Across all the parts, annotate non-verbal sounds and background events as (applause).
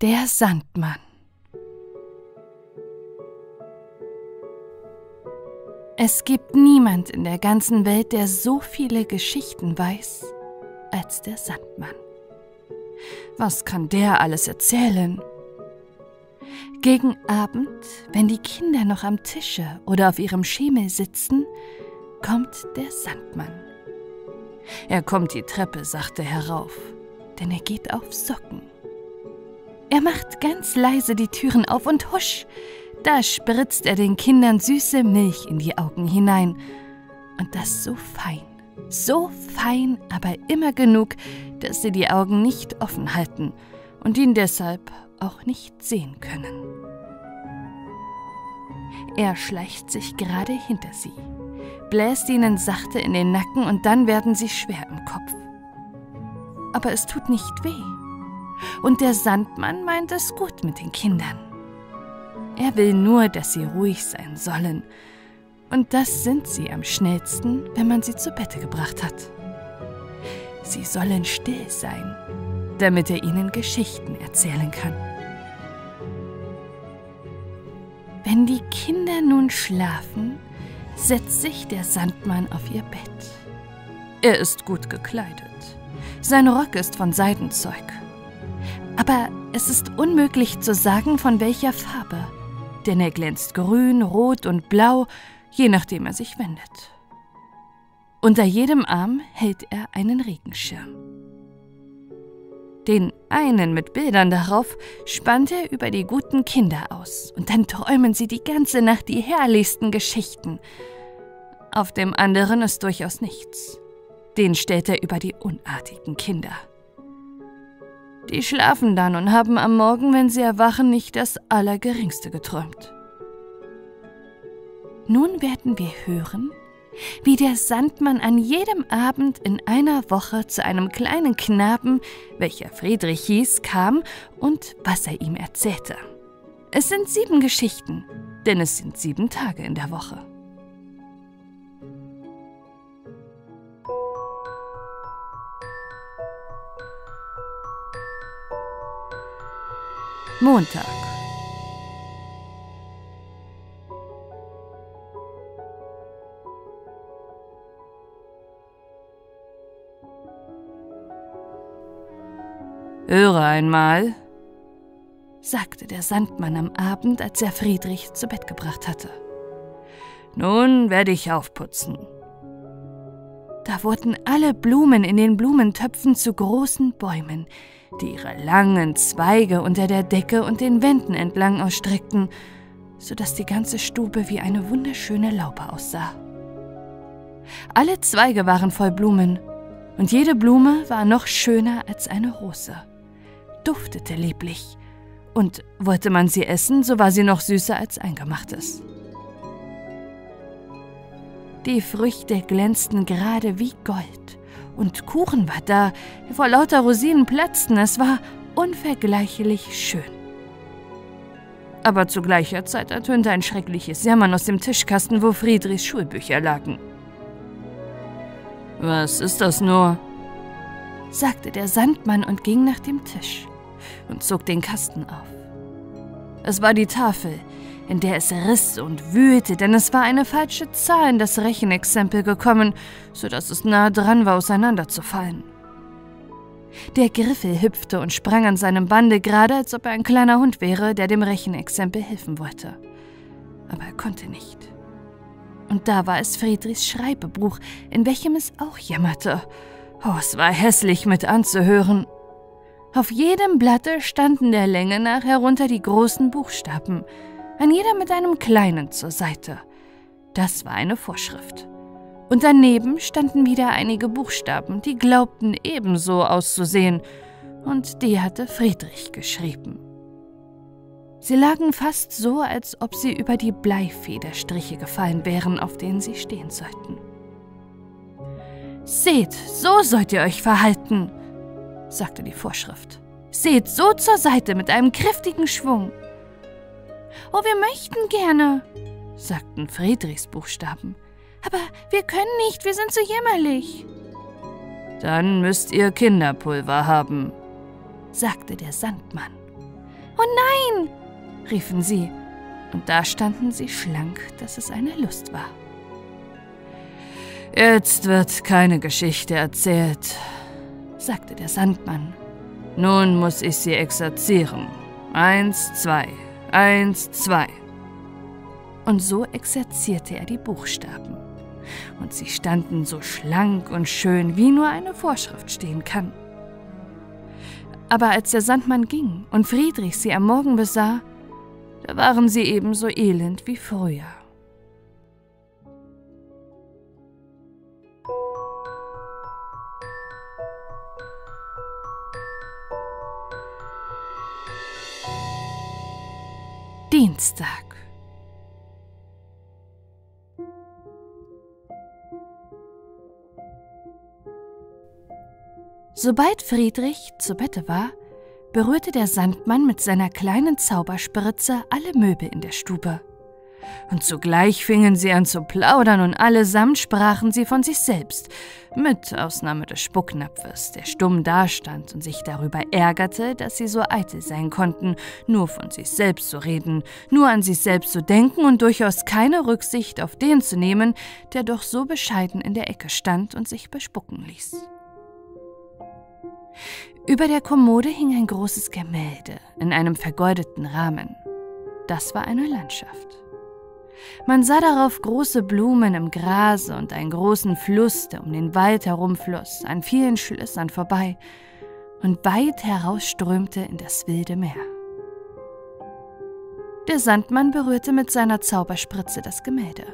Der Sandmann Es gibt niemand in der ganzen Welt, der so viele Geschichten weiß als der Sandmann. Was kann der alles erzählen? Gegen Abend, wenn die Kinder noch am Tische oder auf ihrem Schemel sitzen, kommt der Sandmann. Er kommt die Treppe sachte herauf, denn er geht auf Socken. Er macht ganz leise die Türen auf und husch, da spritzt er den Kindern süße Milch in die Augen hinein. Und das so fein, so fein, aber immer genug, dass sie die Augen nicht offen halten und ihn deshalb auch nicht sehen können. Er schleicht sich gerade hinter sie, bläst ihnen sachte in den Nacken und dann werden sie schwer im Kopf. Aber es tut nicht weh. Und der Sandmann meint es gut mit den Kindern. Er will nur, dass sie ruhig sein sollen. Und das sind sie am schnellsten, wenn man sie zu Bette gebracht hat. Sie sollen still sein, damit er ihnen Geschichten erzählen kann. Wenn die Kinder nun schlafen, setzt sich der Sandmann auf ihr Bett. Er ist gut gekleidet. Sein Rock ist von Seidenzeug. Aber es ist unmöglich zu sagen, von welcher Farbe denn er glänzt grün, rot und blau, je nachdem er sich wendet. Unter jedem Arm hält er einen Regenschirm. Den einen mit Bildern darauf spannt er über die guten Kinder aus, und dann träumen sie die ganze Nacht die herrlichsten Geschichten. Auf dem anderen ist durchaus nichts. Den stellt er über die unartigen Kinder. Die schlafen dann und haben am Morgen, wenn sie erwachen, nicht das Allergeringste geträumt. Nun werden wir hören, wie der Sandmann an jedem Abend in einer Woche zu einem kleinen Knaben, welcher Friedrich hieß, kam und was er ihm erzählte. Es sind sieben Geschichten, denn es sind sieben Tage in der Woche. Montag. Höre einmal, sagte der Sandmann am Abend, als er Friedrich zu Bett gebracht hatte. Nun werde ich aufputzen. Da wurden alle Blumen in den Blumentöpfen zu großen Bäumen, die ihre langen Zweige unter der Decke und den Wänden entlang ausstreckten, so dass die ganze Stube wie eine wunderschöne Laube aussah. Alle Zweige waren voll Blumen, und jede Blume war noch schöner als eine Rose, duftete lieblich, und wollte man sie essen, so war sie noch süßer als eingemachtes. Die Früchte glänzten gerade wie Gold, und Kuchen war da, vor lauter Rosinen platzten. Es war unvergleichlich schön. Aber zu gleicher Zeit ertönte ein schreckliches Jammern aus dem Tischkasten, wo Friedrichs Schulbücher lagen. Was ist das nur? sagte der Sandmann und ging nach dem Tisch und zog den Kasten auf. Es war die Tafel, in der es riss und wühlte, denn es war eine falsche Zahl in das Rechenexempel gekommen, so dass es nahe dran war, auseinanderzufallen. Der Griffel hüpfte und sprang an seinem Bande gerade, als ob er ein kleiner Hund wäre, der dem Rechenexempel helfen wollte. Aber er konnte nicht. Und da war es Friedrichs Schreibebuch, in welchem es auch jammerte. Oh, es war hässlich mit anzuhören. Auf jedem Blatte standen der Länge nach herunter die großen Buchstaben – ein jeder mit einem kleinen zur Seite. Das war eine Vorschrift. Und daneben standen wieder einige Buchstaben, die glaubten ebenso auszusehen, und die hatte Friedrich geschrieben. Sie lagen fast so, als ob sie über die Bleifederstriche gefallen wären, auf denen sie stehen sollten. Seht, so sollt ihr euch verhalten, sagte die Vorschrift. Seht so zur Seite mit einem kräftigen Schwung. Oh, wir möchten gerne, sagten Friedrichs Buchstaben. Aber wir können nicht, wir sind zu jämmerlich. Dann müsst ihr Kinderpulver haben, sagte der Sandmann. Oh nein! riefen sie, und da standen sie schlank, dass es eine Lust war. Jetzt wird keine Geschichte erzählt, sagte der Sandmann. Nun muss ich sie exerzieren. Eins, zwei, eins, zwei. Und so exerzierte er die Buchstaben. Und sie standen so schlank und schön, wie nur eine Vorschrift stehen kann. Aber als der Sandmann ging und Friedrich sie am Morgen besah, da waren sie ebenso elend wie früher. Dienstag. Sobald Friedrich zu Bette war, berührte der Sandmann mit seiner kleinen Zauberspritze alle Möbel in der Stube. Und zugleich fingen sie an zu plaudern und allesamt sprachen sie von sich selbst, mit Ausnahme des Spucknapfes, der stumm dastand und sich darüber ärgerte, dass sie so eitel sein konnten, nur von sich selbst zu reden, nur an sich selbst zu denken und durchaus keine Rücksicht auf den zu nehmen, der doch so bescheiden in der Ecke stand und sich bespucken ließ. Über der Kommode hing ein großes Gemälde in einem vergoldeten Rahmen. Das war eine Landschaft. Man sah darauf große Blumen im Grase und einen großen Fluss, der um den Wald herumfloss, an vielen Schlössern vorbei und weit herausströmte in das wilde Meer. Der Sandmann berührte mit seiner Zauberspritze das Gemälde.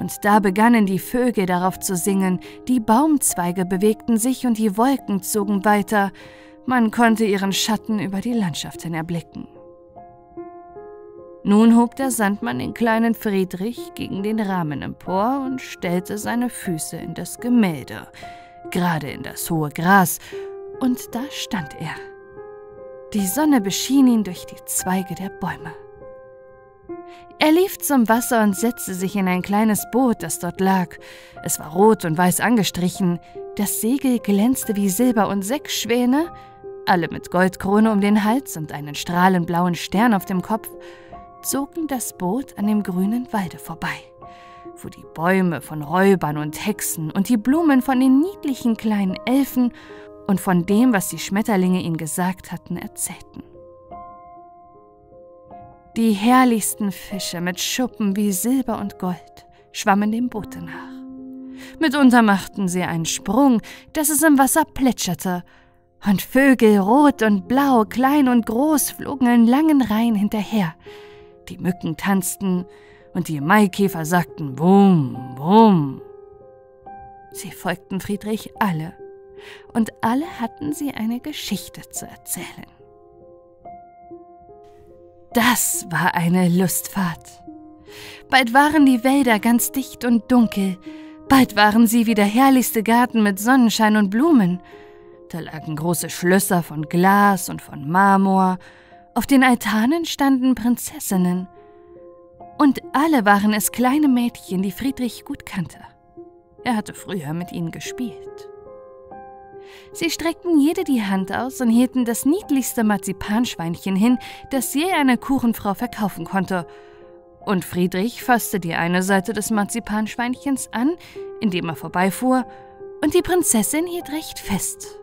Und da begannen die Vögel darauf zu singen, die Baumzweige bewegten sich und die Wolken zogen weiter, man konnte ihren Schatten über die Landschaft hin erblicken. Nun hob der Sandmann den kleinen Friedrich gegen den Rahmen empor und stellte seine Füße in das Gemälde, gerade in das hohe Gras, und da stand er. Die Sonne beschien ihn durch die Zweige der Bäume. Er lief zum Wasser und setzte sich in ein kleines Boot, das dort lag. Es war rot und weiß angestrichen, das Segel glänzte wie Silber und sechs Schwäne, alle mit Goldkrone um den Hals und einen strahlend blauen Stern auf dem Kopf, zogen das Boot an dem grünen Walde vorbei, wo die Bäume von Räubern und Hexen und die Blumen von den niedlichen kleinen Elfen und von dem, was die Schmetterlinge ihnen gesagt hatten, erzählten. Die herrlichsten Fische mit Schuppen wie Silber und Gold schwammen dem Boote nach. Mitunter machten sie einen Sprung, dass es im Wasser plätscherte, und Vögel rot und blau, klein und groß flogen in langen Reihen hinterher. Die Mücken tanzten und die Maikäfer sagten Bum, Bum. Sie folgten Friedrich alle, und alle hatten sie eine Geschichte zu erzählen. Das war eine Lustfahrt. Bald waren die Wälder ganz dicht und dunkel, bald waren sie wie der herrlichste Garten mit Sonnenschein und Blumen. Da lagen große Schlösser von Glas und von Marmor, auf den Altanen standen Prinzessinnen, und alle waren es kleine Mädchen, die Friedrich gut kannte. Er hatte früher mit ihnen gespielt. Sie streckten jede die Hand aus und hielten das niedlichste Marzipanschweinchen hin, das je eine Kuchenfrau verkaufen konnte. Und Friedrich fasste die eine Seite des Marzipanschweinchens an, indem er vorbeifuhr, und die Prinzessin hielt recht fest.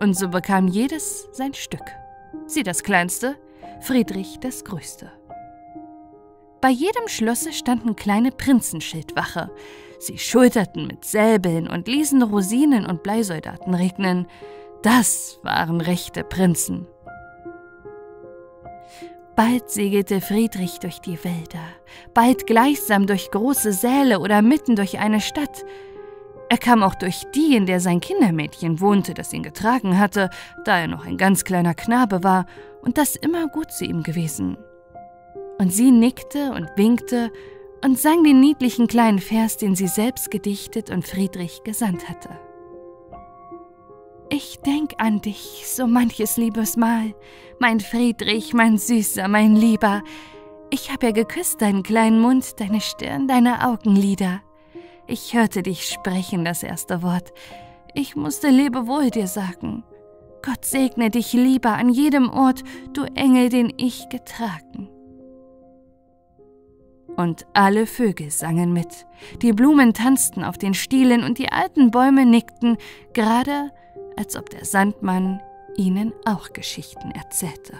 Und so bekam jedes sein Stück. Sie das kleinste, Friedrich das größte. Bei jedem Schlosse standen kleine Prinzenschildwache, Sie schulterten mit Säbeln und ließen Rosinen und Bleisoldaten regnen. Das waren rechte Prinzen. Bald segelte Friedrich durch die Wälder, bald gleichsam durch große Säle oder mitten durch eine Stadt. Er kam auch durch die, in der sein Kindermädchen wohnte, das ihn getragen hatte, da er noch ein ganz kleiner Knabe war und das immer gut zu ihm gewesen. Und sie nickte und winkte und sang den niedlichen kleinen Vers, den sie selbst gedichtet und Friedrich gesandt hatte. Ich denk an dich so manches liebes Mal, mein Friedrich, mein Süßer, mein Lieber. Ich hab ja geküsst deinen kleinen Mund, deine Stirn, deine Augenlider. Ich hörte dich sprechen, das erste Wort. Ich musste Lebewohl dir sagen. Gott segne dich lieber an jedem Ort, du Engel, den ich getragen. Und alle Vögel sangen mit, die Blumen tanzten auf den Stielen und die alten Bäume nickten, gerade als ob der Sandmann ihnen auch Geschichten erzählte.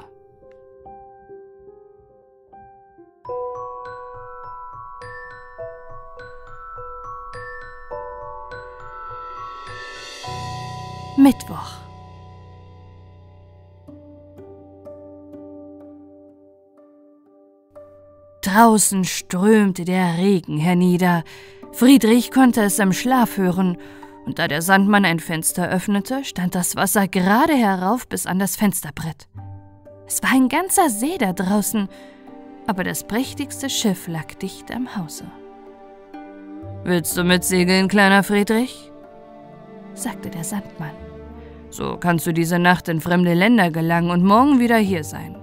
Mittwoch. Draußen strömte der Regen hernieder. Friedrich konnte es im Schlaf hören, und da der Sandmann ein Fenster öffnete, stand das Wasser gerade herauf bis an das Fensterbrett. Es war ein ganzer See da draußen, aber das prächtigste Schiff lag dicht am Hause. Willst du mitsegeln, kleiner Friedrich? sagte der Sandmann. So kannst du diese Nacht in fremde Länder gelangen und morgen wieder hier sein.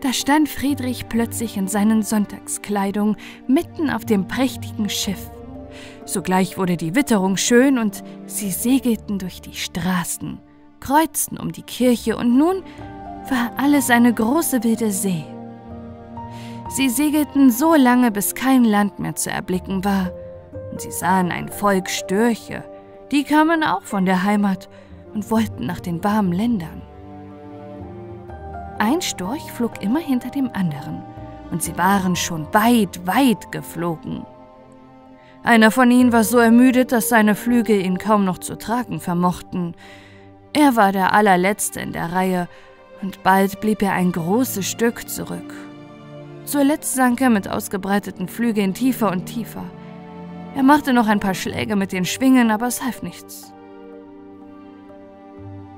Da stand Friedrich plötzlich in seinen Sonntagskleidung mitten auf dem prächtigen Schiff. Sogleich wurde die Witterung schön und sie segelten durch die Straßen, kreuzten um die Kirche und nun war alles eine große wilde See. Sie segelten so lange, bis kein Land mehr zu erblicken war, und sie sahen ein Volk Störche, die kamen auch von der Heimat und wollten nach den warmen Ländern. Ein Storch flog immer hinter dem anderen, und sie waren schon weit, weit geflogen. Einer von ihnen war so ermüdet, dass seine Flügel ihn kaum noch zu tragen vermochten. Er war der allerletzte in der Reihe, und bald blieb er ein großes Stück zurück. Zuletzt sank er mit ausgebreiteten Flügeln tiefer und tiefer. Er machte noch ein paar Schläge mit den Schwingen, aber es half nichts.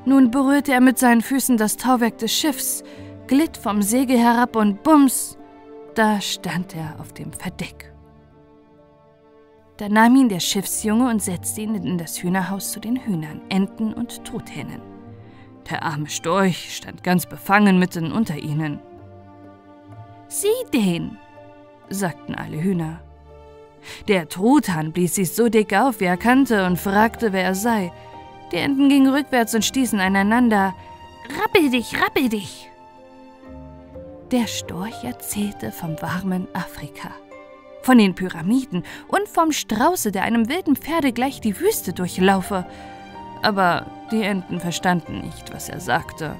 Nun berührte er mit seinen Füßen das Tauwerk des Schiffs, glitt vom Segel herab und bums, da stand er auf dem Verdeck. Da nahm ihn der Schiffsjunge und setzte ihn in das Hühnerhaus zu den Hühnern, Enten und Truthähnen. Der arme Storch stand ganz befangen mitten unter ihnen. Sieh den, sagten alle Hühner. Der Truthahn blies sich so dick auf, wie er kannte, und fragte, wer er sei. Die Enten gingen rückwärts und stießen aneinander. Rappel dich, rappel dich! Der Storch erzählte vom warmen Afrika, von den Pyramiden und vom Strauße, der einem wilden Pferde gleich die Wüste durchlaufe. Aber die Enten verstanden nicht, was er sagte.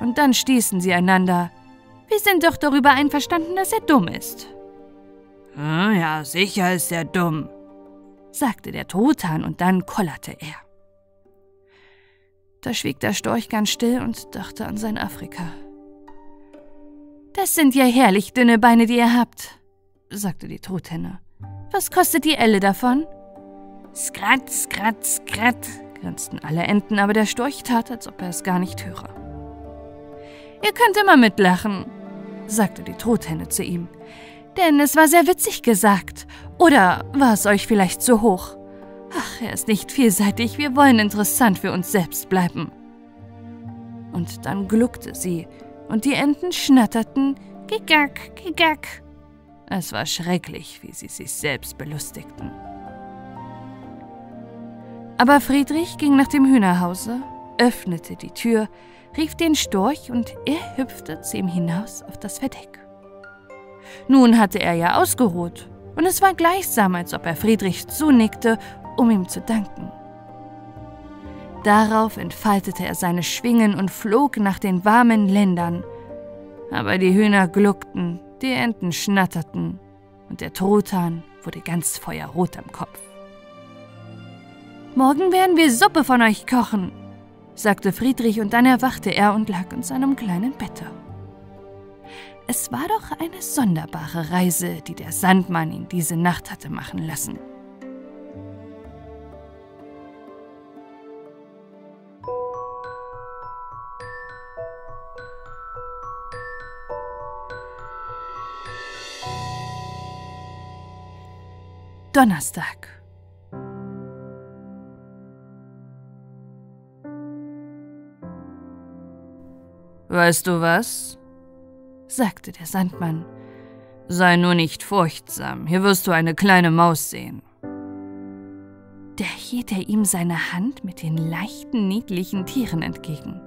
Und dann stießen sie einander. Wir sind doch darüber einverstanden, dass er dumm ist. Hm, ja, sicher ist er dumm, sagte der Truthahn und dann kollerte er. Da schwieg der Storch ganz still und dachte an sein Afrika. Das sind ja herrlich dünne Beine, die ihr habt, sagte die Truthenne. Was kostet die Elle davon? Skrat, skrat, skrat, grinsten alle Enten, aber der Storch tat, als ob er es gar nicht höre. Ihr könnt immer mitlachen, sagte die Truthenne zu ihm denn es war sehr witzig gesagt. Oder war es euch vielleicht zu hoch? Ach, er ist nicht vielseitig, wir wollen interessant für uns selbst bleiben. Und dann gluckte sie, und die Enten schnatterten Gigack, Gigack. Es war schrecklich, wie sie sich selbst belustigten. Aber Friedrich ging nach dem Hühnerhause, öffnete die Tür, rief den Storch und er hüpfte zu ihm hinaus auf das Verdeck. Nun hatte er ja ausgeruht, und es war gleichsam, als ob er Friedrich zunickte, um ihm zu danken. Darauf entfaltete er seine Schwingen und flog nach den warmen Ländern. Aber die Hühner gluckten, die Enten schnatterten und der Truthahn wurde ganz feuerrot am Kopf. Morgen werden wir Suppe von euch kochen, sagte Friedrich und dann erwachte er und lag in seinem kleinen Bette. Es war doch eine sonderbare Reise, die der Sandmann ihn diese Nacht hatte machen lassen. Donnerstag. Weißt du was? Sagte der Sandmann. Sei nur nicht furchtsam, hier wirst du eine kleine Maus sehen. Da hielt er ihm seine Hand mit den leichten, niedlichen Tieren entgegen.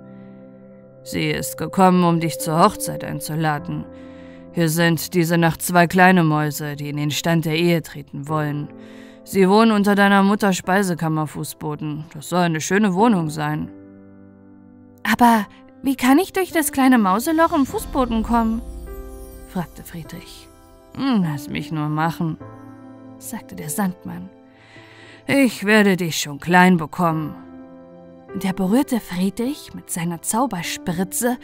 Sie ist gekommen, um dich zur Hochzeit einzuladen. Hier sind diese Nacht zwei kleine Mäuse, die in den Stand der Ehe treten wollen. Sie wohnen unter deiner Mutter Speisekammerfußboden. Das soll eine schöne Wohnung sein. Aber wie kann ich durch das kleine Mauseloch im Fußboden kommen? fragte Friedrich. Hm, lass mich nur machen, sagte der Sandmann. Ich werde dich schon klein bekommen. Und er berührte Friedrich mit seiner Zauberspritze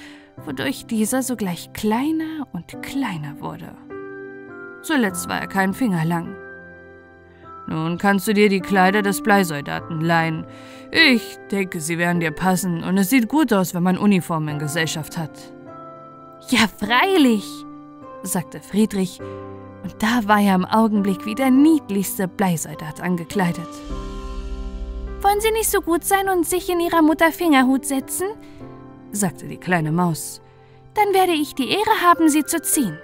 wodurch dieser sogleich kleiner und kleiner wurde. Zuletzt war er keinen Finger lang. Nun kannst du dir die Kleider des Bleisoldaten leihen. Ich denke, sie werden dir passen und es sieht gut aus, wenn man Uniform in Gesellschaft hat. Ja, freilich, sagte Friedrich, und da war er im Augenblick wie der niedlichste Bleisoldat angekleidet. Wollen Sie nicht so gut sein und sich in Ihrer Mutter Fingerhut setzen? sagte die kleine Maus. Dann werde ich die Ehre haben, sie zu ziehen.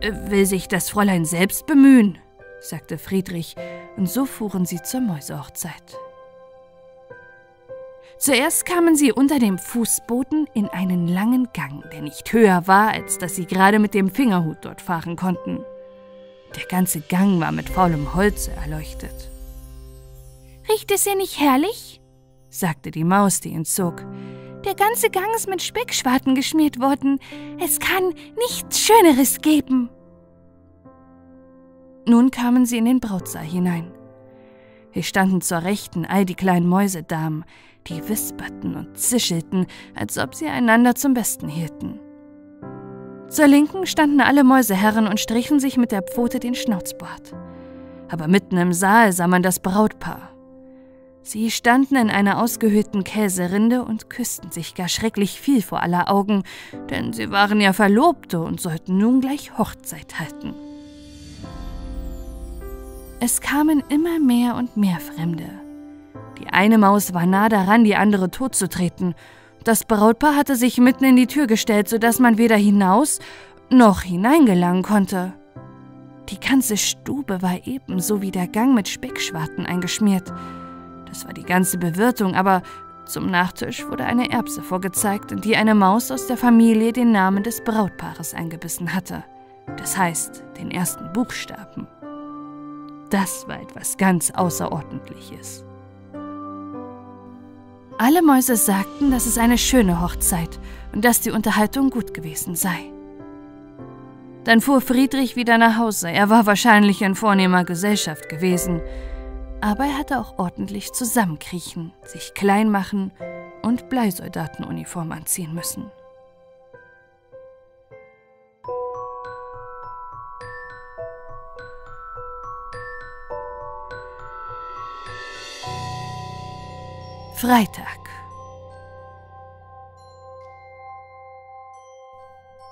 Äh, will sich das Fräulein selbst bemühen, sagte Friedrich, und so fuhren sie zur Mäusehochzeit. Zuerst kamen sie unter dem Fußboden in einen langen Gang, der nicht höher war, als dass sie gerade mit dem Fingerhut dort fahren konnten. Der ganze Gang war mit faulem Holze erleuchtet. Riecht es hier nicht herrlich? sagte die Maus, die ihn zog. Der ganze Gang ist mit Speckschwarten geschmiert worden. Es kann nichts Schöneres geben. Nun kamen sie in den Brautsaal hinein. Hier standen zur Rechten all die kleinen Mäusedamen, die wisperten und zischelten, als ob sie einander zum Besten hielten. Zur Linken standen alle Mäuseherren und strichen sich mit der Pfote den Schnauzbart. Aber mitten im Saal sah man das Brautpaar. Sie standen in einer ausgehöhlten Käserinde und küssten sich gar schrecklich viel vor aller Augen, denn sie waren ja Verlobte und sollten nun gleich Hochzeit halten. Es kamen immer mehr und mehr Fremde. Die eine Maus war nah daran, die andere totzutreten. Das Brautpaar hatte sich mitten in die Tür gestellt, sodass man weder hinaus noch hineingelangen konnte. Die ganze Stube war ebenso wie der Gang mit Speckschwarten eingeschmiert. Das war die ganze Bewirtung, aber zum Nachtisch wurde eine Erbse vorgezeigt, in die eine Maus aus der Familie den Namen des Brautpaares eingebissen hatte. Das heißt, den ersten Buchstaben. Das war etwas ganz Außerordentliches. Alle Mäuse sagten, dass es eine schöne Hochzeit und dass die Unterhaltung gut gewesen sei. Dann fuhr Friedrich wieder nach Hause. Er war wahrscheinlich in vornehmer Gesellschaft gewesen aber er hatte auch ordentlich zusammenkriechen, sich klein machen und Bleisoldatenuniform anziehen müssen. Freitag.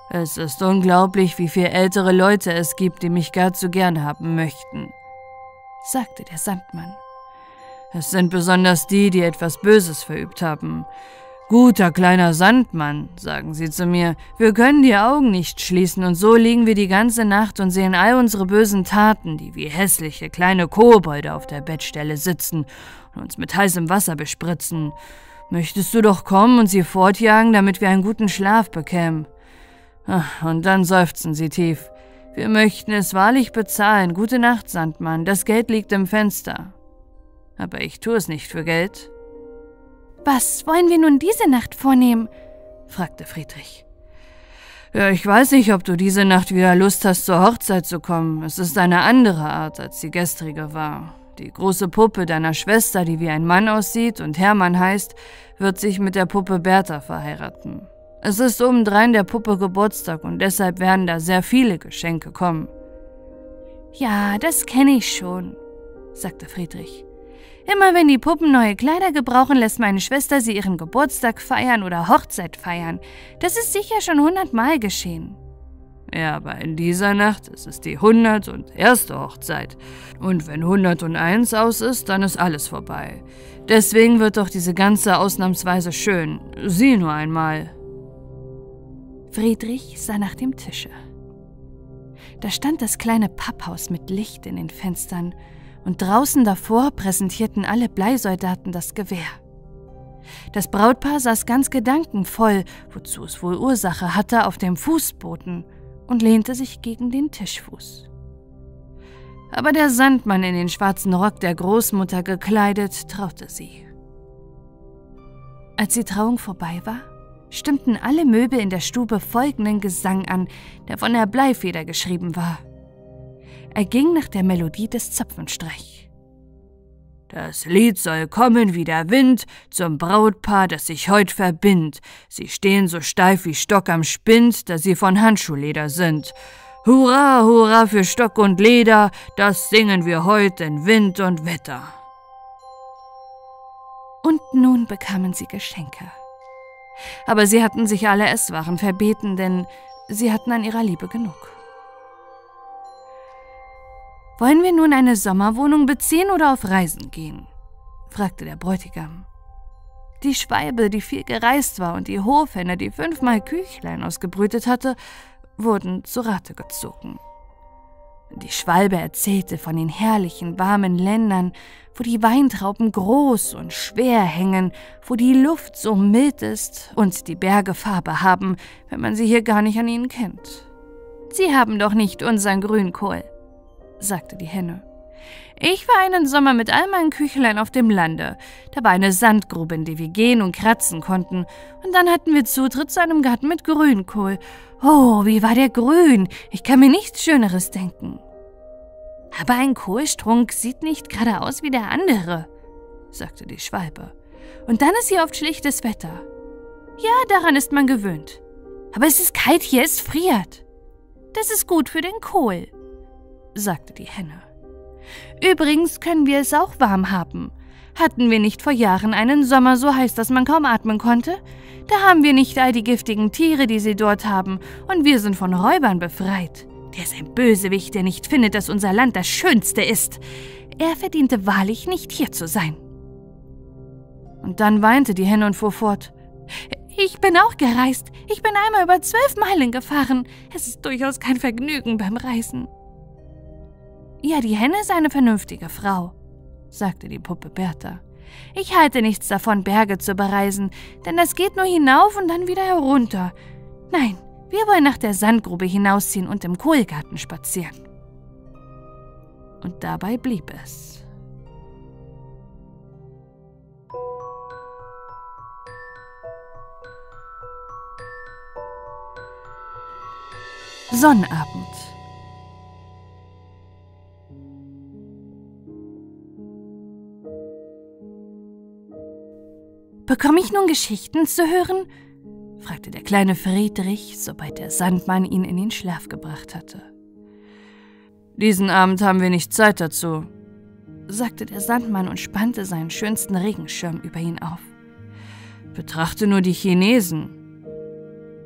Es ist unglaublich, wie viele ältere Leute es gibt, die mich gar zu gern haben möchten sagte der Sandmann. Es sind besonders die, die etwas Böses verübt haben. Guter kleiner Sandmann, sagen sie zu mir, wir können die Augen nicht schließen und so liegen wir die ganze Nacht und sehen all unsere bösen Taten, die wie hässliche kleine Kobolde auf der Bettstelle sitzen uns mit heißem Wasser bespritzen. Möchtest du doch kommen und sie fortjagen, damit wir einen guten Schlaf bekämen? Und dann seufzen sie tief. Wir möchten es wahrlich bezahlen. Gute Nacht, Sandmann. Das Geld liegt im Fenster. Aber ich tue es nicht für Geld. Was wollen wir nun diese Nacht vornehmen? fragte Friedrich. Ja, ich weiß nicht, ob du diese Nacht wieder Lust hast, zur Hochzeit zu kommen. Es ist eine andere Art, als die gestrige war. Die große Puppe deiner Schwester, die wie ein Mann aussieht und Hermann heißt, wird sich mit der Puppe Bertha verheiraten. Es ist obendrein der Puppe Geburtstag und deshalb werden da sehr viele Geschenke kommen. Ja, das kenne ich schon, sagte Friedrich. Immer wenn die Puppen neue Kleider gebrauchen, lässt meine Schwester sie ihren Geburtstag feiern oder Hochzeit feiern. Das ist sicher schon hundertmal geschehen. Ja, aber in dieser Nacht ist es die hundert und erste Hochzeit. Und wenn hundert und eins aus ist, dann ist alles vorbei. Deswegen wird doch diese ganze ausnahmsweise schön. Sieh nur einmal. Friedrich sah nach dem Tische. Da stand das kleine Papphaus mit Licht in den Fenstern und draußen davor präsentierten alle Bleisoldaten das Gewehr. Das Brautpaar saß ganz gedankenvoll, wozu es wohl Ursache hatte, auf dem Fußboden und lehnte sich gegen den Tischfuß. Aber der Sandmann in den schwarzen Rock der Großmutter gekleidet traute sie. Als die Trauung vorbei war, stimmten alle Möbel in der Stube folgenden Gesang an, der von der Bleifeder geschrieben war. Er ging nach der Melodie des Zapfenstreich. Das Lied soll kommen wie der Wind zum Brautpaar, das sich heut verbindt. Sie stehen so steif wie Stock am Spind, da sie von Handschuhleder sind. Hurra, hurra für Stock und Leder, das singen wir heut in Wind und Wetter. Und nun bekamen sie Geschenke. Aber sie hatten sich alle Esswaren verbeten, denn sie hatten an ihrer Liebe genug. Wollen wir nun eine Sommerwohnung beziehen oder auf Reisen gehen? fragte der Bräutigam. Die Schwalbe, die viel gereist war, und die Hofhenne, die fünfmal Küchlein ausgebrütet hatte, wurden zu Rate gezogen. Die Schwalbe erzählte von den herrlichen, warmen Ländern, wo die Weintrauben groß und schwer hängen, wo die Luft so mild ist und die Berge Farbe haben, wenn man sie hier gar nicht an ihnen kennt. Sie haben doch nicht unseren Grünkohl, sagte die Henne. Ich war einen Sommer mit all meinen Küchlein auf dem Lande. Da war eine Sandgrube, in die wir gehen und kratzen konnten. Und dann hatten wir Zutritt zu einem Garten mit Grünkohl. Oh, wie war der grün? Ich kann mir nichts Schöneres denken. Aber ein Kohlstrunk sieht nicht gerade aus wie der andere, sagte die Schwalbe. Und dann ist hier oft schlichtes Wetter. Ja, daran ist man gewöhnt. Aber es ist kalt hier, es friert. Das ist gut für den Kohl, sagte die Henne. Übrigens können wir es auch warm haben. Hatten wir nicht vor Jahren einen Sommer so heiß, dass man kaum atmen konnte? Da haben wir nicht all die giftigen Tiere, die sie dort haben, und wir sind von Räubern befreit. Der ist ein Bösewicht, der nicht findet, dass unser Land das Schönste ist. Er verdiente wahrlich nicht hier zu sein. Und dann weinte die Henne und fuhr fort. Ich bin auch gereist. Ich bin einmal über zwölf Meilen gefahren. Es ist durchaus kein Vergnügen beim Reisen. Ja, die Henne ist eine vernünftige Frau, sagte die Puppe Bertha. Ich halte nichts davon, Berge zu bereisen, denn das geht nur hinauf und dann wieder herunter. Nein, wir wollen nach der Sandgrube hinausziehen und im Kohlgarten spazieren. Und dabei blieb es. Sonnabend. Bekomme ich nun Geschichten zu hören? fragte der kleine Friedrich, sobald der Sandmann ihn in den Schlaf gebracht hatte. Diesen Abend haben wir nicht Zeit dazu, sagte der Sandmann und spannte seinen schönsten Regenschirm über ihn auf. Betrachte nur die Chinesen.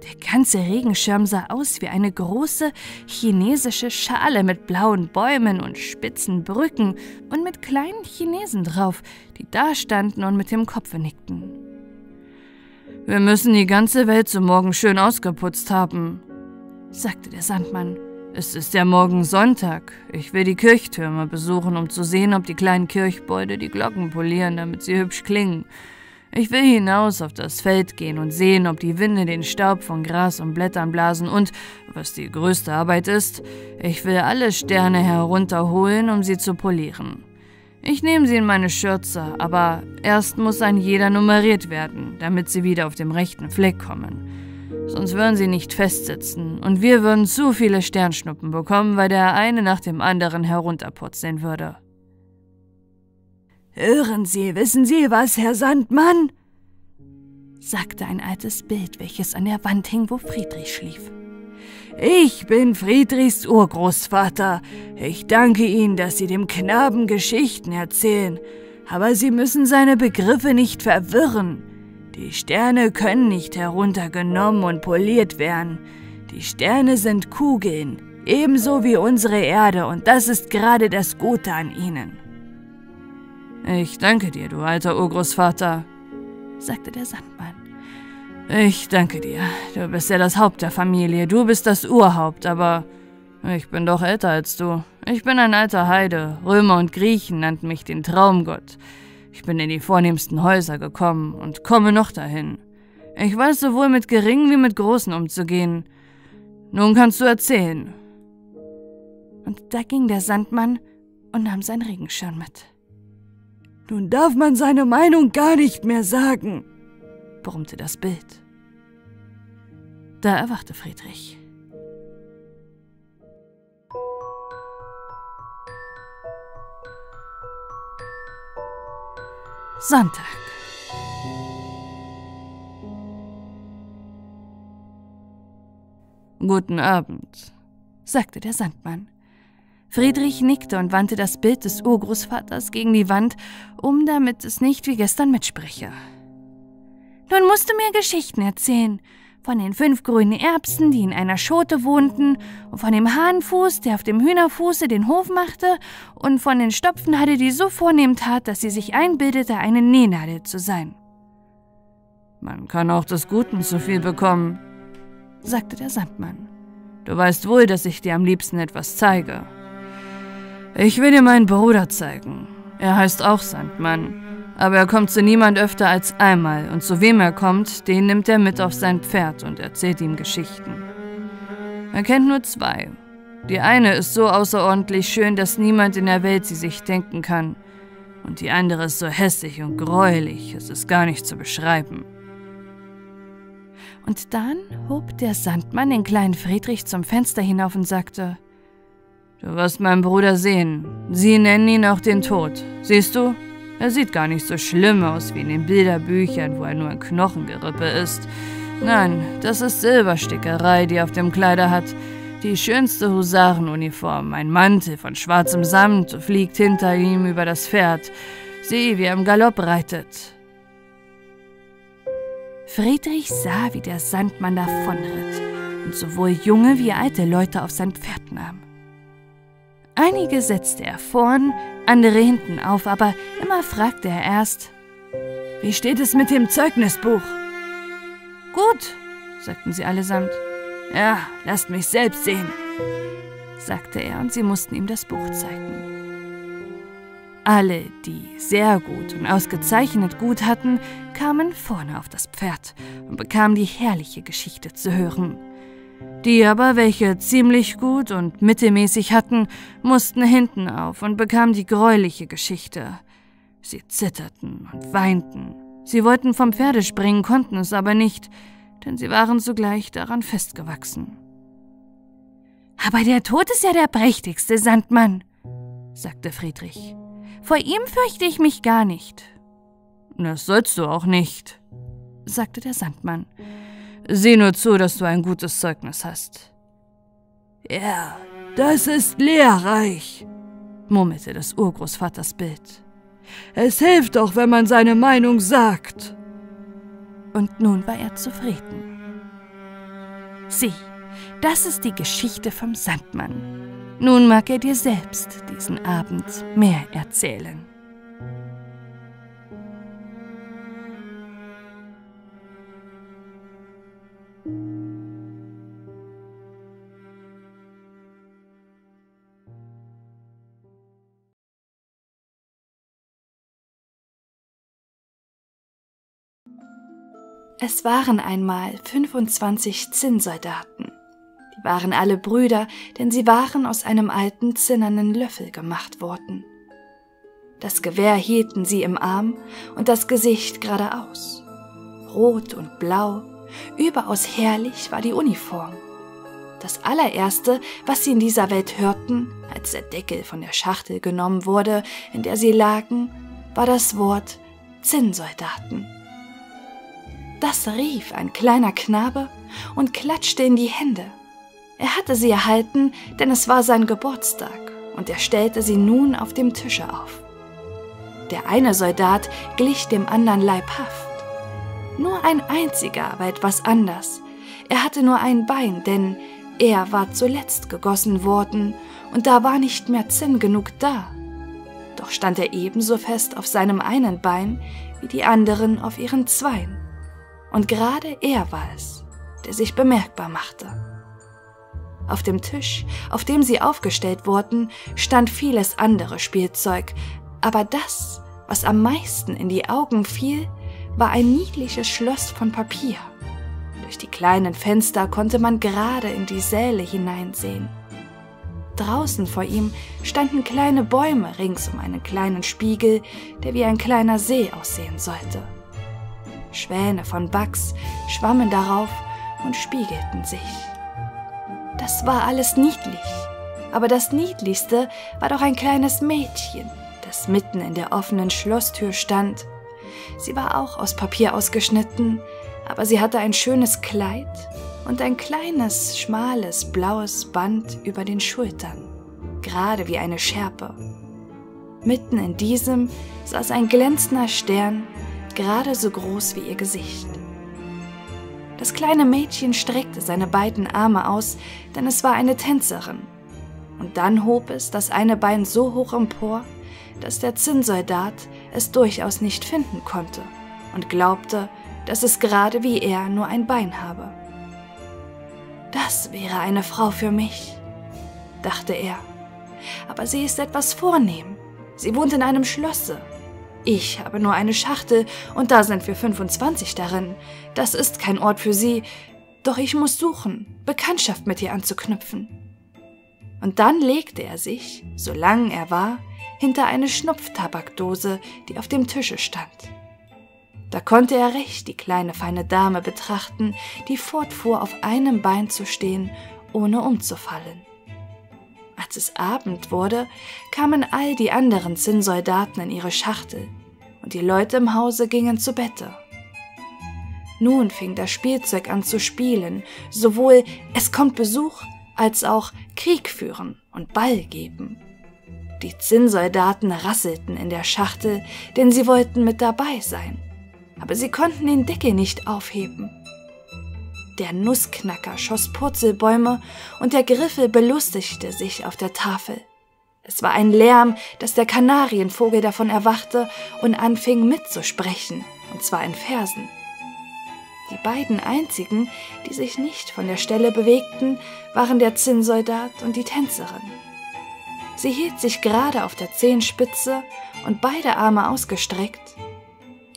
Der ganze Regenschirm sah aus wie eine große chinesische Schale mit blauen Bäumen und spitzen Brücken und mit kleinen Chinesen drauf, die da standen und mit dem Kopfe nickten. Wir müssen die ganze Welt zum Morgen schön ausgeputzt haben, sagte der Sandmann. Es ist ja morgen Sonntag. Ich will die Kirchtürme besuchen, um zu sehen, ob die kleinen Kirchbäude die Glocken polieren, damit sie hübsch klingen. Ich will hinaus auf das Feld gehen und sehen, ob die Winde den Staub von Gras und Blättern blasen und, was die größte Arbeit ist, ich will alle Sterne herunterholen, um sie zu polieren. Ich nehme sie in meine Schürze, aber erst muss ein jeder nummeriert werden, damit sie wieder auf dem rechten Fleck kommen. Sonst würden sie nicht festsitzen und wir würden zu viele Sternschnuppen bekommen, weil der eine nach dem anderen herunterputzeln würde. Hören Sie, wissen Sie was, Herr Sandmann? sagte ein altes Bild, welches an der Wand hing, wo Friedrich schlief. Ich bin Friedrichs Urgroßvater. Ich danke Ihnen, dass Sie dem Knaben Geschichten erzählen, aber Sie müssen seine Begriffe nicht verwirren. Die Sterne können nicht heruntergenommen und poliert werden. Die Sterne sind Kugeln, ebenso wie unsere Erde, und das ist gerade das Gute an ihnen. Ich danke dir, du alter Urgroßvater, sagte der Sandmann. Ich danke dir. Du bist ja das Haupt der Familie. Du bist das Urhaupt, aber Ich bin doch älter als du. Ich bin ein alter Heide. Römer und Griechen nannten mich den Traumgott. Ich bin in die vornehmsten Häuser gekommen und komme noch dahin. Ich weiß sowohl mit geringen wie mit großen umzugehen. Nun kannst du erzählen. Und da ging der Sandmann und nahm sein Regenschirm mit. Nun darf man seine Meinung gar nicht mehr sagen, brummte das Bild. Da erwachte Friedrich. Sonntag. Guten Abend, sagte der Sandmann. Friedrich nickte und wandte das Bild des Urgroßvaters gegen die Wand, um damit es nicht wie gestern mitspreche. Nun musst du mir Geschichten erzählen. Von den fünf grünen Erbsen, die in einer Schote wohnten, und von dem Hahnfuß, der auf dem Hühnerfuße den Hof machte, und von den Stopfenhalle, die so vornehm tat, dass sie sich einbildete, eine Nähnadel zu sein. Man kann auch des Guten zu viel bekommen, sagte der Sandmann. Du weißt wohl, dass ich dir am liebsten etwas zeige. Ich will dir meinen Bruder zeigen. Er heißt auch Sandmann. Aber er kommt zu niemand öfter als einmal, und zu wem er kommt, den nimmt er mit auf sein Pferd und erzählt ihm Geschichten. Er kennt nur zwei. Die eine ist so außerordentlich schön, dass niemand in der Welt sie sich denken kann. Und die andere ist so hässlich und gräulich, es ist gar nicht zu beschreiben. Und dann hob der Sandmann den kleinen Friedrich zum Fenster hinauf und sagte, Du wirst meinen Bruder sehen. Sie nennen ihn auch den Tod. Siehst du? Er sieht gar nicht so schlimm aus wie in den Bilderbüchern, wo er nur ein Knochengerippe ist. Nein, das ist Silberstickerei, die er auf dem Kleider hat. Die schönste Husarenuniform, ein Mantel von schwarzem Samt, fliegt hinter ihm über das Pferd. Sieh, wie er im Galopp reitet. Friedrich sah, wie der Sandmann davonritt und sowohl junge wie alte Leute auf sein Pferd nahm. Einige setzte er vorn, andere hinten auf, aber immer fragte er erst, wie steht es mit dem Zeugnisbuch? Gut, sagten sie allesamt. Ja, lasst mich selbst sehen, sagte er, und sie mussten ihm das Buch zeigen. Alle, die sehr gut und ausgezeichnet gut hatten, kamen vorne auf das Pferd und bekamen die herrliche Geschichte zu hören. Die aber, welche ziemlich gut und mittelmäßig hatten, mussten hinten auf und bekamen die greuliche Geschichte. Sie zitterten und weinten. Sie wollten vom Pferde springen, konnten es aber nicht, denn sie waren sogleich daran festgewachsen. Aber der Tod ist ja der prächtigste Sandmann, sagte Friedrich. Vor ihm fürchte ich mich gar nicht. Das sollst du auch nicht, sagte der Sandmann. Sieh nur zu, dass du ein gutes Zeugnis hast. Ja, das ist lehrreich, murmelte des Urgroßvaters Bild. Es hilft doch, wenn man seine Meinung sagt. Und nun war er zufrieden. Sieh, das ist die Geschichte vom Sandmann. Nun mag er dir selbst diesen Abend mehr erzählen. Es waren einmal 25 Zinnsoldaten. Die waren alle Brüder, denn sie waren aus einem alten zinnernen Löffel gemacht worden. Das Gewehr hielten sie im Arm und das Gesicht geradeaus. Rot und blau, überaus herrlich war die Uniform. Das allererste, was sie in dieser Welt hörten, als der Deckel von der Schachtel genommen wurde, in der sie lagen, war das Wort Zinnsoldaten. Das rief ein kleiner Knabe und klatschte in die Hände. Er hatte sie erhalten, denn es war sein Geburtstag, und er stellte sie nun auf dem Tische auf. Der eine Soldat glich dem anderen leibhaft. Nur ein einziger war etwas anders. Er hatte nur ein Bein, denn er war zuletzt gegossen worden, und da war nicht mehr Zinn genug da. Doch stand er ebenso fest auf seinem einen Bein wie die anderen auf ihren zweien und gerade er war es, der sich bemerkbar machte. Auf dem Tisch, auf dem sie aufgestellt wurden, stand vieles andere Spielzeug, aber das, was am meisten in die Augen fiel, war ein niedliches Schloss von Papier. Durch die kleinen Fenster konnte man gerade in die Säle hineinsehen. Draußen vor ihm standen kleine Bäume rings um einen kleinen Spiegel, der wie ein kleiner See aussehen sollte. Schwäne von Wachs schwammen darauf und spiegelten sich. Das war alles niedlich, aber das Niedlichste war doch ein kleines Mädchen, das mitten in der offenen Schlosstür stand. Sie war auch aus Papier ausgeschnitten, aber sie hatte ein schönes Kleid und ein kleines, schmales, blaues Band über den Schultern, gerade wie eine Schärpe. Mitten in diesem saß ein glänzender Stern, gerade so groß wie ihr Gesicht. Das kleine Mädchen streckte seine beiden Arme aus, denn es war eine Tänzerin. Und dann hob es das eine Bein so hoch empor, dass der Zinnsoldat es durchaus nicht finden konnte und glaubte, dass es gerade wie er nur ein Bein habe. Das wäre eine Frau für mich, dachte er. Aber sie ist etwas vornehm. Sie wohnt in einem Schlosse ich habe nur eine Schachtel und da sind wir 25 darin. Das ist kein Ort für sie. Doch ich muss suchen, Bekanntschaft mit ihr anzuknüpfen. Und dann legte er sich, so lang er war, hinter eine Schnupftabakdose, die auf dem Tische stand. Da konnte er recht die kleine feine Dame betrachten, die fortfuhr, auf einem Bein zu stehen, ohne umzufallen. Als es Abend wurde, kamen all die anderen Zinnsoldaten in ihre Schachtel, und die Leute im Hause gingen zu Bette. Nun fing das Spielzeug an zu spielen, sowohl es kommt Besuch als auch Krieg führen und Ball geben. Die Zinnsoldaten rasselten in der Schachtel, denn sie wollten mit dabei sein, aber sie konnten den Deckel nicht aufheben. Der Nussknacker schoss Purzelbäume und der Griffel belustigte sich auf der Tafel. Es war ein Lärm, dass der Kanarienvogel davon erwachte und anfing mitzusprechen, und zwar in Versen. Die beiden einzigen, die sich nicht von der Stelle bewegten, waren der Zinnsoldat und die Tänzerin. Sie hielt sich gerade auf der Zehenspitze und beide Arme ausgestreckt.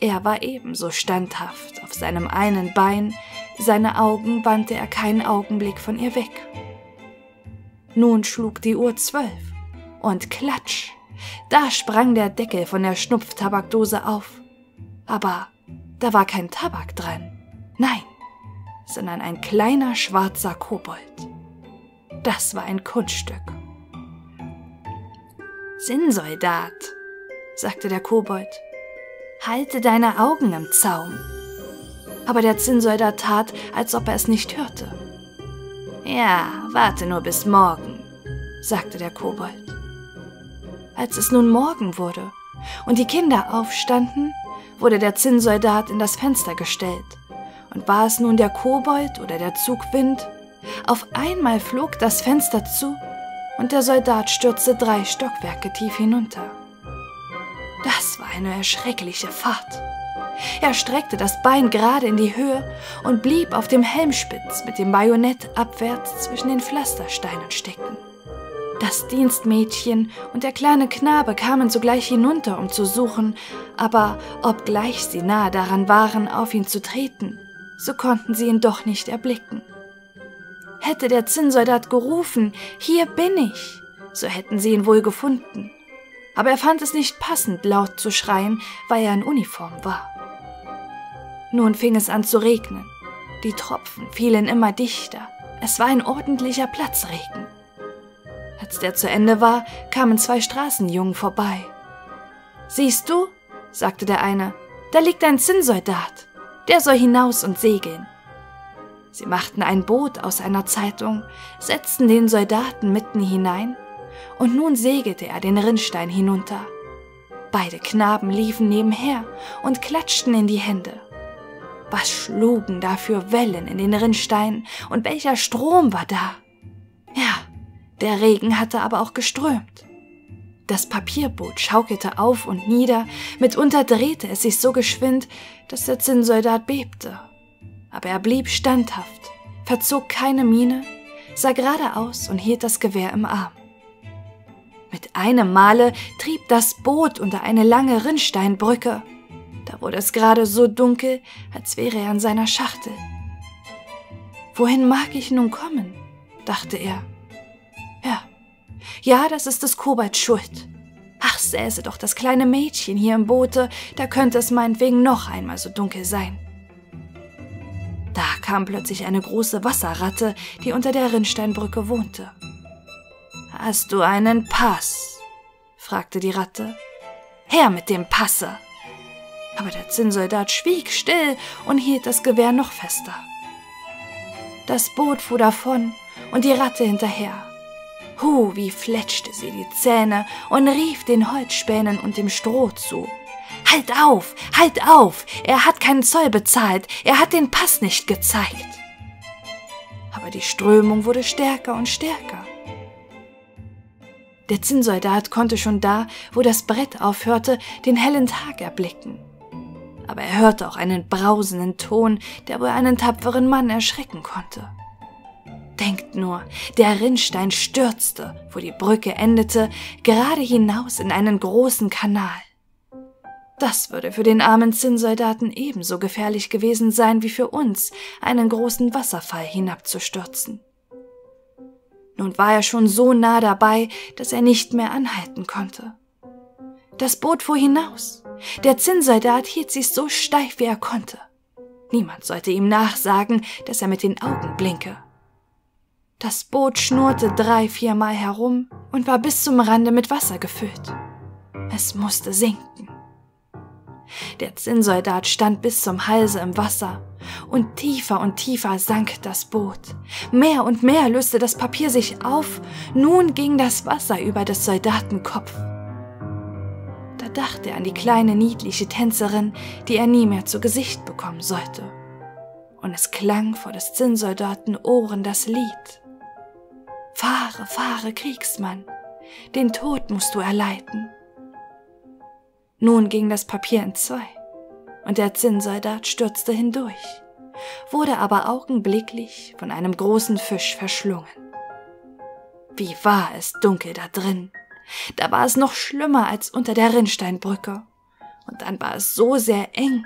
Er war ebenso standhaft auf seinem einen Bein, seine Augen wandte er keinen Augenblick von ihr weg. Nun schlug die Uhr zwölf und klatsch, da sprang der Deckel von der Schnupftabakdose auf. Aber da war kein Tabak dran. Nein, sondern ein kleiner schwarzer Kobold. Das war ein Kunststück. Sinnsoldat, sagte der Kobold, halte deine Augen im Zaum aber der Zinnsoldat tat, als ob er es nicht hörte. Ja, warte nur bis morgen, sagte der Kobold. Als es nun Morgen wurde und die Kinder aufstanden, wurde der Zinnsoldat in das Fenster gestellt. Und war es nun der Kobold oder der Zugwind, auf einmal flog das Fenster zu und der Soldat stürzte drei Stockwerke tief hinunter. Das war eine erschreckliche Fahrt. Er streckte das Bein gerade in die Höhe und blieb auf dem Helmspitz mit dem Bajonett abwärts zwischen den Pflastersteinen stecken. Das Dienstmädchen und der kleine Knabe kamen sogleich hinunter, um zu suchen, aber obgleich sie nahe daran waren, auf ihn zu treten, so konnten sie ihn doch nicht erblicken. Hätte der Zinnsoldat gerufen, hier bin ich, so hätten sie ihn wohl gefunden. Aber er fand es nicht passend, laut zu schreien, weil er in Uniform war. Nun fing es an zu regnen. Die Tropfen fielen immer dichter. Es war ein ordentlicher Platzregen. Als der zu Ende war, kamen zwei Straßenjungen vorbei. Siehst du, sagte der eine, da liegt ein Zinnsoldat. Der soll hinaus und segeln. Sie machten ein Boot aus einer Zeitung, setzten den Soldaten mitten hinein, und nun segelte er den Rinnstein hinunter. Beide Knaben liefen nebenher und klatschten in die Hände. Was schlugen da für Wellen in den Rinnstein und welcher Strom war da? Ja, der Regen hatte aber auch geströmt. Das Papierboot schaukelte auf und nieder, mitunter drehte es sich so geschwind, dass der Zinnsoldat bebte. Aber er blieb standhaft, verzog keine Miene, sah geradeaus und hielt das Gewehr im Arm. Mit einem Male trieb das Boot unter eine lange Rinnsteinbrücke. Da wurde es gerade so dunkel, als wäre er in seiner Schachtel. Wohin mag ich nun kommen? dachte er. Ja, das ist des Kobolds Schuld. Ach, säße doch das kleine Mädchen hier im Boote, da könnte es meinetwegen noch einmal so dunkel sein. Da kam plötzlich eine große Wasserratte, die unter der Rinnsteinbrücke wohnte. Hast du einen Pass? fragte die Ratte. Her mit dem Passe! Aber der Zinnsoldat schwieg still und hielt das Gewehr noch fester. Das Boot fuhr davon und die Ratte hinterher. Hu, wie fletschte sie die Zähne und rief den Holzspänen und dem Stroh zu. Halt auf, halt auf, er hat keinen Zoll bezahlt, er hat den Pass nicht gezeigt. Aber die Strömung wurde stärker und stärker. Der Zinnsoldat konnte schon da, wo das Brett aufhörte, den hellen Tag erblicken. Aber er hörte auch einen brausenden Ton, der wohl einen tapferen Mann erschrecken konnte. Denkt nur, der Rinnstein stürzte, wo die Brücke endete, gerade hinaus in einen großen Kanal. Das würde für den armen Zinnsoldaten ebenso gefährlich gewesen sein wie für uns, einen großen Wasserfall hinabzustürzen. Nun war er schon so nah dabei, dass er nicht mehr anhalten konnte. Das Boot fuhr hinaus. Der Zinnsoldat hielt sich so steif, wie er konnte. Niemand sollte ihm nachsagen, dass er mit den Augen blinke. Das Boot schnurrte drei, viermal herum und war bis zum Rande mit Wasser gefüllt. Es musste sinken. Der Zinnsoldat stand bis zum Halse im Wasser, und tiefer und tiefer sank das Boot. Mehr und mehr löste das Papier sich auf, nun ging das Wasser über des Soldaten Kopf. Da dachte er an die kleine niedliche Tänzerin, die er nie mehr zu Gesicht bekommen sollte. Und es klang vor des Zinnsoldaten Ohren das Lied. Fahre, fahre, Kriegsmann, den Tod musst du erleiden. Nun ging das Papier in zwei, und der Zinnsoldat stürzte hindurch, wurde aber augenblicklich von einem großen Fisch verschlungen. Wie war es dunkel da drin, da war es noch schlimmer als unter der Rinnsteinbrücke, und dann war es so sehr eng.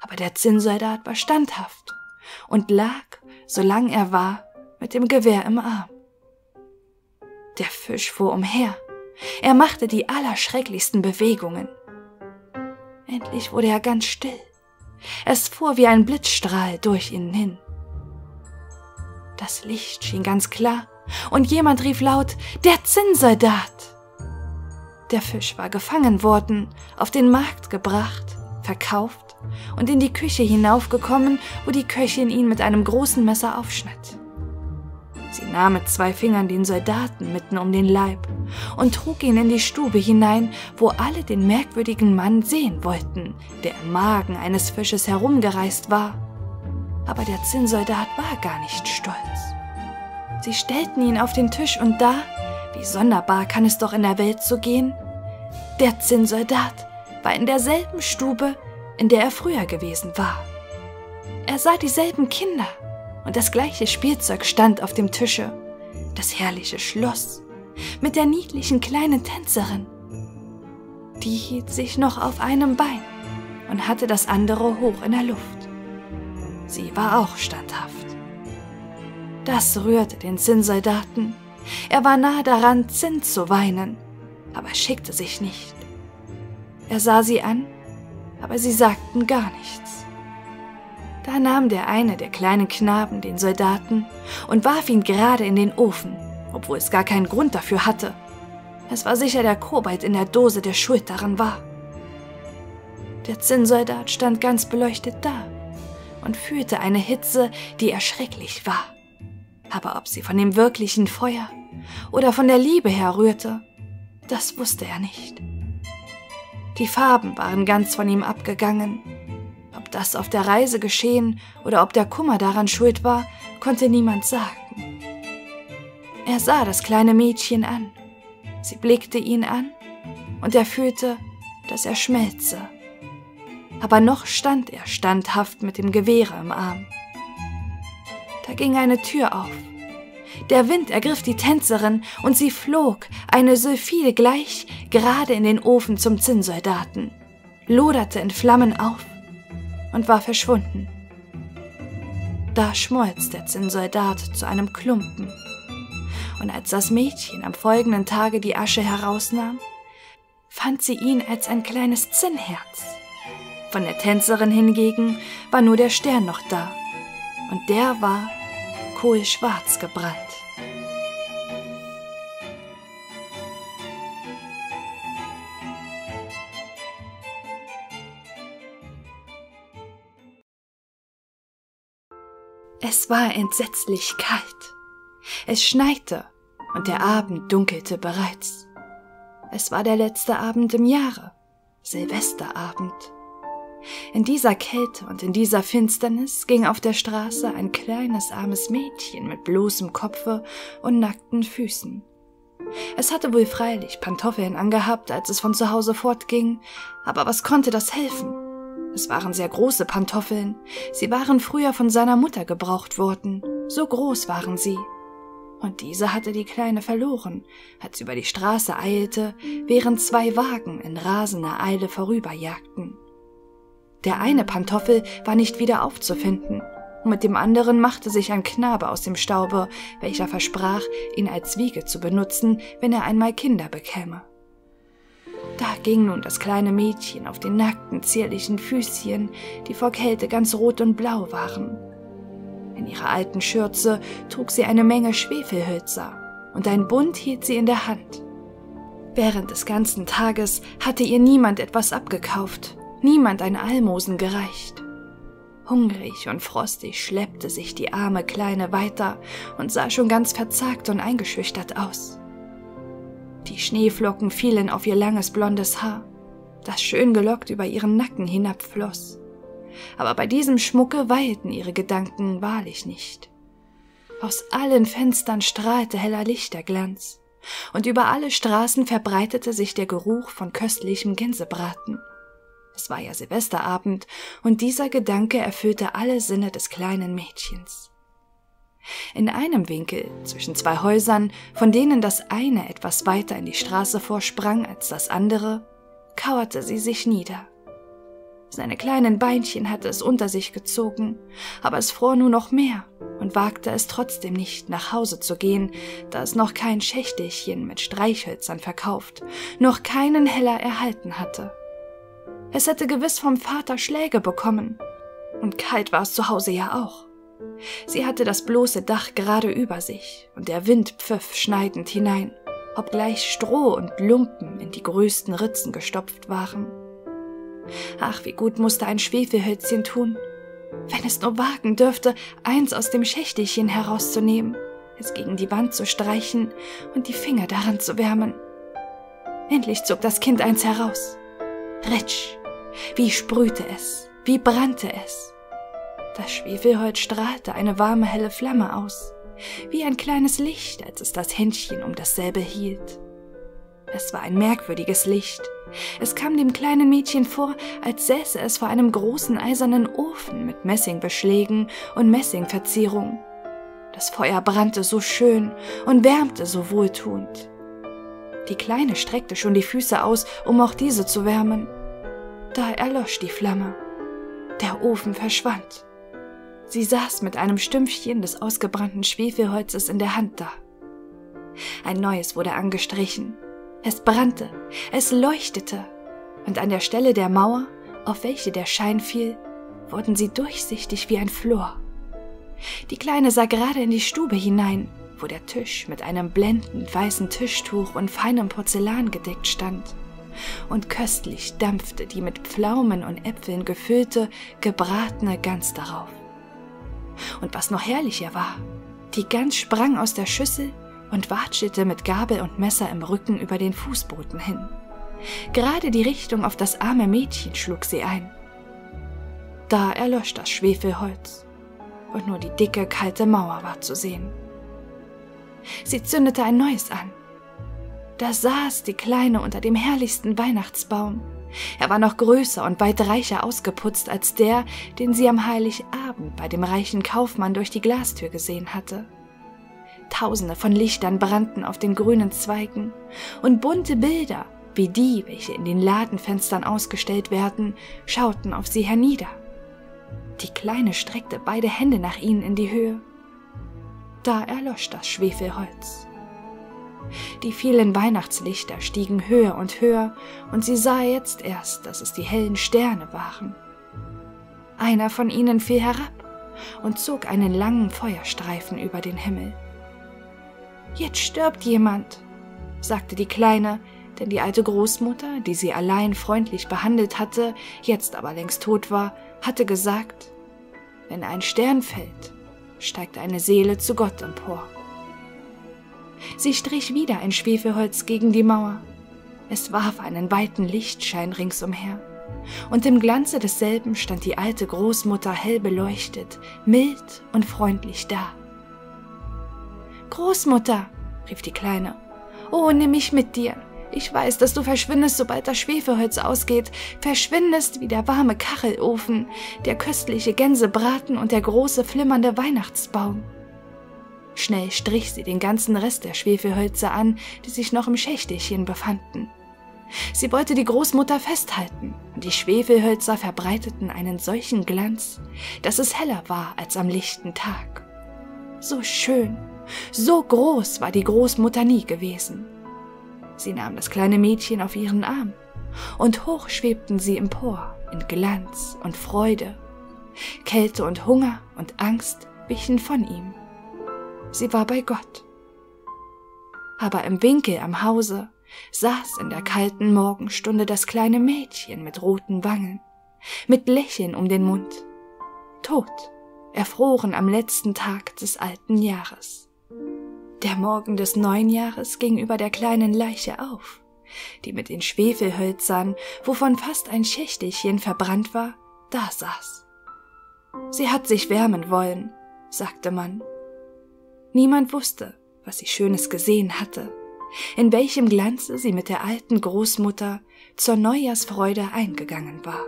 Aber der Zinnsoldat war standhaft und lag, solang er war, mit dem Gewehr im Arm. Der Fisch fuhr umher. Er machte die allerschrecklichsten Bewegungen. Endlich wurde er ganz still. Es fuhr wie ein Blitzstrahl durch ihn hin. Das Licht schien ganz klar, und jemand rief laut Der Zinnsoldat. Der Fisch war gefangen worden, auf den Markt gebracht, verkauft und in die Küche hinaufgekommen, wo die Köchin ihn mit einem großen Messer aufschnitt. Sie nahm mit zwei Fingern den Soldaten mitten um den Leib und trug ihn in die Stube hinein, wo alle den merkwürdigen Mann sehen wollten, der im Magen eines Fisches herumgereist war. Aber der Zinnsoldat war gar nicht stolz. Sie stellten ihn auf den Tisch und da, wie sonderbar kann es doch in der Welt so gehen, der Zinnsoldat war in derselben Stube, in der er früher gewesen war. Er sah dieselben Kinder, und das gleiche Spielzeug stand auf dem Tische. Das herrliche Schloss mit der niedlichen kleinen Tänzerin. Die hielt sich noch auf einem Bein und hatte das andere hoch in der Luft. Sie war auch standhaft. Das rührte den Zinnsoldaten. Er war nahe daran, Zinn zu weinen, aber schickte sich nicht. Er sah sie an, aber sie sagten gar nichts. Da nahm der eine der kleinen Knaben den Soldaten und warf ihn gerade in den Ofen, obwohl es gar keinen Grund dafür hatte. Es war sicher der Kobold in der Dose, der schuld daran war. Der Zinnsoldat stand ganz beleuchtet da und fühlte eine Hitze, die erschrecklich war. Aber ob sie von dem wirklichen Feuer oder von der Liebe herrührte, das wusste er nicht. Die Farben waren ganz von ihm abgegangen das auf der Reise geschehen oder ob der Kummer daran schuld war, konnte niemand sagen. Er sah das kleine Mädchen an. Sie blickte ihn an und er fühlte, dass er schmelze. Aber noch stand er standhaft mit dem Gewehre im Arm. Da ging eine Tür auf. Der Wind ergriff die Tänzerin und sie flog, eine Sylphide gleich, gerade in den Ofen zum Zinnsoldaten, loderte in Flammen auf und war verschwunden. Da schmolz der Zinnsoldat zu einem Klumpen. Und als das Mädchen am folgenden Tage die Asche herausnahm, fand sie ihn als ein kleines Zinnherz. Von der Tänzerin hingegen war nur der Stern noch da, und der war kohlschwarz gebrannt. Es war entsetzlich kalt. Es schneite und der Abend dunkelte bereits. Es war der letzte Abend im Jahre, Silvesterabend. In dieser Kälte und in dieser Finsternis ging auf der Straße ein kleines armes Mädchen mit bloßem Kopfe und nackten Füßen. Es hatte wohl freilich Pantoffeln angehabt, als es von zu Hause fortging, aber was konnte das helfen? Es waren sehr große Pantoffeln. Sie waren früher von seiner Mutter gebraucht worden. So groß waren sie. Und diese hatte die Kleine verloren, als sie über die Straße eilte, während zwei Wagen in rasender Eile vorüberjagten. Der eine Pantoffel war nicht wieder aufzufinden, mit dem anderen machte sich ein Knabe aus dem Staube, welcher versprach, ihn als Wiege zu benutzen, wenn er einmal Kinder bekäme. Da ging nun das kleine Mädchen auf den nackten, zierlichen Füßchen, die vor Kälte ganz rot und blau waren. In ihrer alten Schürze trug sie eine Menge Schwefelhölzer und ein Bund hielt sie in der Hand. Während des ganzen Tages hatte ihr niemand etwas abgekauft, niemand ein Almosen gereicht. Hungrig und frostig schleppte sich die arme Kleine weiter und sah schon ganz verzagt und eingeschüchtert aus. Die Schneeflocken fielen auf ihr langes blondes Haar, das schön gelockt über ihren Nacken hinabfloss. Aber bei diesem Schmucke weilten ihre Gedanken wahrlich nicht. Aus allen Fenstern strahlte heller Lichterglanz, und über alle Straßen verbreitete sich der Geruch von köstlichem Gänsebraten. Es war ja Silvesterabend, und dieser Gedanke erfüllte alle Sinne des kleinen Mädchens. In einem Winkel zwischen zwei Häusern, von denen das eine etwas weiter in die Straße vorsprang als das andere, kauerte sie sich nieder. Seine kleinen Beinchen hatte es unter sich gezogen, aber es fror nur noch mehr und wagte es trotzdem nicht, nach Hause zu gehen, da es noch kein Schächtelchen mit Streichhölzern verkauft, noch keinen Heller erhalten hatte. Es hätte gewiss vom Vater Schläge bekommen, und kalt war es zu Hause ja auch. Sie hatte das bloße Dach gerade über sich, und der Wind pfiff schneidend hinein, obgleich Stroh und Lumpen in die größten Ritzen gestopft waren. Ach, wie gut musste ein Schwefelhölzchen tun, wenn es nur wagen dürfte, eins aus dem Schächtelchen herauszunehmen, es gegen die Wand zu streichen und die Finger daran zu wärmen. Endlich zog das Kind eins heraus. Ritsch, wie sprühte es, wie brannte es. Das Schwefelholz strahlte eine warme helle Flamme aus, wie ein kleines Licht, als es das Händchen um dasselbe hielt. Es war ein merkwürdiges Licht. Es kam dem kleinen Mädchen vor, als säße es vor einem großen eisernen Ofen mit Messingbeschlägen und Messingverzierung. Das Feuer brannte so schön und wärmte so wohltuend. Die Kleine streckte schon die Füße aus, um auch diese zu wärmen. Da erlosch die Flamme. Der Ofen verschwand. Sie saß mit einem Stümpfchen des ausgebrannten Schwefelholzes in der Hand da. Ein neues wurde angestrichen. Es brannte, es leuchtete, und an der Stelle der Mauer, auf welche der Schein fiel, wurden sie durchsichtig wie ein Flor. Die Kleine sah gerade in die Stube hinein, wo der Tisch mit einem blendend weißen Tischtuch und feinem Porzellan gedeckt stand, und köstlich dampfte die mit Pflaumen und Äpfeln gefüllte, gebratene Gans darauf. Und was noch herrlicher war, die Gans sprang aus der Schüssel und watschelte mit Gabel und Messer im Rücken über den Fußboden hin. Gerade die Richtung auf das arme Mädchen schlug sie ein. Da erlosch das Schwefelholz und nur die dicke, kalte Mauer war zu sehen. Sie zündete ein neues an. Da saß die Kleine unter dem herrlichsten Weihnachtsbaum er war noch größer und weit reicher ausgeputzt als der, den sie am Heiligabend bei dem reichen Kaufmann durch die Glastür gesehen hatte. Tausende von Lichtern brannten auf den grünen Zweigen, und bunte Bilder, wie die, welche in den Ladenfenstern ausgestellt werden, schauten auf sie hernieder. Die Kleine streckte beide Hände nach ihnen in die Höhe. Da erlosch das Schwefelholz. Die vielen Weihnachtslichter stiegen höher und höher, und sie sah jetzt erst, dass es die hellen Sterne waren. Einer von ihnen fiel herab und zog einen langen Feuerstreifen über den Himmel. Jetzt stirbt jemand, sagte die Kleine, denn die alte Großmutter, die sie allein freundlich behandelt hatte, jetzt aber längst tot war, hatte gesagt, wenn ein Stern fällt, steigt eine Seele zu Gott empor. Sie strich wieder ein Schwefelholz gegen die Mauer. Es warf einen weiten Lichtschein ringsumher, und im Glanze desselben stand die alte Großmutter hell beleuchtet, mild und freundlich da. Großmutter, rief die Kleine, oh, nimm mich mit dir. Ich weiß, dass du verschwindest, sobald das Schwefelholz ausgeht, verschwindest wie der warme Kachelofen, der köstliche Gänsebraten und der große flimmernde Weihnachtsbaum. Schnell strich sie den ganzen Rest der Schwefelhölzer an, die sich noch im Schächtelchen befanden. Sie wollte die Großmutter festhalten, und die Schwefelhölzer verbreiteten einen solchen Glanz, dass es heller war als am lichten Tag. So schön, so groß war die Großmutter nie gewesen. Sie nahm das kleine Mädchen auf ihren Arm, und hoch schwebten sie empor in Glanz und Freude. Kälte und Hunger und Angst wichen von ihm. Sie war bei Gott. Aber im Winkel am Hause saß in der kalten Morgenstunde das kleine Mädchen mit roten Wangen, mit Lächeln um den Mund, tot, erfroren am letzten Tag des alten Jahres. Der Morgen des neuen Jahres ging über der kleinen Leiche auf, die mit den Schwefelhölzern, wovon fast ein Schächtelchen verbrannt war, da saß. Sie hat sich wärmen wollen, sagte man. Niemand wusste, was sie Schönes gesehen hatte, in welchem Glanze sie mit der alten Großmutter zur Neujahrsfreude eingegangen war.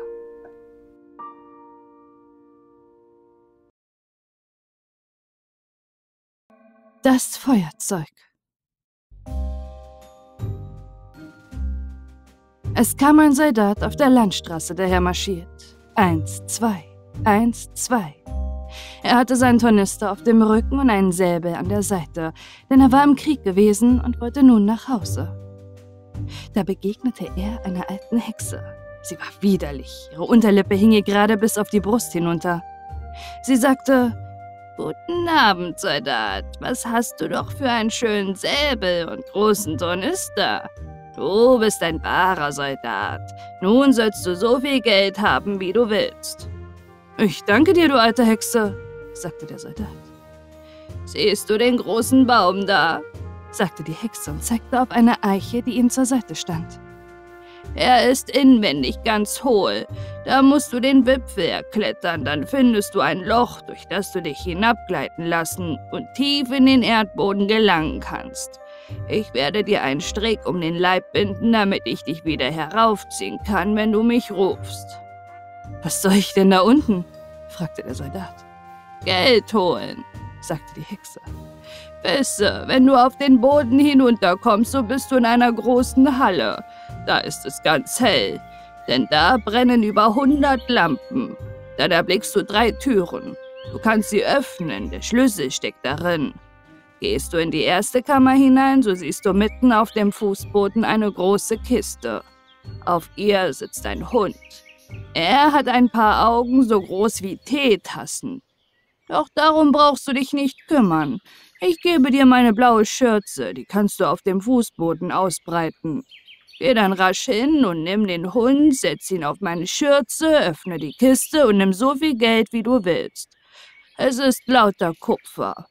Das Feuerzeug. Es kam ein Soldat auf der Landstraße dahermarschiert. Eins, zwei, eins, zwei. Er hatte seinen Tornister auf dem Rücken und einen Säbel an der Seite, denn er war im Krieg gewesen und wollte nun nach Hause. Da begegnete er einer alten Hexe. Sie war widerlich, ihre Unterlippe hing ihr gerade bis auf die Brust hinunter. Sie sagte, Guten Abend, Soldat. Was hast du doch für einen schönen Säbel und großen Tornister? Du bist ein wahrer Soldat. Nun sollst du so viel Geld haben, wie du willst. Ich danke dir, du alte Hexe, sagte der Soldat. Siehst du den großen Baum da? sagte die Hexe und zeigte auf eine Eiche, die ihm zur Seite stand. Er ist inwendig ganz hohl. Da musst du den Wipfel erklettern, dann findest du ein Loch, durch das du dich hinabgleiten lassen und tief in den Erdboden gelangen kannst. Ich werde dir einen Strick um den Leib binden, damit ich dich wieder heraufziehen kann, wenn du mich rufst. Was soll ich denn da unten? fragte der Soldat. Geld holen, sagte die Hexe. Wisse, wenn du auf den Boden hinunterkommst, so bist du in einer großen Halle. Da ist es ganz hell, denn da brennen über hundert Lampen. Dann erblickst du drei Türen. Du kannst sie öffnen, der Schlüssel steckt darin. Gehst du in die erste Kammer hinein, so siehst du mitten auf dem Fußboden eine große Kiste. Auf ihr sitzt ein Hund. Er hat ein paar Augen so groß wie Teetassen. Doch darum brauchst du dich nicht kümmern. Ich gebe dir meine blaue Schürze, die kannst du auf dem Fußboden ausbreiten. Geh dann rasch hin und nimm den Hund, setz ihn auf meine Schürze, öffne die Kiste und nimm so viel Geld, wie du willst. Es ist lauter Kupfer.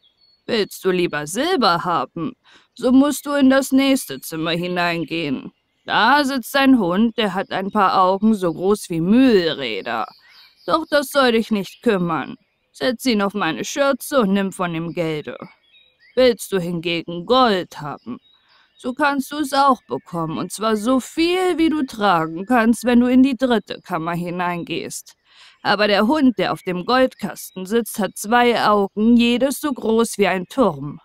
Willst du lieber Silber haben, so musst du in das nächste Zimmer hineingehen. Da sitzt ein Hund, der hat ein paar Augen so groß wie Mühlräder. Doch das soll dich nicht kümmern. Setz ihn auf meine Schürze und nimm von dem Gelde. Willst du hingegen Gold haben, so kannst du es auch bekommen, und zwar so viel, wie du tragen kannst, wenn du in die dritte Kammer hineingehst. Aber der Hund, der auf dem Goldkasten sitzt, hat zwei Augen, jedes so groß wie ein Turm.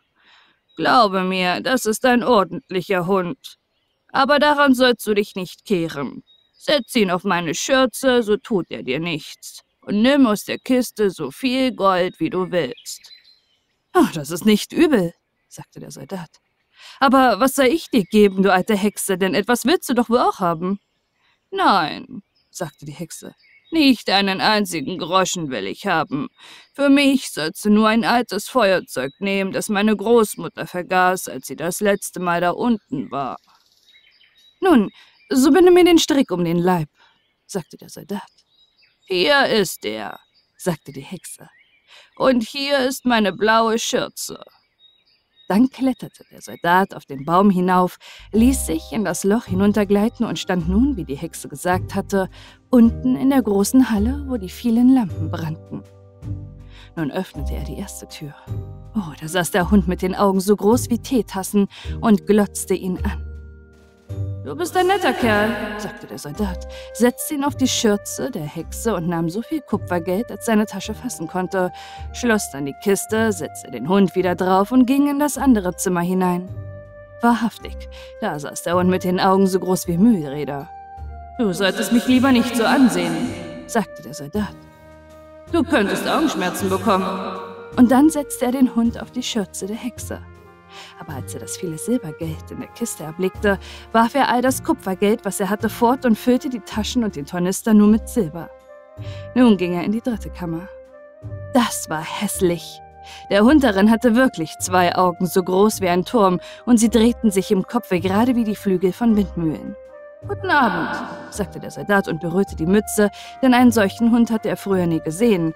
Glaube mir, das ist ein ordentlicher Hund. Aber daran sollst du dich nicht kehren. Setz ihn auf meine Schürze, so tut er dir nichts. Und nimm aus der Kiste so viel Gold, wie du willst. Ach, das ist nicht übel, sagte der Soldat. Aber was soll ich dir geben, du alte Hexe, denn etwas willst du doch wohl auch haben. Nein, sagte die Hexe, nicht einen einzigen Groschen will ich haben. Für mich sollst du nur ein altes Feuerzeug nehmen, das meine Großmutter vergaß, als sie das letzte Mal da unten war. Nun, so binde mir den Strick um den Leib, sagte der Soldat. Hier ist er, sagte die Hexe. Und hier ist meine blaue Schürze. Dann kletterte der Soldat auf den Baum hinauf, ließ sich in das Loch hinuntergleiten und stand nun, wie die Hexe gesagt hatte, unten in der großen Halle, wo die vielen Lampen brannten. Nun öffnete er die erste Tür. Oh, da saß der Hund mit den Augen so groß wie Teetassen und glotzte ihn an. Du bist ein netter Kerl, sagte der Soldat, setzte ihn auf die Schürze der Hexe und nahm so viel Kupfergeld, als seine Tasche fassen konnte, schloss dann die Kiste, setzte den Hund wieder drauf und ging in das andere Zimmer hinein. Wahrhaftig, da saß der Hund mit den Augen so groß wie Mühlräder. Du solltest mich lieber nicht so ansehen, sagte der Soldat. Du könntest Augenschmerzen bekommen. Und dann setzte er den Hund auf die Schürze der Hexe aber als er das viele Silbergeld in der Kiste erblickte, warf er all das Kupfergeld, was er hatte, fort und füllte die Taschen und den Tornister nur mit Silber. Nun ging er in die dritte Kammer. Das war hässlich. Der Hund darin hatte wirklich zwei Augen so groß wie ein Turm, und sie drehten sich im Kopfe gerade wie die Flügel von Windmühlen. Guten Abend, sagte der Soldat und berührte die Mütze, denn einen solchen Hund hatte er früher nie gesehen.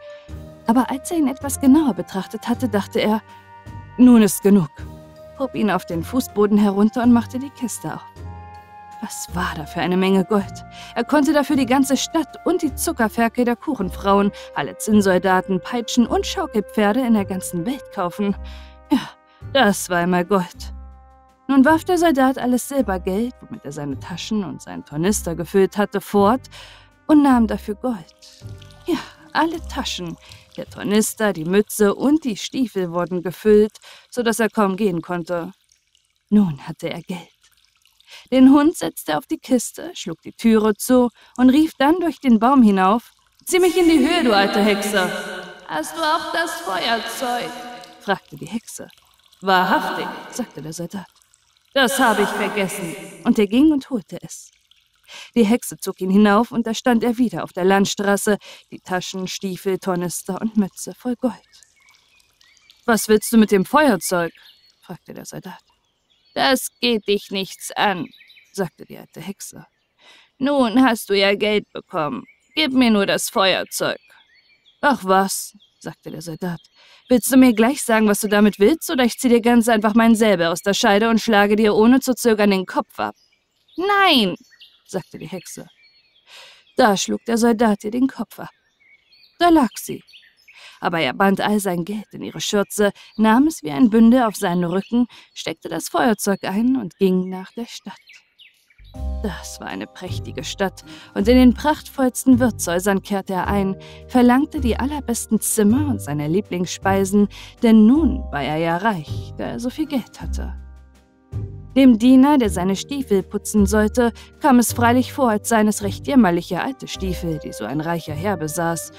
Aber als er ihn etwas genauer betrachtet hatte, dachte er, nun ist genug hob ihn auf den Fußboden herunter und machte die Kiste auf. Was war da für eine Menge Gold? Er konnte dafür die ganze Stadt und die Zuckerferkel der Kuchenfrauen, alle Zinnsoldaten, Peitschen und Schaukelpferde in der ganzen Welt kaufen. Ja, das war einmal Gold. Nun warf der Soldat alles Silbergeld, womit er seine Taschen und seinen Tornister gefüllt hatte, fort und nahm dafür Gold. Ja, alle Taschen, der Tornister, die Mütze und die Stiefel wurden gefüllt, so dass er kaum gehen konnte. Nun hatte er Geld. Den Hund setzte er auf die Kiste, schlug die Türe zu und rief dann durch den Baum hinauf: Zieh mich in die Höhe, du alte Hexe! Hast du auch das Feuerzeug? fragte die Hexe. Wahrhaftig, sagte der Soldat. Das habe ich vergessen. Und er ging und holte es. Die Hexe zog ihn hinauf, und da stand er wieder auf der Landstraße, die Taschen, Stiefel, Tornister und Mütze voll Gold. Was willst du mit dem Feuerzeug? fragte der Soldat. Das geht dich nichts an, sagte die alte Hexe. Nun hast du ja Geld bekommen. Gib mir nur das Feuerzeug. Ach was, sagte der Soldat. Willst du mir gleich sagen, was du damit willst, oder ich zieh dir ganz einfach meinen Säbel aus der Scheide und schlage dir ohne zu zögern den Kopf ab? Nein, sagte die Hexe. Da schlug der Soldat ihr den Kopf ab. Da lag sie. Aber er band all sein Geld in ihre Schürze, nahm es wie ein Bündel auf seinen Rücken, steckte das Feuerzeug ein und ging nach der Stadt. Das war eine prächtige Stadt, und in den prachtvollsten Wirtshäusern kehrte er ein, verlangte die allerbesten Zimmer und seine Lieblingsspeisen, denn nun war er ja reich, da er so viel Geld hatte. Dem Diener, der seine Stiefel putzen sollte, kam es freilich vor, als seien es recht jämmerliche alte Stiefel, die so ein reicher Herr besaß,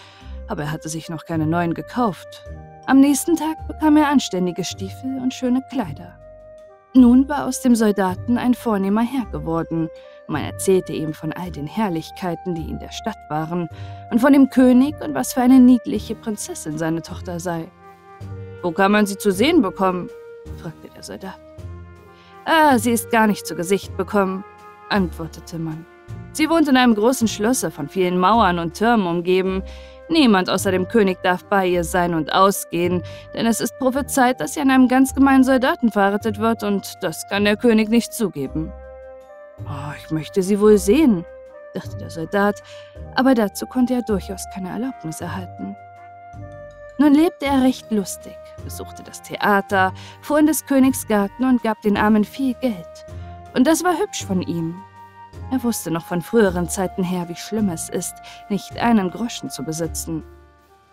aber er hatte sich noch keine neuen gekauft. Am nächsten Tag bekam er anständige Stiefel und schöne Kleider. Nun war aus dem Soldaten ein vornehmer Herr geworden. Man erzählte ihm von all den Herrlichkeiten, die in der Stadt waren, und von dem König und was für eine niedliche Prinzessin seine Tochter sei. Wo kann man sie zu sehen bekommen? fragte der Soldat. Ah, sie ist gar nicht zu Gesicht bekommen, antwortete man. Sie wohnt in einem großen Schlosse von vielen Mauern und Türmen umgeben. Niemand außer dem König darf bei ihr sein und ausgehen, denn es ist prophezeit, dass sie an einem ganz gemeinen Soldaten verheiratet wird, und das kann der König nicht zugeben. Oh, ich möchte sie wohl sehen, dachte der Soldat, aber dazu konnte er durchaus keine Erlaubnis erhalten. Nun lebte er recht lustig, besuchte das Theater, fuhr in des Königs Garten und gab den Armen viel Geld. Und das war hübsch von ihm. Er wusste noch von früheren Zeiten her, wie schlimm es ist, nicht einen Groschen zu besitzen.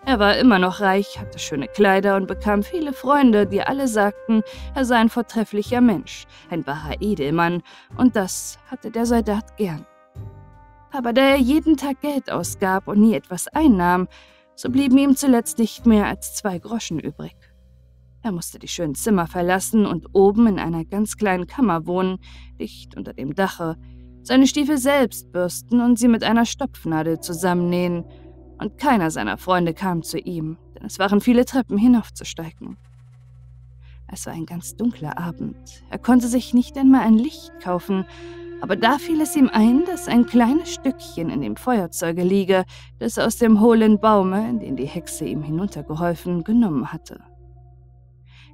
Er war immer noch reich, hatte schöne Kleider und bekam viele Freunde, die alle sagten, er sei ein vortrefflicher Mensch, ein wahrer Edelmann, und das hatte der Soldat gern. Aber da er jeden Tag Geld ausgab und nie etwas einnahm, so blieben ihm zuletzt nicht mehr als zwei Groschen übrig. Er musste die schönen Zimmer verlassen und oben in einer ganz kleinen Kammer wohnen, dicht unter dem Dache, seine Stiefel selbst bürsten und sie mit einer Stopfnadel zusammennähen, und keiner seiner Freunde kam zu ihm, denn es waren viele Treppen hinaufzusteigen. Es war ein ganz dunkler Abend. Er konnte sich nicht einmal ein Licht kaufen, aber da fiel es ihm ein, dass ein kleines Stückchen in dem Feuerzeuge liege, das aus dem hohlen Baume, in den die Hexe ihm hinuntergeholfen, genommen hatte.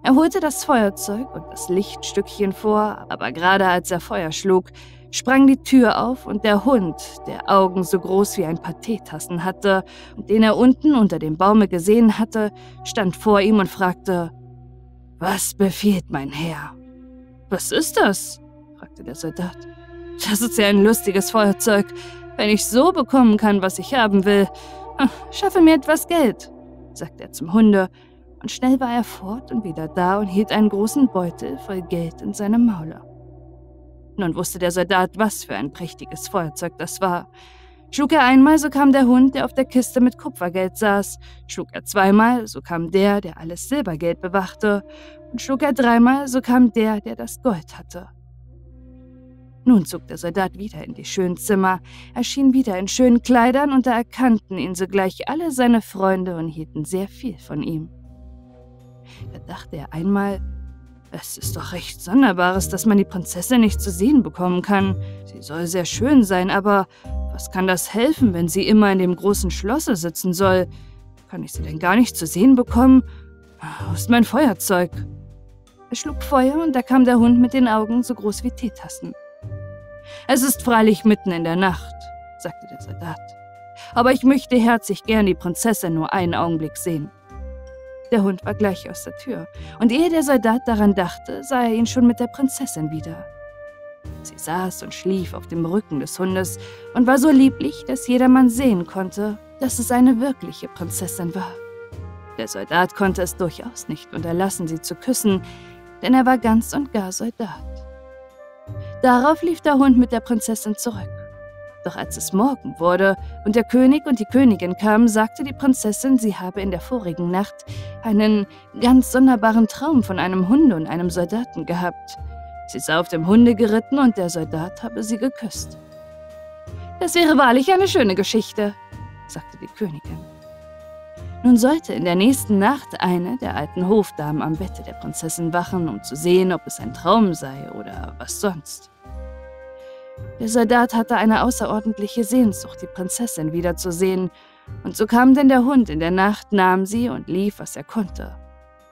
Er holte das Feuerzeug und das Lichtstückchen vor, aber gerade als er Feuer schlug, sprang die Tür auf und der Hund, der Augen so groß wie ein paar Teetassen hatte und den er unten unter dem Baume gesehen hatte, stand vor ihm und fragte, Was befiehlt mein Herr? Was ist das? fragte der Soldat. Das ist ja ein lustiges Feuerzeug. Wenn ich so bekommen kann, was ich haben will, schaffe mir etwas Geld, sagte er zum Hunde, und schnell war er fort und wieder da und hielt einen großen Beutel voll Geld in seinem Maule. Nun wusste der Soldat, was für ein prächtiges Feuerzeug das war. Schlug er einmal, so kam der Hund, der auf der Kiste mit Kupfergeld saß. Schlug er zweimal, so kam der, der alles Silbergeld bewachte. Und schlug er dreimal, so kam der, der das Gold hatte. Nun zog der Soldat wieder in die schönen Zimmer, erschien wieder in schönen Kleidern und da erkannten ihn sogleich alle seine Freunde und hielten sehr viel von ihm. Da dachte er einmal, es ist doch recht Sonderbares, dass man die Prinzessin nicht zu sehen bekommen kann. Sie soll sehr schön sein, aber was kann das helfen, wenn sie immer in dem großen Schlosse sitzen soll? Kann ich sie denn gar nicht zu sehen bekommen? Wo ist mein Feuerzeug? Er schlug Feuer und da kam der Hund mit den Augen so groß wie Teetassen. Es ist freilich mitten in der Nacht, sagte der Soldat. Aber ich möchte herzlich gern die Prinzessin nur einen Augenblick sehen. Der Hund war gleich aus der Tür, und ehe der Soldat daran dachte, sah er ihn schon mit der Prinzessin wieder. Sie saß und schlief auf dem Rücken des Hundes und war so lieblich, dass jedermann sehen konnte, dass es eine wirkliche Prinzessin war. Der Soldat konnte es durchaus nicht unterlassen, sie zu küssen, denn er war ganz und gar Soldat. Darauf lief der Hund mit der Prinzessin zurück. Doch als es Morgen wurde und der König und die Königin kamen, sagte die Prinzessin, sie habe in der vorigen Nacht einen ganz sonderbaren Traum von einem Hunde und einem Soldaten gehabt. Sie sei auf dem Hunde geritten und der Soldat habe sie geküsst. Das wäre wahrlich eine schöne Geschichte, sagte die Königin. Nun sollte in der nächsten Nacht eine der alten Hofdamen am Bette der Prinzessin wachen, um zu sehen, ob es ein Traum sei oder was sonst. Der Soldat hatte eine außerordentliche Sehnsucht, die Prinzessin wiederzusehen, und so kam denn der Hund in der Nacht, nahm sie und lief, was er konnte.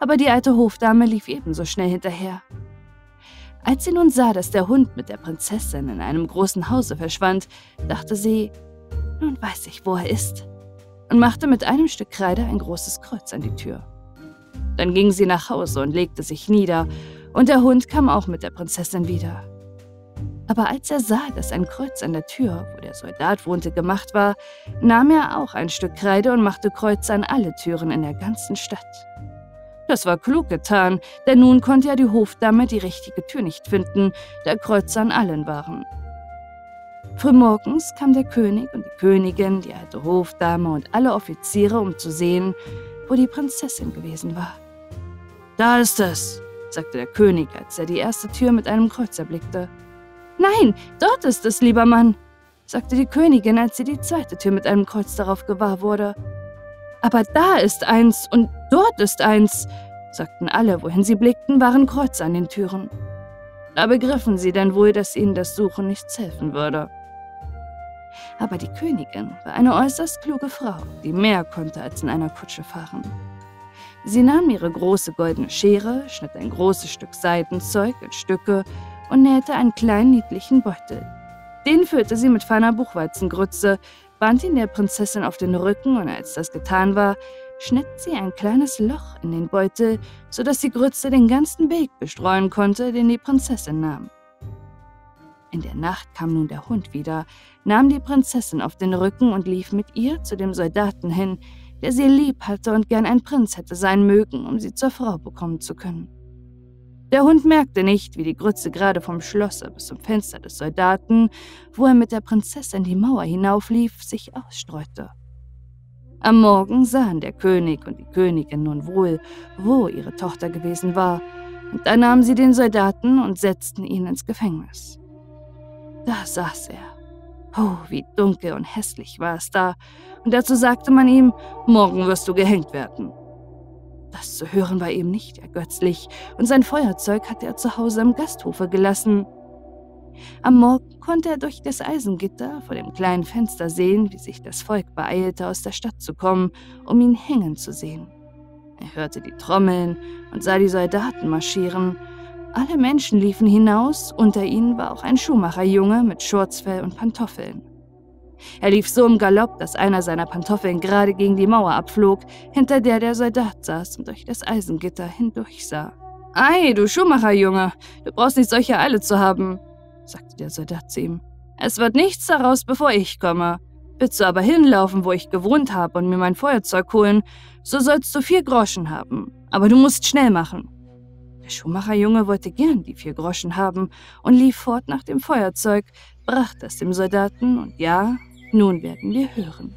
Aber die alte Hofdame lief ebenso schnell hinterher. Als sie nun sah, dass der Hund mit der Prinzessin in einem großen Hause verschwand, dachte sie, nun weiß ich, wo er ist, und machte mit einem Stück Kreide ein großes Kreuz an die Tür. Dann ging sie nach Hause und legte sich nieder, und der Hund kam auch mit der Prinzessin wieder. Aber als er sah, dass ein Kreuz an der Tür, wo der Soldat wohnte, gemacht war, nahm er auch ein Stück Kreide und machte Kreuze an alle Türen in der ganzen Stadt. Das war klug getan, denn nun konnte ja die Hofdame die richtige Tür nicht finden, da Kreuze an allen waren. Frühmorgens kam der König und die Königin, die alte Hofdame und alle Offiziere, um zu sehen, wo die Prinzessin gewesen war. Da ist es, sagte der König, als er die erste Tür mit einem Kreuz erblickte. Nein, dort ist es, lieber Mann, sagte die Königin, als sie die zweite Tür mit einem Kreuz darauf gewahr wurde. Aber da ist eins und dort ist eins, sagten alle, wohin sie blickten, waren Kreuze an den Türen. Da begriffen sie denn wohl, dass ihnen das Suchen nichts helfen würde. Aber die Königin war eine äußerst kluge Frau, die mehr konnte als in einer Kutsche fahren. Sie nahm ihre große goldene Schere, schnitt ein großes Stück Seidenzeug in Stücke und nähte einen kleinen niedlichen Beutel. Den füllte sie mit feiner Buchweizengrütze, band ihn der Prinzessin auf den Rücken und als das getan war, schnitt sie ein kleines Loch in den Beutel, sodass die Grütze den ganzen Weg bestreuen konnte, den die Prinzessin nahm. In der Nacht kam nun der Hund wieder, nahm die Prinzessin auf den Rücken und lief mit ihr zu dem Soldaten hin, der sie lieb hatte und gern ein Prinz hätte sein mögen, um sie zur Frau bekommen zu können. Der Hund merkte nicht, wie die Grütze gerade vom Schlosser bis zum Fenster des Soldaten, wo er mit der Prinzessin die Mauer hinauflief, sich ausstreute. Am Morgen sahen der König und die Königin nun wohl, wo ihre Tochter gewesen war, und da nahmen sie den Soldaten und setzten ihn ins Gefängnis. Da saß er. Oh, wie dunkel und hässlich war es da, und dazu sagte man ihm, morgen wirst du gehängt werden. Das zu hören war ihm nicht ergötzlich, und sein Feuerzeug hatte er zu Hause im Gasthofe gelassen. Am Morgen konnte er durch das Eisengitter vor dem kleinen Fenster sehen, wie sich das Volk beeilte, aus der Stadt zu kommen, um ihn hängen zu sehen. Er hörte die Trommeln und sah die Soldaten marschieren. Alle Menschen liefen hinaus, unter ihnen war auch ein Schuhmacherjunge mit Schurzfell und Pantoffeln. Er lief so im Galopp, dass einer seiner Pantoffeln gerade gegen die Mauer abflog, hinter der der Soldat saß und durch das Eisengitter hindurchsah. Ei, du Schuhmacherjunge, du brauchst nicht solche Eile zu haben, sagte der Soldat zu ihm. Es wird nichts daraus, bevor ich komme. Willst du aber hinlaufen, wo ich gewohnt habe und mir mein Feuerzeug holen, so sollst du vier Groschen haben. Aber du musst schnell machen. Der Schuhmacherjunge wollte gern die vier Groschen haben und lief fort nach dem Feuerzeug, brachte es dem Soldaten und ja, nun werden wir hören.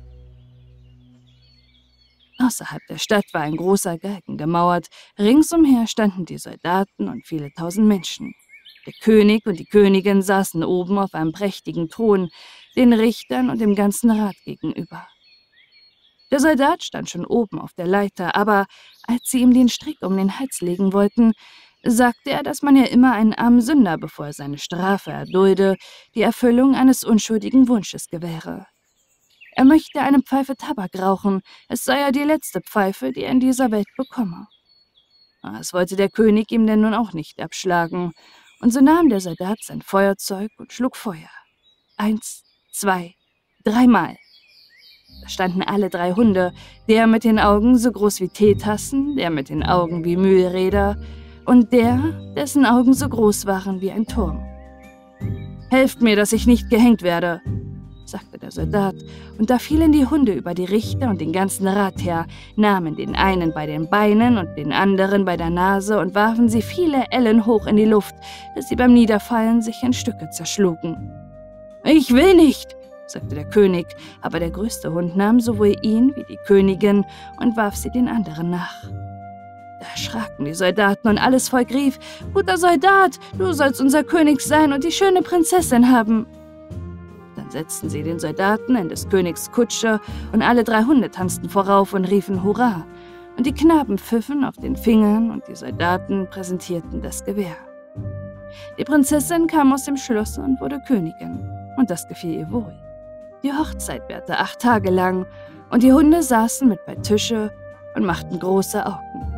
Außerhalb der Stadt war ein großer Galgen gemauert, ringsumher standen die Soldaten und viele tausend Menschen. Der König und die Königin saßen oben auf einem prächtigen Thron, den Richtern und dem ganzen Rat gegenüber. Der Soldat stand schon oben auf der Leiter, aber als sie ihm den Strick um den Hals legen wollten, sagte er, dass man ja immer einen armen Sünder, bevor er seine Strafe erdulde, die Erfüllung eines unschuldigen Wunsches gewähre. Er möchte eine Pfeife Tabak rauchen, es sei ja die letzte Pfeife, die er in dieser Welt bekomme. Das wollte der König ihm denn nun auch nicht abschlagen, und so nahm der Soldat sein Feuerzeug und schlug Feuer. Eins, zwei, dreimal. Da standen alle drei Hunde, der mit den Augen so groß wie Teetassen, der mit den Augen wie Mühlräder, und der, dessen Augen so groß waren wie ein Turm. Helft mir, dass ich nicht gehängt werde, sagte der Soldat, und da fielen die Hunde über die Richter und den ganzen Rat her, nahmen den einen bei den Beinen und den anderen bei der Nase und warfen sie viele Ellen hoch in die Luft, dass sie beim Niederfallen sich in Stücke zerschlugen. Ich will nicht, sagte der König, aber der größte Hund nahm sowohl ihn wie die Königin und warf sie den anderen nach. Erschraken die Soldaten und alles Volk rief, Guter Soldat, du sollst unser König sein und die schöne Prinzessin haben. Dann setzten sie den Soldaten in des Königs Kutsche und alle drei Hunde tanzten vorauf und riefen Hurra. Und die Knaben pfiffen auf den Fingern und die Soldaten präsentierten das Gewehr. Die Prinzessin kam aus dem Schloss und wurde Königin, und das gefiel ihr wohl. Die Hochzeit währte acht Tage lang, und die Hunde saßen mit bei Tische und machten große Augen.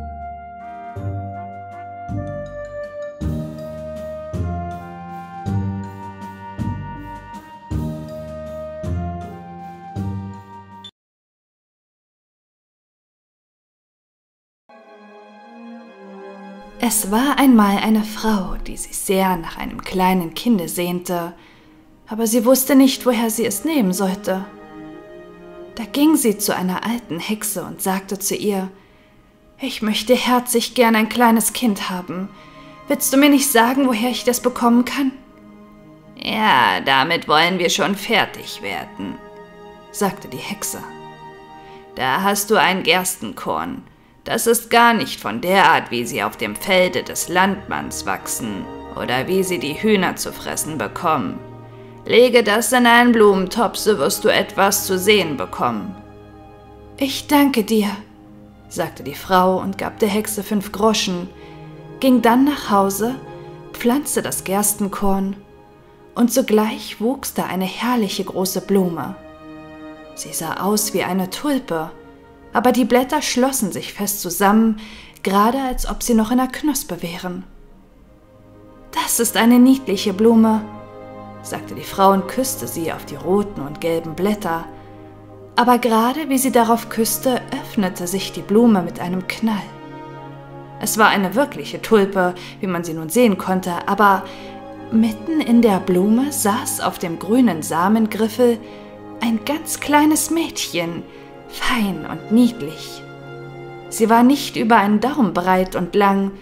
Es war einmal eine Frau, die sich sehr nach einem kleinen Kinde sehnte, aber sie wusste nicht, woher sie es nehmen sollte. Da ging sie zu einer alten Hexe und sagte zu ihr, ich möchte herzlich gern ein kleines Kind haben. Willst du mir nicht sagen, woher ich das bekommen kann? Ja, damit wollen wir schon fertig werden, sagte die Hexe. Da hast du ein Gerstenkorn das ist gar nicht von der Art, wie sie auf dem Felde des Landmanns wachsen oder wie sie die Hühner zu fressen bekommen. Lege das in einen Blumentopf, so wirst du etwas zu sehen bekommen. Ich danke dir, sagte die Frau und gab der Hexe fünf Groschen, ging dann nach Hause, pflanzte das Gerstenkorn, und sogleich wuchs da eine herrliche große Blume. Sie sah aus wie eine Tulpe, aber die Blätter schlossen sich fest zusammen, gerade als ob sie noch in der Knospe wären. Das ist eine niedliche Blume, sagte die Frau und küsste sie auf die roten und gelben Blätter. Aber gerade wie sie darauf küsste, öffnete sich die Blume mit einem Knall. Es war eine wirkliche Tulpe, wie man sie nun sehen konnte, aber mitten in der Blume saß auf dem grünen Samengriffel ein ganz kleines Mädchen, fein und niedlich. Sie war nicht über einen Daumen breit und lang,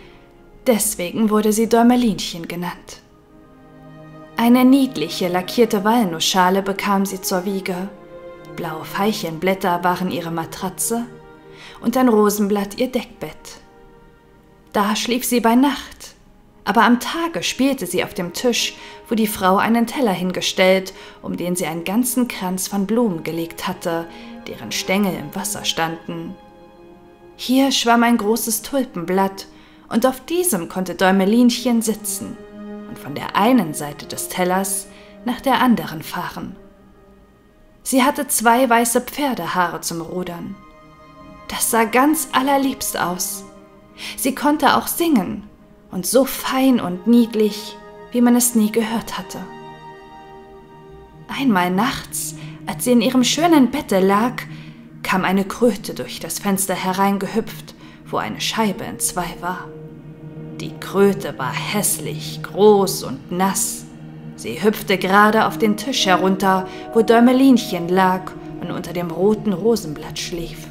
deswegen wurde sie Däumelinchen genannt. Eine niedliche lackierte Walnussschale bekam sie zur Wiege, blaue Veilchenblätter waren ihre Matratze und ein Rosenblatt ihr Deckbett. Da schlief sie bei Nacht, aber am Tage spielte sie auf dem Tisch, wo die Frau einen Teller hingestellt, um den sie einen ganzen Kranz von Blumen gelegt hatte, deren Stängel im Wasser standen. Hier schwamm ein großes Tulpenblatt, und auf diesem konnte Däumelinchen sitzen und von der einen Seite des Tellers nach der anderen fahren. Sie hatte zwei weiße Pferdehaare zum Rudern. Das sah ganz allerliebst aus. Sie konnte auch singen und so fein und niedlich, wie man es nie gehört hatte. Einmal nachts, als sie in ihrem schönen Bette lag, kam eine Kröte durch das Fenster hereingehüpft, wo eine Scheibe in zwei war. Die Kröte war hässlich, groß und nass. Sie hüpfte gerade auf den Tisch herunter, wo Däumelinchen lag und unter dem roten Rosenblatt schlief.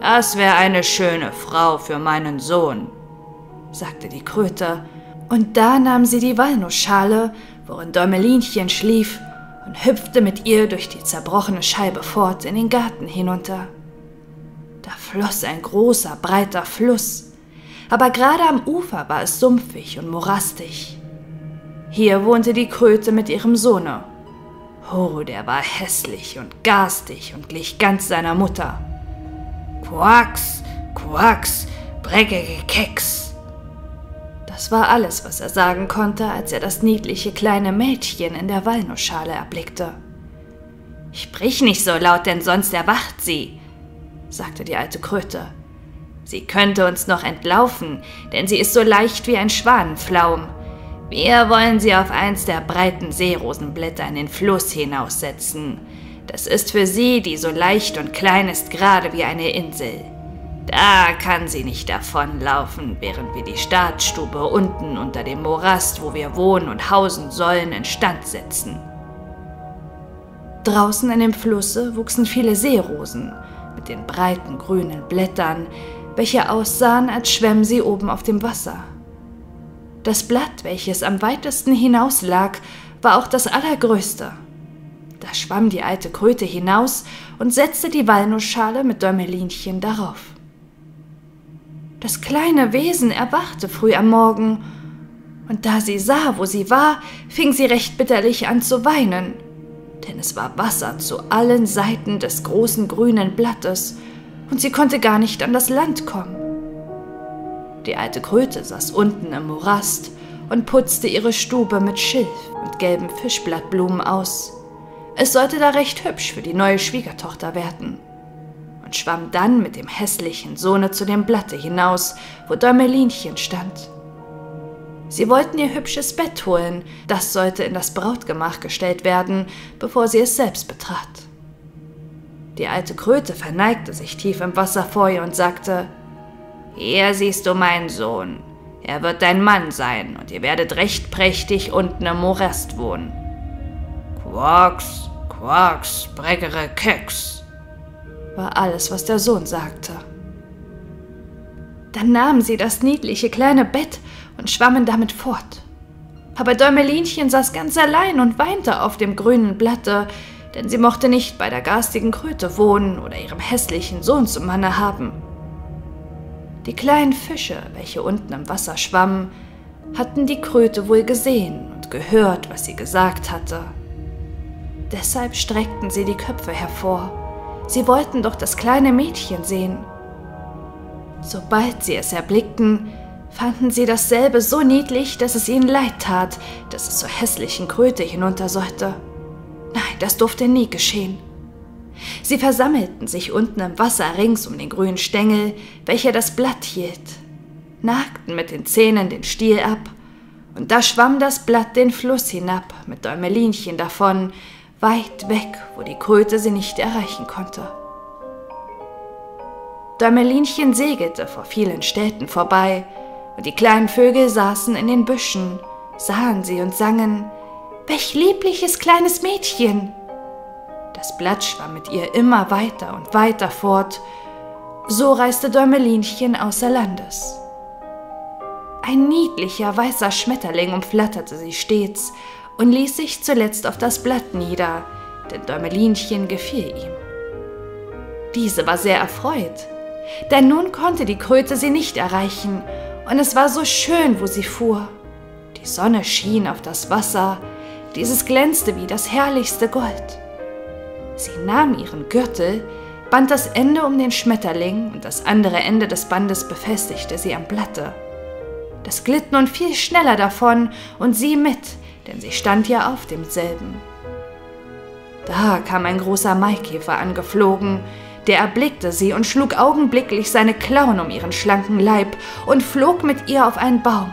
Das wäre eine schöne Frau für meinen Sohn, sagte die Kröte, und da nahm sie die Walnussschale, worin Däumelinchen schlief, und hüpfte mit ihr durch die zerbrochene Scheibe fort in den Garten hinunter. Da floss ein großer, breiter Fluss, aber gerade am Ufer war es sumpfig und morastig. Hier wohnte die Kröte mit ihrem Sohne. Oh, der war hässlich und garstig und glich ganz seiner Mutter. Quacks, quacks, breckige Keks, das war alles, was er sagen konnte, als er das niedliche kleine Mädchen in der Walnussschale erblickte. Sprich nicht so laut, denn sonst erwacht sie, sagte die alte Kröte. Sie könnte uns noch entlaufen, denn sie ist so leicht wie ein Schwanenflaum. Wir wollen sie auf eins der breiten Seerosenblätter in den Fluss hinaussetzen. Das ist für sie, die so leicht und klein ist, gerade wie eine Insel. Da kann sie nicht davonlaufen, während wir die Staatsstube unten unter dem Morast, wo wir wohnen und hausen sollen, instand setzen. Draußen in dem Flusse wuchsen viele Seerosen mit den breiten grünen Blättern, welche aussahen, als schwämmen sie oben auf dem Wasser. Das Blatt, welches am weitesten hinaus lag, war auch das allergrößte. Da schwamm die alte Kröte hinaus und setzte die Walnussschale mit Däumelinchen darauf. Das kleine Wesen erwachte früh am Morgen, und da sie sah, wo sie war, fing sie recht bitterlich an zu weinen, denn es war Wasser zu allen Seiten des großen grünen Blattes, und sie konnte gar nicht an das Land kommen. Die alte Kröte saß unten im Morast und putzte ihre Stube mit Schilf und gelben Fischblattblumen aus. Es sollte da recht hübsch für die neue Schwiegertochter werden schwamm dann mit dem hässlichen Sohne zu dem Blatte hinaus, wo Däumelinchen stand. Sie wollten ihr hübsches Bett holen, das sollte in das Brautgemach gestellt werden, bevor sie es selbst betrat. Die alte Kröte verneigte sich tief im Wasser vor ihr und sagte, Hier siehst du meinen Sohn, er wird dein Mann sein und ihr werdet recht prächtig unten im Morast wohnen. Quacks, quacks, breckere Keks, war alles, was der Sohn sagte. Dann nahmen sie das niedliche kleine Bett und schwammen damit fort. Aber Däumelinchen saß ganz allein und weinte auf dem grünen Blatte, denn sie mochte nicht bei der garstigen Kröte wohnen oder ihrem hässlichen Sohn zum Manne haben. Die kleinen Fische, welche unten im Wasser schwammen, hatten die Kröte wohl gesehen und gehört, was sie gesagt hatte. Deshalb streckten sie die Köpfe hervor Sie wollten doch das kleine Mädchen sehen. Sobald sie es erblickten, fanden sie dasselbe so niedlich, dass es ihnen leid tat, dass es zur hässlichen Kröte hinunter sollte. Nein, das durfte nie geschehen. Sie versammelten sich unten im Wasser rings um den grünen Stängel, welcher das Blatt hielt, nagten mit den Zähnen den Stiel ab, und da schwamm das Blatt den Fluss hinab mit Däumelinchen davon, weit weg, wo die Kröte sie nicht erreichen konnte. Däumelinchen segelte vor vielen Städten vorbei, und die kleinen Vögel saßen in den Büschen, sahen sie und sangen, Welch liebliches kleines Mädchen! Das Blatt schwamm mit ihr immer weiter und weiter fort. So reiste Däumelinchen außer Landes. Ein niedlicher weißer Schmetterling umflatterte sie stets und ließ sich zuletzt auf das Blatt nieder, denn Däumelinchen gefiel ihm. Diese war sehr erfreut, denn nun konnte die Kröte sie nicht erreichen, und es war so schön, wo sie fuhr. Die Sonne schien auf das Wasser, dieses glänzte wie das herrlichste Gold. Sie nahm ihren Gürtel, band das Ende um den Schmetterling und das andere Ende des Bandes befestigte sie am Blatte. Das glitt nun viel schneller davon und sie mit, denn sie stand ja auf demselben. Da kam ein großer Maikäfer angeflogen, der erblickte sie und schlug augenblicklich seine Klauen um ihren schlanken Leib und flog mit ihr auf einen Baum.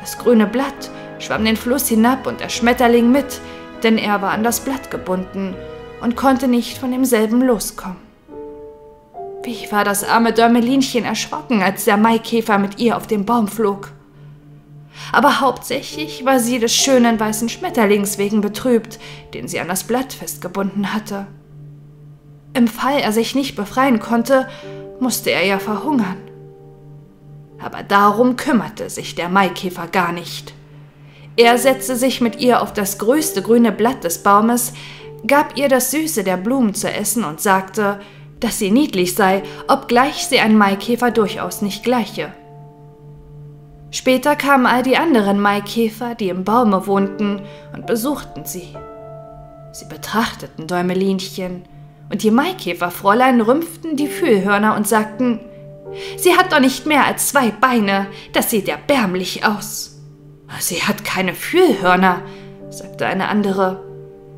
Das grüne Blatt schwamm den Fluss hinab und der Schmetterling mit, denn er war an das Blatt gebunden und konnte nicht von demselben loskommen. Wie war das arme Dörmelinchen erschrocken, als der Maikäfer mit ihr auf den Baum flog. Aber hauptsächlich war sie des schönen weißen Schmetterlings wegen betrübt, den sie an das Blatt festgebunden hatte. Im Fall er sich nicht befreien konnte, musste er ja verhungern. Aber darum kümmerte sich der Maikäfer gar nicht. Er setzte sich mit ihr auf das größte grüne Blatt des Baumes, gab ihr das Süße der Blumen zu essen und sagte, dass sie niedlich sei, obgleich sie ein Maikäfer durchaus nicht gleiche. Später kamen all die anderen Maikäfer, die im Baume wohnten, und besuchten sie. Sie betrachteten Däumelinchen, und die Maikäferfräulein rümpften die Fühlhörner und sagten, Sie hat doch nicht mehr als zwei Beine, das sieht erbärmlich aus. Sie hat keine Fühlhörner, sagte eine andere.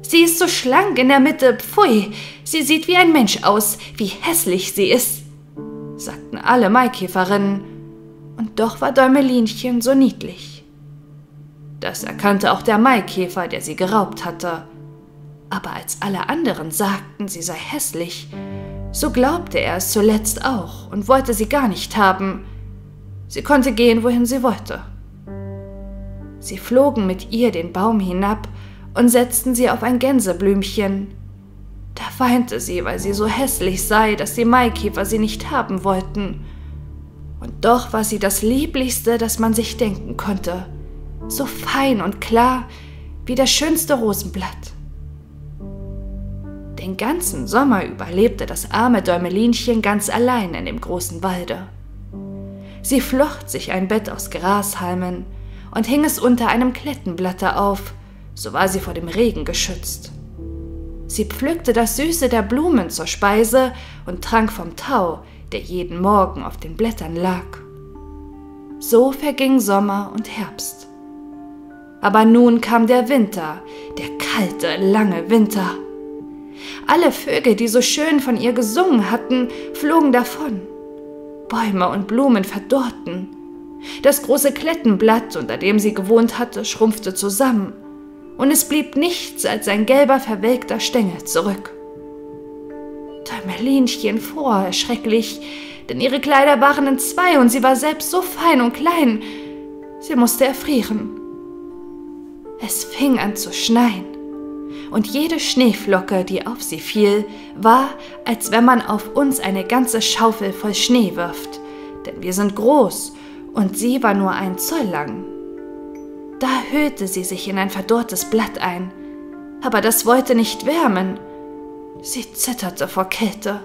Sie ist so schlank in der Mitte, pfui, sie sieht wie ein Mensch aus, wie hässlich sie ist, sagten alle Maikäferinnen. Und doch war Däumelinchen so niedlich. Das erkannte auch der Maikäfer, der sie geraubt hatte aber als alle anderen sagten, sie sei hässlich, so glaubte er es zuletzt auch und wollte sie gar nicht haben. Sie konnte gehen, wohin sie wollte. Sie flogen mit ihr den Baum hinab und setzten sie auf ein Gänseblümchen. Da weinte sie, weil sie so hässlich sei, dass die Maikäfer sie nicht haben wollten. Und doch war sie das Lieblichste, das man sich denken konnte, so fein und klar wie das schönste Rosenblatt. Den ganzen Sommer überlebte das arme Däumelinchen ganz allein in dem großen Walde. Sie flocht sich ein Bett aus Grashalmen und hing es unter einem Klettenblatte auf, so war sie vor dem Regen geschützt. Sie pflückte das Süße der Blumen zur Speise und trank vom Tau, der jeden Morgen auf den Blättern lag. So verging Sommer und Herbst. Aber nun kam der Winter, der kalte, lange Winter. Alle Vögel, die so schön von ihr gesungen hatten, flogen davon. Bäume und Blumen verdorrten. Das große Klettenblatt, unter dem sie gewohnt hatte, schrumpfte zusammen, und es blieb nichts als ein gelber, verwelkter Stängel zurück. Däumelinchen fror erschrecklich, denn ihre Kleider waren in zwei und sie war selbst so fein und klein, sie musste erfrieren. Es fing an zu schneien und jede Schneeflocke, die auf sie fiel, war, als wenn man auf uns eine ganze Schaufel voll Schnee wirft, denn wir sind groß und sie war nur ein Zoll lang. Da hüllte sie sich in ein verdorrtes Blatt ein, aber das wollte nicht wärmen. Sie zitterte vor Kälte.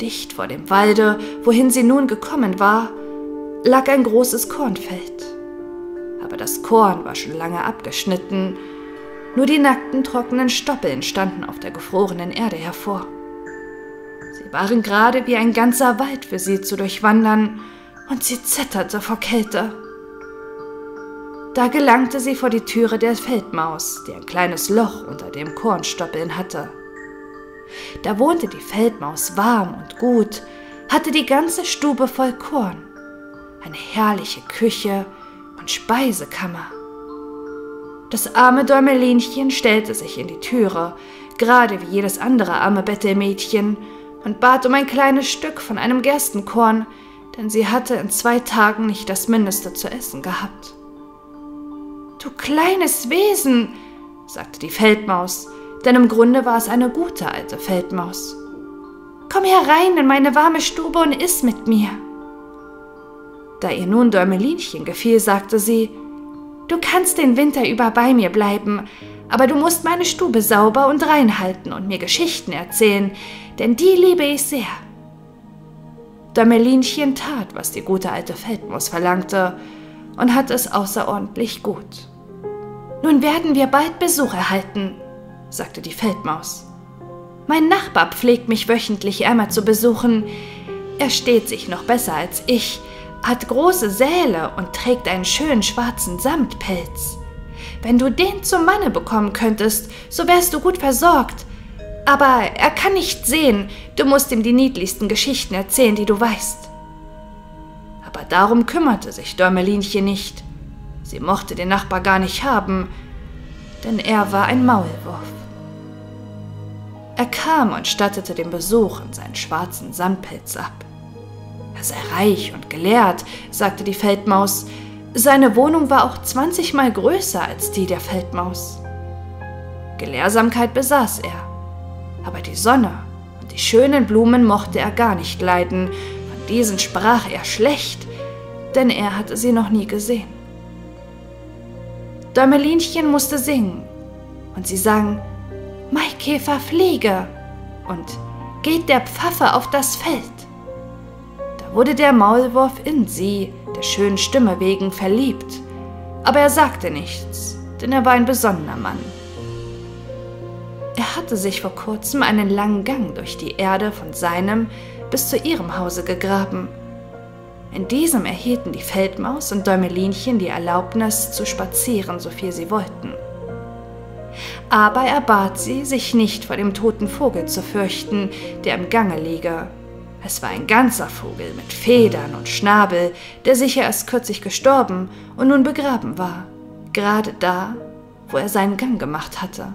Dicht vor dem Walde, wohin sie nun gekommen war, lag ein großes Kornfeld. Aber das Korn war schon lange abgeschnitten nur die nackten, trockenen Stoppeln standen auf der gefrorenen Erde hervor. Sie waren gerade wie ein ganzer Wald für sie zu durchwandern, und sie zitterte vor Kälte. Da gelangte sie vor die Türe der Feldmaus, die ein kleines Loch unter dem Kornstoppeln hatte. Da wohnte die Feldmaus warm und gut, hatte die ganze Stube voll Korn, eine herrliche Küche und Speisekammer. Das arme Däumelinchen stellte sich in die Türe, gerade wie jedes andere arme Bettelmädchen, und bat um ein kleines Stück von einem Gerstenkorn, denn sie hatte in zwei Tagen nicht das Mindeste zu essen gehabt. Du kleines Wesen, sagte die Feldmaus, denn im Grunde war es eine gute alte Feldmaus. Komm herein in meine warme Stube und iss mit mir. Da ihr nun Däumelinchen gefiel, sagte sie, Du kannst den Winter über bei mir bleiben, aber du musst meine Stube sauber und rein halten und mir Geschichten erzählen, denn die liebe ich sehr. Däumelinchen tat, was die gute alte Feldmaus verlangte, und hat es außerordentlich gut. Nun werden wir bald Besuch erhalten, sagte die Feldmaus. Mein Nachbar pflegt mich wöchentlich einmal zu besuchen. Er steht sich noch besser als ich, hat große Säle und trägt einen schönen schwarzen Samtpelz. Wenn du den zum Manne bekommen könntest, so wärst du gut versorgt. Aber er kann nicht sehen, du musst ihm die niedlichsten Geschichten erzählen, die du weißt. Aber darum kümmerte sich Däumelinchen nicht. Sie mochte den Nachbar gar nicht haben, denn er war ein Maulwurf. Er kam und stattete den Besuch in seinen schwarzen Samtpelz ab. Er sei reich und gelehrt, sagte die Feldmaus. Seine Wohnung war auch zwanzigmal größer als die der Feldmaus. Gelehrsamkeit besaß er, aber die Sonne und die schönen Blumen mochte er gar nicht leiden, von diesen sprach er schlecht, denn er hatte sie noch nie gesehen. Däumelinchen musste singen, und sie sang Maikäfer fliege und geht der Pfaffe auf das Feld. Da wurde der Maulwurf in sie, der schönen Stimme wegen, verliebt, aber er sagte nichts, denn er war ein besonderer Mann. Er hatte sich vor kurzem einen langen Gang durch die Erde von seinem bis zu ihrem Hause gegraben. In diesem erhielten die Feldmaus und Däumelinchen die Erlaubnis zu spazieren, so viel sie wollten aber er bat sie, sich nicht vor dem toten Vogel zu fürchten, der im Gange liege. Es war ein ganzer Vogel mit Federn und Schnabel, der sicher erst kürzlich gestorben und nun begraben war, gerade da, wo er seinen Gang gemacht hatte.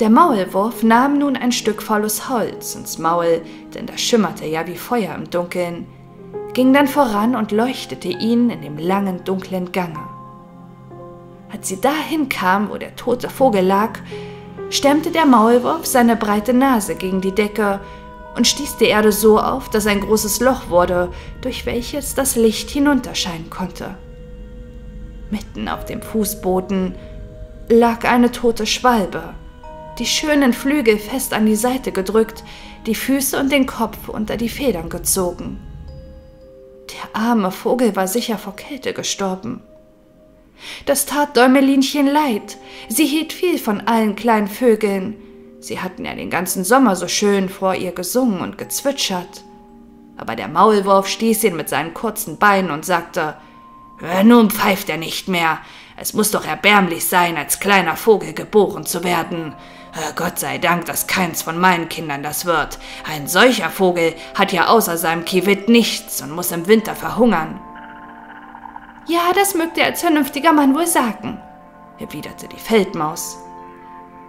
Der Maulwurf nahm nun ein Stück volles Holz ins Maul, denn das schimmerte ja wie Feuer im Dunkeln, ging dann voran und leuchtete ihn in dem langen, dunklen Gange. Als sie dahin kam, wo der tote Vogel lag, stemmte der Maulwurf seine breite Nase gegen die Decke und stieß die Erde so auf, dass ein großes Loch wurde, durch welches das Licht hinunterscheinen konnte. Mitten auf dem Fußboden lag eine tote Schwalbe, die schönen Flügel fest an die Seite gedrückt, die Füße und den Kopf unter die Federn gezogen. Der arme Vogel war sicher vor Kälte gestorben. Das tat Däumelinchen leid. Sie hielt viel von allen kleinen Vögeln. Sie hatten ja den ganzen Sommer so schön vor ihr gesungen und gezwitschert. Aber der Maulwurf stieß ihn mit seinen kurzen Beinen und sagte, nun pfeift er nicht mehr. Es muss doch erbärmlich sein, als kleiner Vogel geboren zu werden. Gott sei Dank, dass keins von meinen Kindern das wird. Ein solcher Vogel hat ja außer seinem Kiewit nichts und muss im Winter verhungern. Ja, das mögt er als vernünftiger Mann wohl sagen, erwiderte die Feldmaus.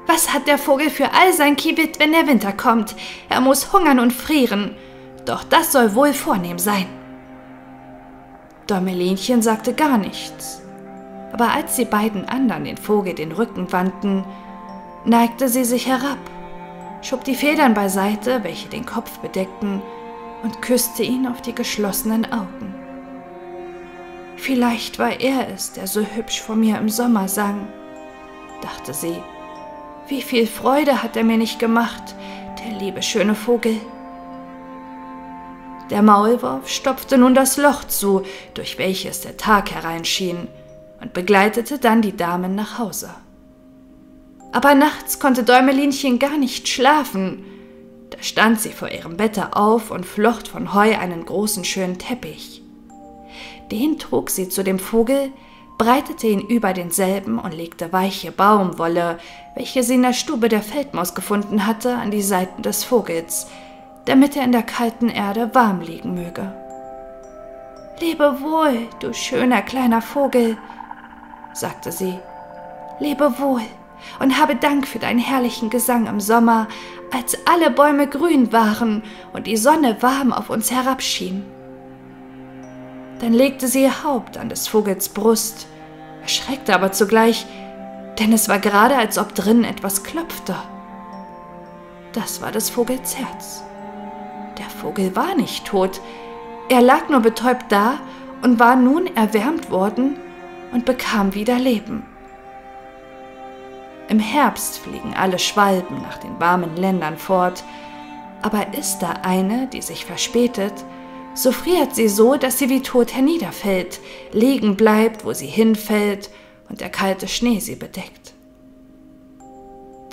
Was hat der Vogel für all sein Kiebit, wenn der Winter kommt? Er muss hungern und frieren. Doch das soll wohl vornehm sein. Dommelinchen sagte gar nichts. Aber als die beiden anderen den Vogel den Rücken wandten, neigte sie sich herab, schob die Federn beiseite, welche den Kopf bedeckten, und küsste ihn auf die geschlossenen Augen. Vielleicht war er es, der so hübsch vor mir im Sommer sang, dachte sie. Wie viel Freude hat er mir nicht gemacht, der liebe schöne Vogel. Der Maulwurf stopfte nun das Loch zu, durch welches der Tag hereinschien, und begleitete dann die Damen nach Hause. Aber nachts konnte Däumelinchen gar nicht schlafen. Da stand sie vor ihrem Bette auf und flocht von Heu einen großen schönen Teppich. Den trug sie zu dem Vogel, breitete ihn über denselben und legte weiche Baumwolle, welche sie in der Stube der Feldmaus gefunden hatte, an die Seiten des Vogels, damit er in der kalten Erde warm liegen möge. Lebe wohl, du schöner kleiner Vogel, sagte sie. Lebe wohl und habe Dank für deinen herrlichen Gesang im Sommer, als alle Bäume grün waren und die Sonne warm auf uns herabschien. Dann legte sie ihr Haupt an des Vogels Brust, erschreckte aber zugleich, denn es war gerade, als ob drinnen etwas klopfte. Das war des Vogels Herz. Der Vogel war nicht tot, er lag nur betäubt da und war nun erwärmt worden und bekam wieder Leben. Im Herbst fliegen alle Schwalben nach den warmen Ländern fort, aber ist da eine, die sich verspätet, so friert sie so, dass sie wie tot herniederfällt, liegen bleibt, wo sie hinfällt, und der kalte Schnee sie bedeckt.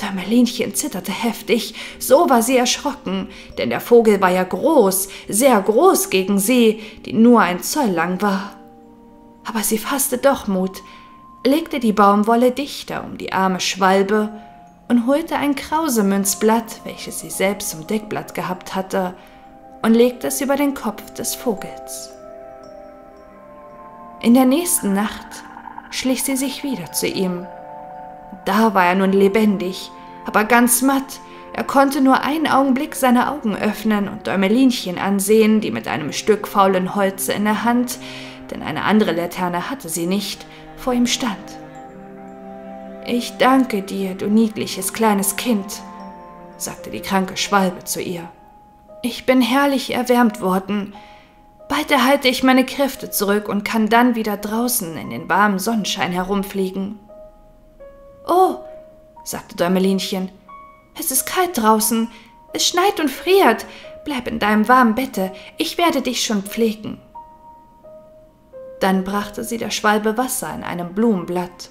Dämmelinchen zitterte heftig, so war sie erschrocken, denn der Vogel war ja groß, sehr groß gegen sie, die nur ein Zoll lang war. Aber sie fasste doch Mut, legte die Baumwolle dichter um die arme Schwalbe und holte ein Krausemünzblatt, welches sie selbst zum Deckblatt gehabt hatte, und legte es über den Kopf des Vogels. In der nächsten Nacht schlich sie sich wieder zu ihm. Da war er nun lebendig, aber ganz matt. Er konnte nur einen Augenblick seine Augen öffnen und Däumelinchen ansehen, die mit einem Stück faulen Holze in der Hand, denn eine andere Laterne hatte sie nicht, vor ihm stand. Ich danke dir, du niedliches kleines Kind, sagte die kranke Schwalbe zu ihr. Ich bin herrlich erwärmt worden. Bald erhalte ich meine Kräfte zurück und kann dann wieder draußen in den warmen Sonnenschein herumfliegen. Oh, sagte Däumelinchen, es ist kalt draußen, es schneit und friert. Bleib in deinem warmen Bette, ich werde dich schon pflegen. Dann brachte sie der Schwalbe Wasser in einem Blumenblatt,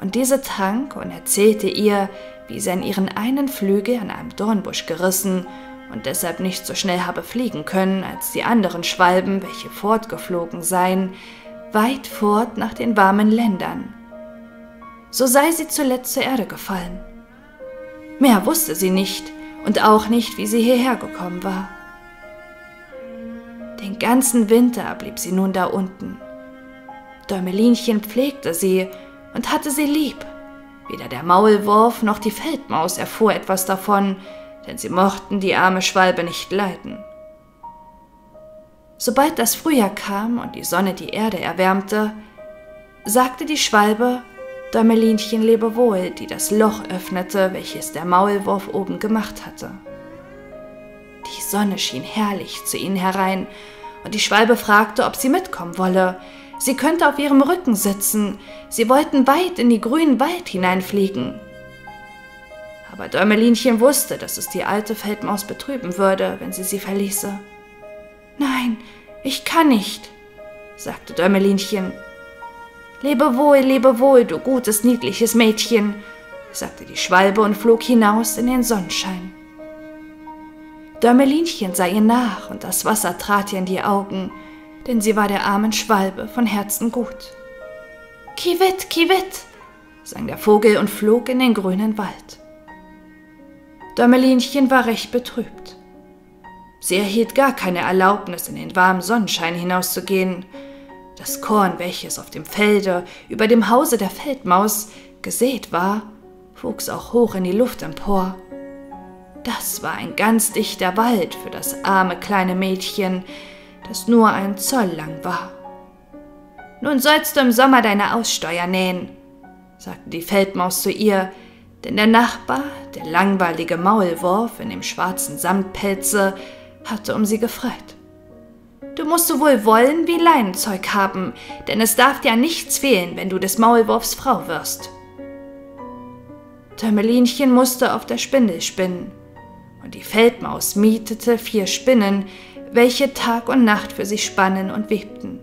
und diese trank und erzählte ihr, wie sie an ihren einen Flügel an einem Dornbusch gerissen und deshalb nicht so schnell habe fliegen können als die anderen Schwalben, welche fortgeflogen seien, weit fort nach den warmen Ländern. So sei sie zuletzt zur Erde gefallen. Mehr wusste sie nicht und auch nicht, wie sie hierher gekommen war. Den ganzen Winter blieb sie nun da unten, Däumelinchen pflegte sie und hatte sie lieb. Weder der Maulwurf noch die Feldmaus erfuhr etwas davon, denn sie mochten die arme Schwalbe nicht leiden. Sobald das Frühjahr kam und die Sonne die Erde erwärmte, sagte die Schwalbe Däumelinchen lebe wohl, die das Loch öffnete, welches der Maulwurf oben gemacht hatte. Die Sonne schien herrlich zu ihnen herein, und die Schwalbe fragte, ob sie mitkommen wolle, Sie könnte auf ihrem Rücken sitzen. Sie wollten weit in die grünen Wald hineinfliegen. Aber Däumelinchen wusste, dass es die alte Feldmaus betrüben würde, wenn sie sie verließe. Nein, ich kann nicht, sagte Däumelinchen. Lebe wohl, lebe wohl, du gutes, niedliches Mädchen, sagte die Schwalbe und flog hinaus in den Sonnenschein. Däumelinchen sah ihr nach und das Wasser trat ihr in die Augen, denn sie war der armen Schwalbe von Herzen gut. Kiwit, kiwit, sang der Vogel und flog in den grünen Wald. Däumelinchen war recht betrübt. Sie erhielt gar keine Erlaubnis, in den warmen Sonnenschein hinauszugehen. Das Korn, welches auf dem Felde über dem Hause der Feldmaus gesät war, wuchs auch hoch in die Luft empor. Das war ein ganz dichter Wald für das arme kleine Mädchen, das nur ein Zoll lang war. Nun sollst du im Sommer deine Aussteuer nähen, sagte die Feldmaus zu ihr, denn der Nachbar, der langweilige Maulwurf in dem schwarzen Samtpelze, hatte um sie gefreit. Du musst sowohl Wollen wie Leinenzeug haben, denn es darf dir nichts fehlen, wenn du des Maulwurfs Frau wirst. Tömmelinchen musste auf der Spindel spinnen, und die Feldmaus mietete vier Spinnen, welche Tag und Nacht für sie spannen und webten.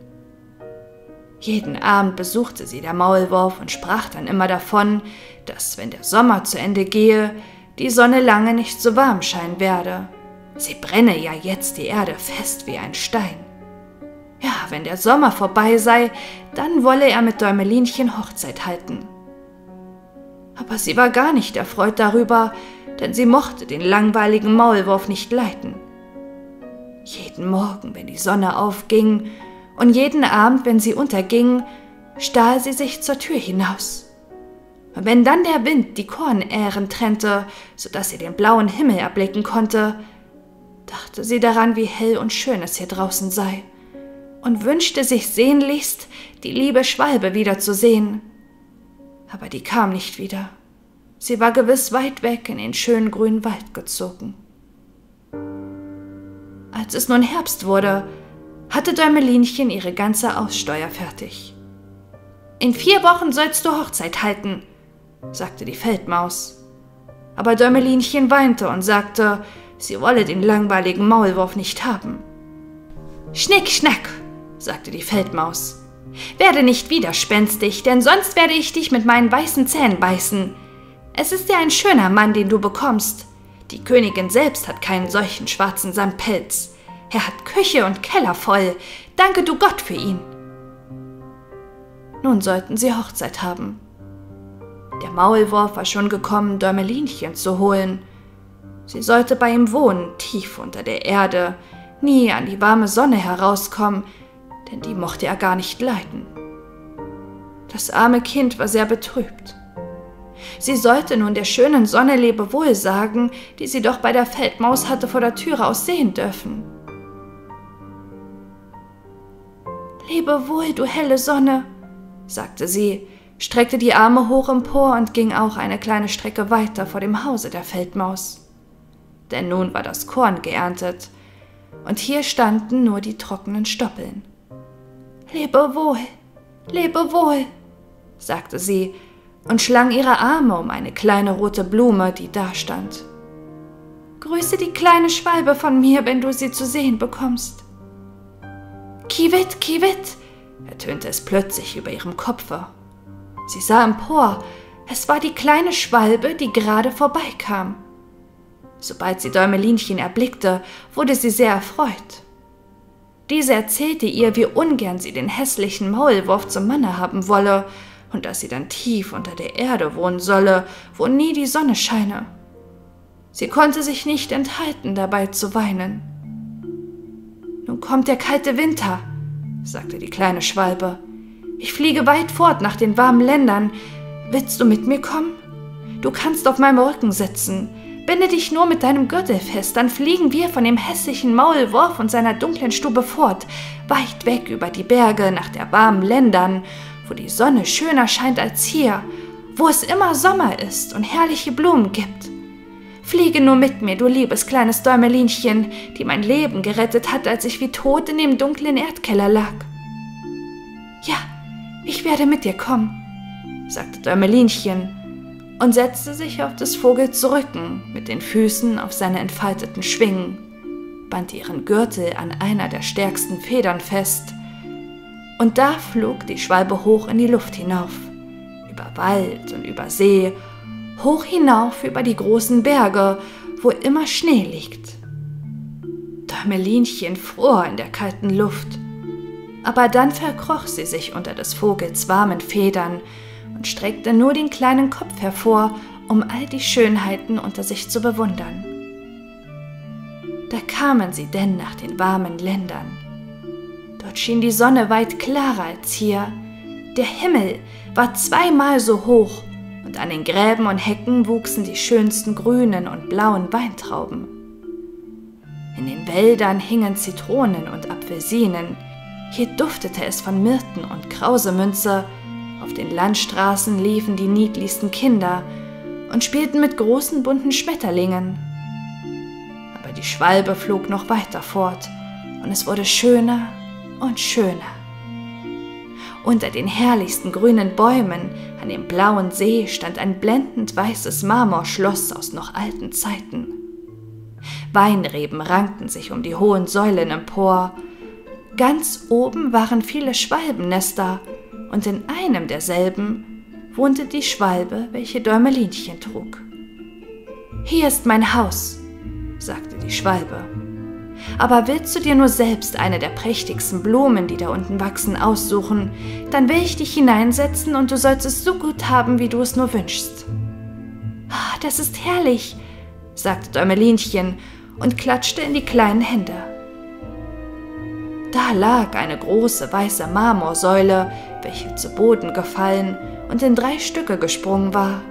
Jeden Abend besuchte sie der Maulwurf und sprach dann immer davon, dass, wenn der Sommer zu Ende gehe, die Sonne lange nicht so warm scheinen werde. Sie brenne ja jetzt die Erde fest wie ein Stein. Ja, wenn der Sommer vorbei sei, dann wolle er mit Däumelinchen Hochzeit halten. Aber sie war gar nicht erfreut darüber, denn sie mochte den langweiligen Maulwurf nicht leiden. Jeden Morgen, wenn die Sonne aufging, und jeden Abend, wenn sie unterging, stahl sie sich zur Tür hinaus. Und wenn dann der Wind die Kornähren trennte, so dass sie den blauen Himmel erblicken konnte, dachte sie daran, wie hell und schön es hier draußen sei, und wünschte sich sehnlichst, die liebe Schwalbe wiederzusehen. Aber die kam nicht wieder. Sie war gewiss weit weg in den schönen grünen Wald gezogen. Als es nun Herbst wurde, hatte Däumelinchen ihre ganze Aussteuer fertig. In vier Wochen sollst du Hochzeit halten, sagte die Feldmaus. Aber Däumelinchen weinte und sagte, sie wolle den langweiligen Maulwurf nicht haben. Schnick, schnack, sagte die Feldmaus. Werde nicht widerspenstig, denn sonst werde ich dich mit meinen weißen Zähnen beißen. Es ist ja ein schöner Mann, den du bekommst. Die Königin selbst hat keinen solchen schwarzen Samtpelz. Er hat Küche und Keller voll. Danke du Gott für ihn. Nun sollten sie Hochzeit haben. Der Maulwurf war schon gekommen, Däumelinchen zu holen. Sie sollte bei ihm wohnen, tief unter der Erde, nie an die warme Sonne herauskommen, denn die mochte er gar nicht leiden. Das arme Kind war sehr betrübt. Sie sollte nun der schönen Sonne Lebewohl sagen, die sie doch bei der Feldmaus hatte vor der Türe aus sehen dürfen. Lebewohl, du helle Sonne, sagte sie, streckte die Arme hoch empor und ging auch eine kleine Strecke weiter vor dem Hause der Feldmaus. Denn nun war das Korn geerntet, und hier standen nur die trockenen Stoppeln. Lebe wohl, lebe wohl, sagte sie und schlang ihre Arme um eine kleine rote Blume, die da stand. Grüße die kleine Schwalbe von mir, wenn du sie zu sehen bekommst. Kiewit, Kiewit, ertönte es plötzlich über ihrem Kopfe. Sie sah empor, es war die kleine Schwalbe, die gerade vorbeikam. Sobald sie Däumelinchen erblickte, wurde sie sehr erfreut. Diese erzählte ihr, wie ungern sie den hässlichen Maulwurf zum Manne haben wolle und dass sie dann tief unter der Erde wohnen solle, wo nie die Sonne scheine. Sie konnte sich nicht enthalten, dabei zu weinen. Nun kommt der kalte Winter, sagte die kleine Schwalbe. Ich fliege weit fort nach den warmen Ländern. Willst du mit mir kommen? Du kannst auf meinem Rücken sitzen. Binde dich nur mit deinem Gürtel fest, dann fliegen wir von dem hässlichen Maulwurf und seiner dunklen Stube fort, weit weg über die Berge nach der warmen Ländern, wo die Sonne schöner scheint als hier, wo es immer Sommer ist und herrliche Blumen gibt. Fliege nur mit mir, du liebes kleines Däumelinchen, die mein Leben gerettet hat, als ich wie tot in dem dunklen Erdkeller lag. Ja, ich werde mit dir kommen, sagte Däumelinchen und setzte sich auf des Vogels Rücken mit den Füßen auf seine entfalteten Schwingen, band ihren Gürtel an einer der stärksten Federn fest, und da flog die Schwalbe hoch in die Luft hinauf, über Wald und über See hoch hinauf über die großen Berge, wo immer Schnee liegt. Däumelinchen fror in der kalten Luft, aber dann verkroch sie sich unter des Vogels warmen Federn und streckte nur den kleinen Kopf hervor, um all die Schönheiten unter sich zu bewundern. Da kamen sie denn nach den warmen Ländern. Dort schien die Sonne weit klarer als hier. Der Himmel war zweimal so hoch und an den Gräben und Hecken wuchsen die schönsten grünen und blauen Weintrauben. In den Wäldern hingen Zitronen und Apfelsinen, hier duftete es von Myrten und Krausemünze, auf den Landstraßen liefen die niedlichsten Kinder und spielten mit großen bunten Schmetterlingen. Aber die Schwalbe flog noch weiter fort, und es wurde schöner und schöner. Unter den herrlichsten grünen Bäumen an dem blauen See stand ein blendend weißes Marmorschloss aus noch alten Zeiten. Weinreben rankten sich um die hohen Säulen empor. Ganz oben waren viele Schwalbennester, und in einem derselben wohnte die Schwalbe, welche Däumelinchen trug. Hier ist mein Haus, sagte die Schwalbe. Aber willst du dir nur selbst eine der prächtigsten Blumen, die da unten wachsen, aussuchen, dann will ich dich hineinsetzen und du sollst es so gut haben, wie du es nur wünschst. Oh, das ist herrlich, sagte Däumelinchen und klatschte in die kleinen Hände. Da lag eine große weiße Marmorsäule, welche zu Boden gefallen und in drei Stücke gesprungen war.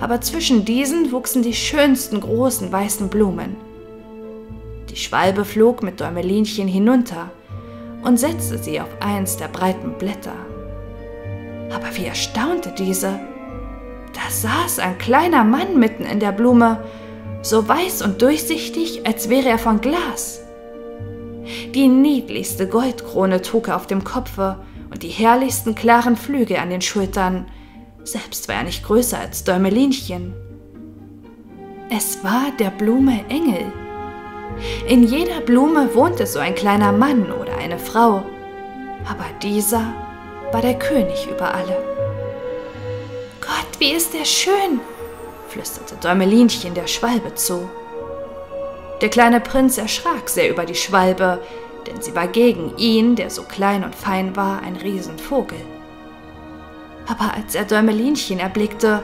Aber zwischen diesen wuchsen die schönsten großen weißen Blumen. Die Schwalbe flog mit Däumelinchen hinunter und setzte sie auf eins der breiten Blätter. Aber wie erstaunte diese! Da saß ein kleiner Mann mitten in der Blume, so weiß und durchsichtig, als wäre er von Glas. Die niedlichste Goldkrone trug er auf dem Kopfe und die herrlichsten klaren Flügel an den Schultern. Selbst war er nicht größer als Däumelinchen. Es war der Blume Engel. In jeder Blume wohnte so ein kleiner Mann oder eine Frau, aber dieser war der König über alle. Gott, wie ist er schön, flüsterte Däumelinchen der Schwalbe zu. Der kleine Prinz erschrak sehr über die Schwalbe, denn sie war gegen ihn, der so klein und fein war, ein Riesenvogel. Aber als er Däumelinchen erblickte,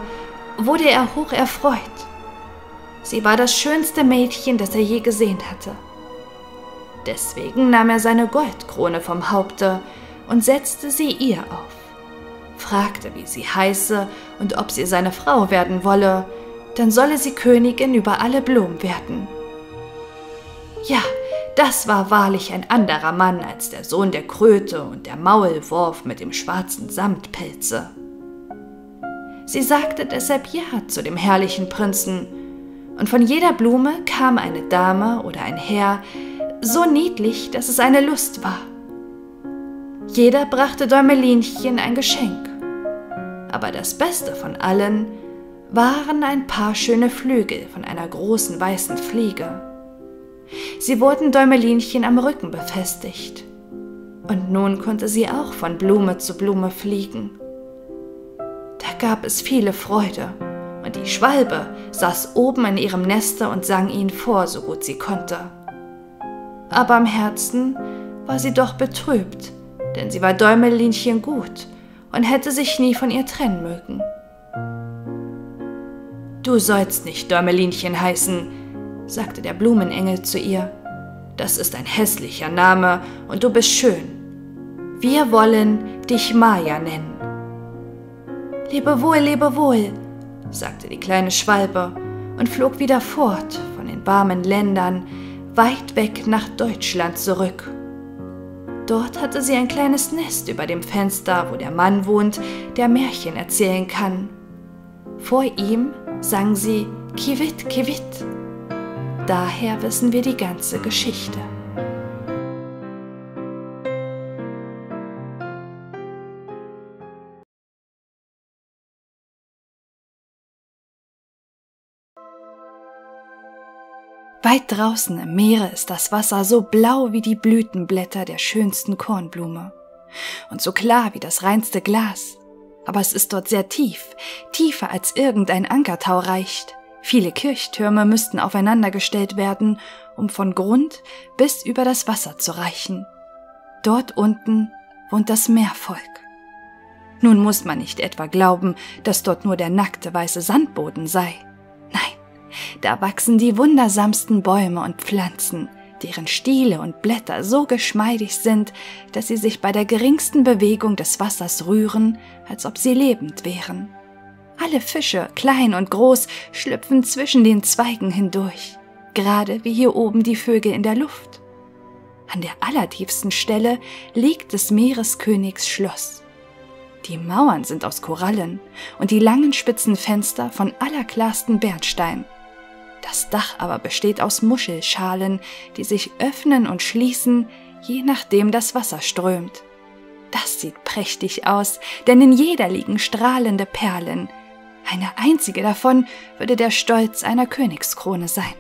wurde er hoch erfreut. Sie war das schönste Mädchen, das er je gesehen hatte. Deswegen nahm er seine Goldkrone vom Haupte und setzte sie ihr auf, fragte, wie sie heiße und ob sie seine Frau werden wolle, dann solle sie Königin über alle Blumen werden. Ja, das war wahrlich ein anderer Mann als der Sohn der Kröte und der Maulwurf mit dem schwarzen Samtpelze. Sie sagte deshalb Ja zu dem herrlichen Prinzen, und von jeder Blume kam eine Dame oder ein Herr, so niedlich, dass es eine Lust war. Jeder brachte Däumelinchen ein Geschenk, aber das Beste von allen waren ein paar schöne Flügel von einer großen weißen Fliege. Sie wurden Däumelinchen am Rücken befestigt. Und nun konnte sie auch von Blume zu Blume fliegen. Da gab es viele Freude, und die Schwalbe saß oben in ihrem Neste und sang ihnen vor, so gut sie konnte. Aber am Herzen war sie doch betrübt, denn sie war Däumelinchen gut und hätte sich nie von ihr trennen mögen. Du sollst nicht Däumelinchen heißen, sagte der Blumenengel zu ihr. Das ist ein hässlicher Name und du bist schön. Wir wollen dich Maya nennen. Lebe wohl, lebe wohl, sagte die kleine Schwalbe und flog wieder fort von den warmen Ländern weit weg nach Deutschland zurück. Dort hatte sie ein kleines Nest über dem Fenster, wo der Mann wohnt, der Märchen erzählen kann. Vor ihm sang sie Kivit, Kivit. Daher wissen wir die ganze Geschichte. Weit draußen im Meere ist das Wasser so blau wie die Blütenblätter der schönsten Kornblume und so klar wie das reinste Glas. Aber es ist dort sehr tief, tiefer als irgendein Ankertau reicht. Viele Kirchtürme müssten aufeinandergestellt werden, um von Grund bis über das Wasser zu reichen. Dort unten wohnt das Meervolk. Nun muss man nicht etwa glauben, dass dort nur der nackte weiße Sandboden sei. Nein, da wachsen die wundersamsten Bäume und Pflanzen, deren Stiele und Blätter so geschmeidig sind, dass sie sich bei der geringsten Bewegung des Wassers rühren, als ob sie lebend wären. Alle Fische, klein und groß, schlüpfen zwischen den Zweigen hindurch, gerade wie hier oben die Vögel in der Luft. An der allertiefsten Stelle liegt des Meereskönigs Schloss. Die Mauern sind aus Korallen und die langen spitzen Fenster von allerklarsten Bernstein. Das Dach aber besteht aus Muschelschalen, die sich öffnen und schließen, je nachdem das Wasser strömt. Das sieht prächtig aus, denn in jeder liegen strahlende Perlen, eine einzige davon würde der Stolz einer Königskrone sein.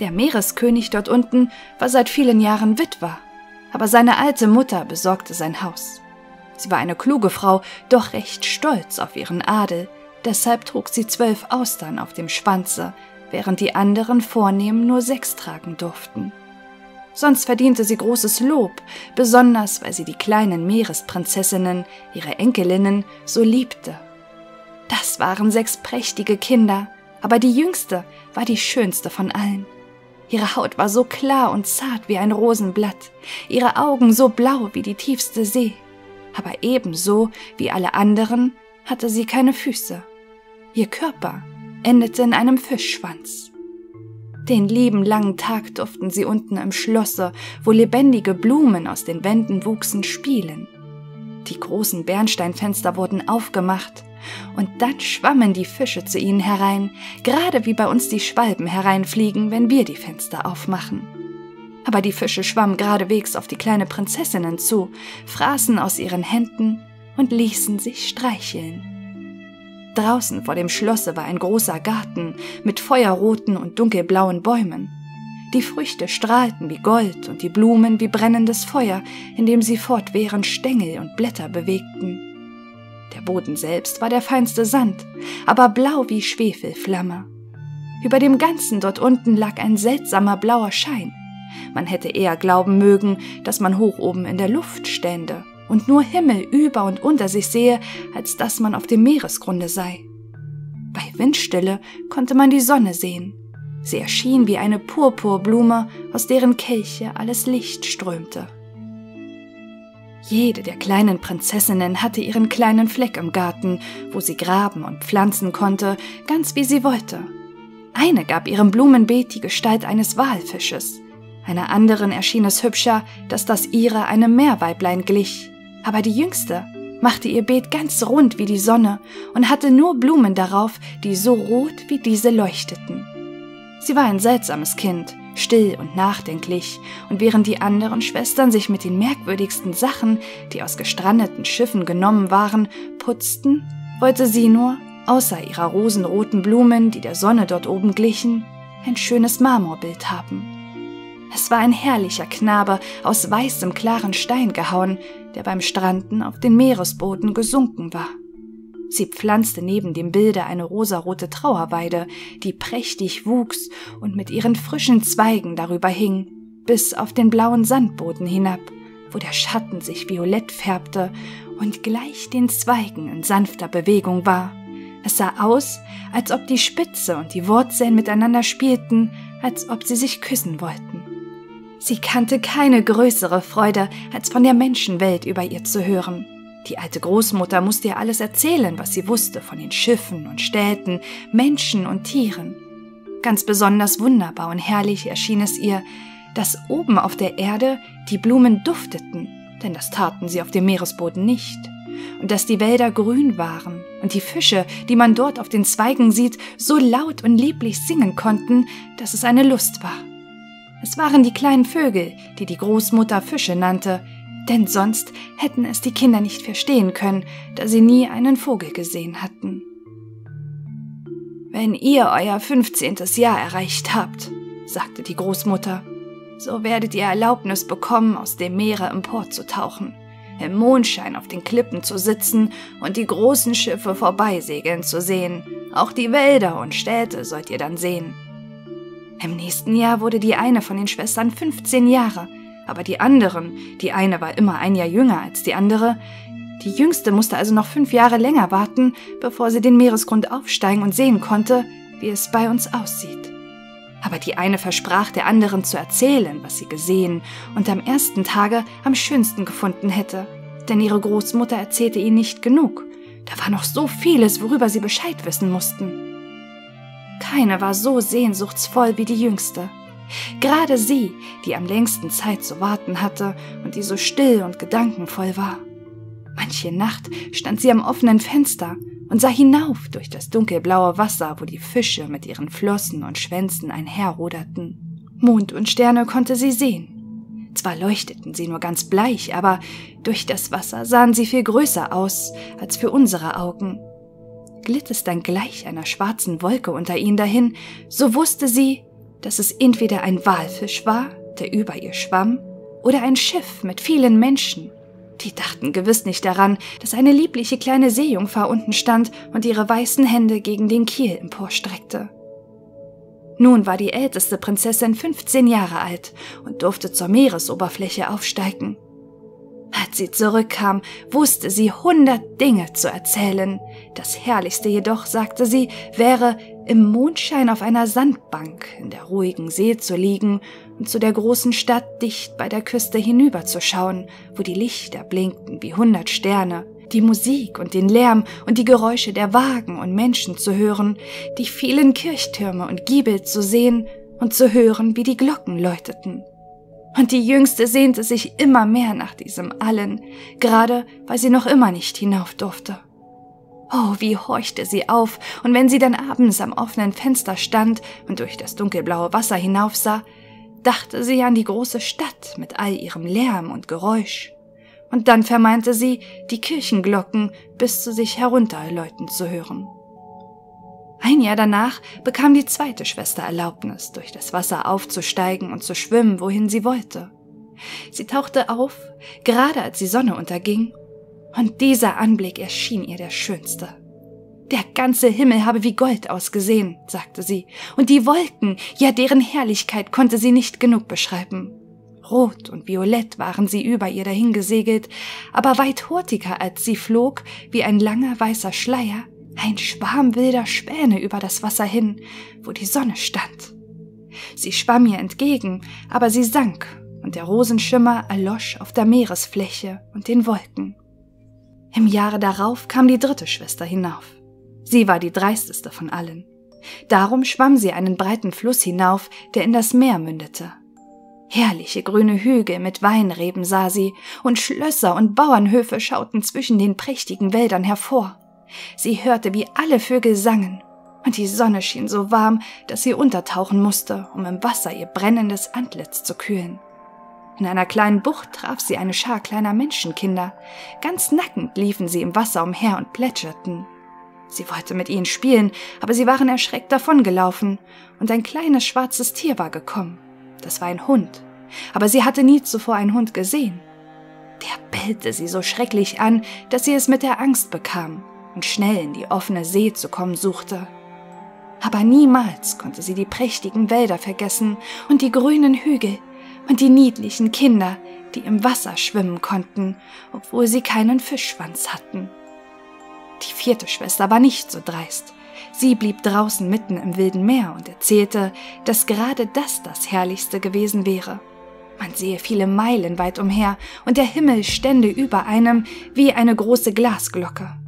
Der Meereskönig dort unten war seit vielen Jahren Witwer, aber seine alte Mutter besorgte sein Haus. Sie war eine kluge Frau, doch recht stolz auf ihren Adel, deshalb trug sie zwölf Austern auf dem Schwanze, während die anderen Vornehmen nur sechs tragen durften. Sonst verdiente sie großes Lob, besonders weil sie die kleinen Meeresprinzessinnen, ihre Enkelinnen, so liebte das waren sechs prächtige Kinder, aber die jüngste war die schönste von allen. Ihre Haut war so klar und zart wie ein Rosenblatt, ihre Augen so blau wie die tiefste See, aber ebenso wie alle anderen hatte sie keine Füße. Ihr Körper endete in einem Fischschwanz. Den lieben langen Tag durften sie unten im Schlosse, wo lebendige Blumen aus den Wänden wuchsen, spielen. Die großen Bernsteinfenster wurden aufgemacht, und dann schwammen die Fische zu ihnen herein, gerade wie bei uns die Schwalben hereinfliegen, wenn wir die Fenster aufmachen. Aber die Fische schwammen geradewegs auf die kleine Prinzessinnen zu, fraßen aus ihren Händen und ließen sich streicheln. Draußen vor dem Schlosse war ein großer Garten mit feuerroten und dunkelblauen Bäumen. Die Früchte strahlten wie Gold und die Blumen wie brennendes Feuer, indem sie fortwährend Stängel und Blätter bewegten. Der Boden selbst war der feinste Sand, aber blau wie Schwefelflamme. Über dem Ganzen dort unten lag ein seltsamer blauer Schein. Man hätte eher glauben mögen, dass man hoch oben in der Luft stände und nur Himmel über und unter sich sehe, als dass man auf dem Meeresgrunde sei. Bei Windstille konnte man die Sonne sehen, Sie erschien wie eine Purpurblume, aus deren Kelche alles Licht strömte. Jede der kleinen Prinzessinnen hatte ihren kleinen Fleck im Garten, wo sie graben und pflanzen konnte, ganz wie sie wollte. Eine gab ihrem Blumenbeet die Gestalt eines Walfisches, einer anderen erschien es hübscher, dass das ihre einem Meerweiblein glich, aber die jüngste machte ihr Beet ganz rund wie die Sonne und hatte nur Blumen darauf, die so rot wie diese leuchteten. Sie war ein seltsames Kind, still und nachdenklich, und während die anderen Schwestern sich mit den merkwürdigsten Sachen, die aus gestrandeten Schiffen genommen waren, putzten, wollte sie nur, außer ihrer rosenroten Blumen, die der Sonne dort oben glichen, ein schönes Marmorbild haben. Es war ein herrlicher Knabe aus weißem klaren Stein gehauen, der beim Stranden auf den Meeresboden gesunken war. Sie pflanzte neben dem Bilde eine rosarote Trauerweide, die prächtig wuchs und mit ihren frischen Zweigen darüber hing, bis auf den blauen Sandboden hinab, wo der Schatten sich violett färbte und gleich den Zweigen in sanfter Bewegung war. Es sah aus, als ob die Spitze und die Wurzeln miteinander spielten, als ob sie sich küssen wollten. Sie kannte keine größere Freude, als von der Menschenwelt über ihr zu hören. Die alte Großmutter musste ihr alles erzählen, was sie wusste von den Schiffen und Städten, Menschen und Tieren. Ganz besonders wunderbar und herrlich erschien es ihr, dass oben auf der Erde die Blumen dufteten, denn das taten sie auf dem Meeresboden nicht, und dass die Wälder grün waren und die Fische, die man dort auf den Zweigen sieht, so laut und lieblich singen konnten, dass es eine Lust war. Es waren die kleinen Vögel, die die Großmutter Fische nannte, denn sonst hätten es die Kinder nicht verstehen können, da sie nie einen Vogel gesehen hatten. Wenn ihr euer fünfzehntes Jahr erreicht habt, sagte die Großmutter, so werdet ihr Erlaubnis bekommen, aus dem Meere emporzutauchen, im Mondschein auf den Klippen zu sitzen und die großen Schiffe vorbeisegeln zu sehen. Auch die Wälder und Städte sollt ihr dann sehen. Im nächsten Jahr wurde die eine von den Schwestern 15 Jahre aber die anderen, die eine war immer ein Jahr jünger als die andere, die jüngste musste also noch fünf Jahre länger warten, bevor sie den Meeresgrund aufsteigen und sehen konnte, wie es bei uns aussieht. Aber die eine versprach der anderen zu erzählen, was sie gesehen und am ersten Tage am schönsten gefunden hätte, denn ihre Großmutter erzählte ihnen nicht genug. Da war noch so vieles, worüber sie Bescheid wissen mussten. Keine war so sehnsuchtsvoll wie die jüngste. Gerade sie, die am längsten Zeit zu warten hatte und die so still und gedankenvoll war. Manche Nacht stand sie am offenen Fenster und sah hinauf durch das dunkelblaue Wasser, wo die Fische mit ihren Flossen und Schwänzen einherruderten. Mond und Sterne konnte sie sehen. Zwar leuchteten sie nur ganz bleich, aber durch das Wasser sahen sie viel größer aus als für unsere Augen. Glitt es dann gleich einer schwarzen Wolke unter ihnen dahin, so wusste sie, dass es entweder ein Walfisch war, der über ihr schwamm, oder ein Schiff mit vielen Menschen. Die dachten gewiss nicht daran, dass eine liebliche kleine Seejungfer unten stand und ihre weißen Hände gegen den Kiel emporstreckte. Nun war die älteste Prinzessin 15 Jahre alt und durfte zur Meeresoberfläche aufsteigen. Als sie zurückkam, wusste sie hundert Dinge zu erzählen. Das Herrlichste jedoch, sagte sie, wäre, im Mondschein auf einer Sandbank in der ruhigen See zu liegen und zu der großen Stadt dicht bei der Küste hinüberzuschauen, wo die Lichter blinkten wie hundert Sterne, die Musik und den Lärm und die Geräusche der Wagen und Menschen zu hören, die vielen Kirchtürme und Giebel zu sehen und zu hören, wie die Glocken läuteten Und die Jüngste sehnte sich immer mehr nach diesem Allen, gerade weil sie noch immer nicht hinauf durfte. Oh, wie horchte sie auf, und wenn sie dann abends am offenen Fenster stand und durch das dunkelblaue Wasser hinaufsah, dachte sie an die große Stadt mit all ihrem Lärm und Geräusch. Und dann vermeinte sie, die Kirchenglocken bis zu sich herunterläuten zu hören. Ein Jahr danach bekam die zweite Schwester Erlaubnis, durch das Wasser aufzusteigen und zu schwimmen, wohin sie wollte. Sie tauchte auf, gerade als die Sonne unterging, und dieser Anblick erschien ihr der schönste. Der ganze Himmel habe wie Gold ausgesehen, sagte sie, und die Wolken, ja deren Herrlichkeit konnte sie nicht genug beschreiben. Rot und violett waren sie über ihr dahingesegelt, aber weit hurtiger als sie flog, wie ein langer weißer Schleier, ein Schwarm wilder Späne über das Wasser hin, wo die Sonne stand. Sie schwamm ihr entgegen, aber sie sank, und der Rosenschimmer erlosch auf der Meeresfläche und den Wolken. Im Jahre darauf kam die dritte Schwester hinauf. Sie war die dreisteste von allen. Darum schwamm sie einen breiten Fluss hinauf, der in das Meer mündete. Herrliche grüne Hügel mit Weinreben sah sie, und Schlösser und Bauernhöfe schauten zwischen den prächtigen Wäldern hervor. Sie hörte, wie alle Vögel sangen, und die Sonne schien so warm, dass sie untertauchen musste, um im Wasser ihr brennendes Antlitz zu kühlen. In einer kleinen Bucht traf sie eine Schar kleiner Menschenkinder. Ganz nackend liefen sie im Wasser umher und plätscherten. Sie wollte mit ihnen spielen, aber sie waren erschreckt davongelaufen, und ein kleines schwarzes Tier war gekommen. Das war ein Hund, aber sie hatte nie zuvor einen Hund gesehen. Der bellte sie so schrecklich an, dass sie es mit der Angst bekam und schnell in die offene See zu kommen suchte. Aber niemals konnte sie die prächtigen Wälder vergessen und die grünen Hügel und die niedlichen Kinder, die im Wasser schwimmen konnten, obwohl sie keinen Fischschwanz hatten. Die vierte Schwester war nicht so dreist. Sie blieb draußen mitten im wilden Meer und erzählte, dass gerade das das Herrlichste gewesen wäre. Man sehe viele Meilen weit umher und der Himmel stände über einem wie eine große Glasglocke.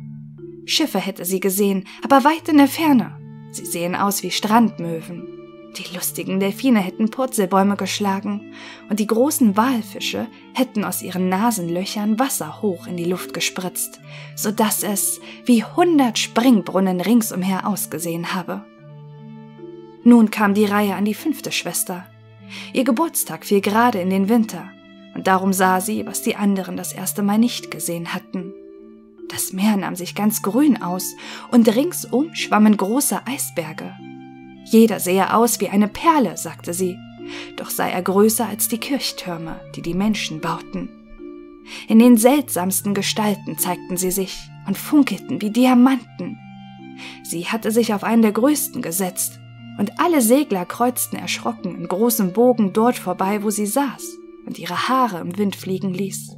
Schiffe hätte sie gesehen, aber weit in der Ferne. Sie sehen aus wie Strandmöwen. Die lustigen Delfine hätten Purzelbäume geschlagen und die großen Walfische hätten aus ihren Nasenlöchern Wasser hoch in die Luft gespritzt, so dass es wie hundert Springbrunnen ringsumher ausgesehen habe. Nun kam die Reihe an die fünfte Schwester. Ihr Geburtstag fiel gerade in den Winter, und darum sah sie, was die anderen das erste Mal nicht gesehen hatten. Das Meer nahm sich ganz grün aus, und ringsum schwammen große Eisberge. Jeder sehe aus wie eine Perle, sagte sie, doch sei er größer als die Kirchtürme, die die Menschen bauten. In den seltsamsten Gestalten zeigten sie sich und funkelten wie Diamanten. Sie hatte sich auf einen der größten gesetzt, und alle Segler kreuzten erschrocken in großem Bogen dort vorbei, wo sie saß und ihre Haare im Wind fliegen ließ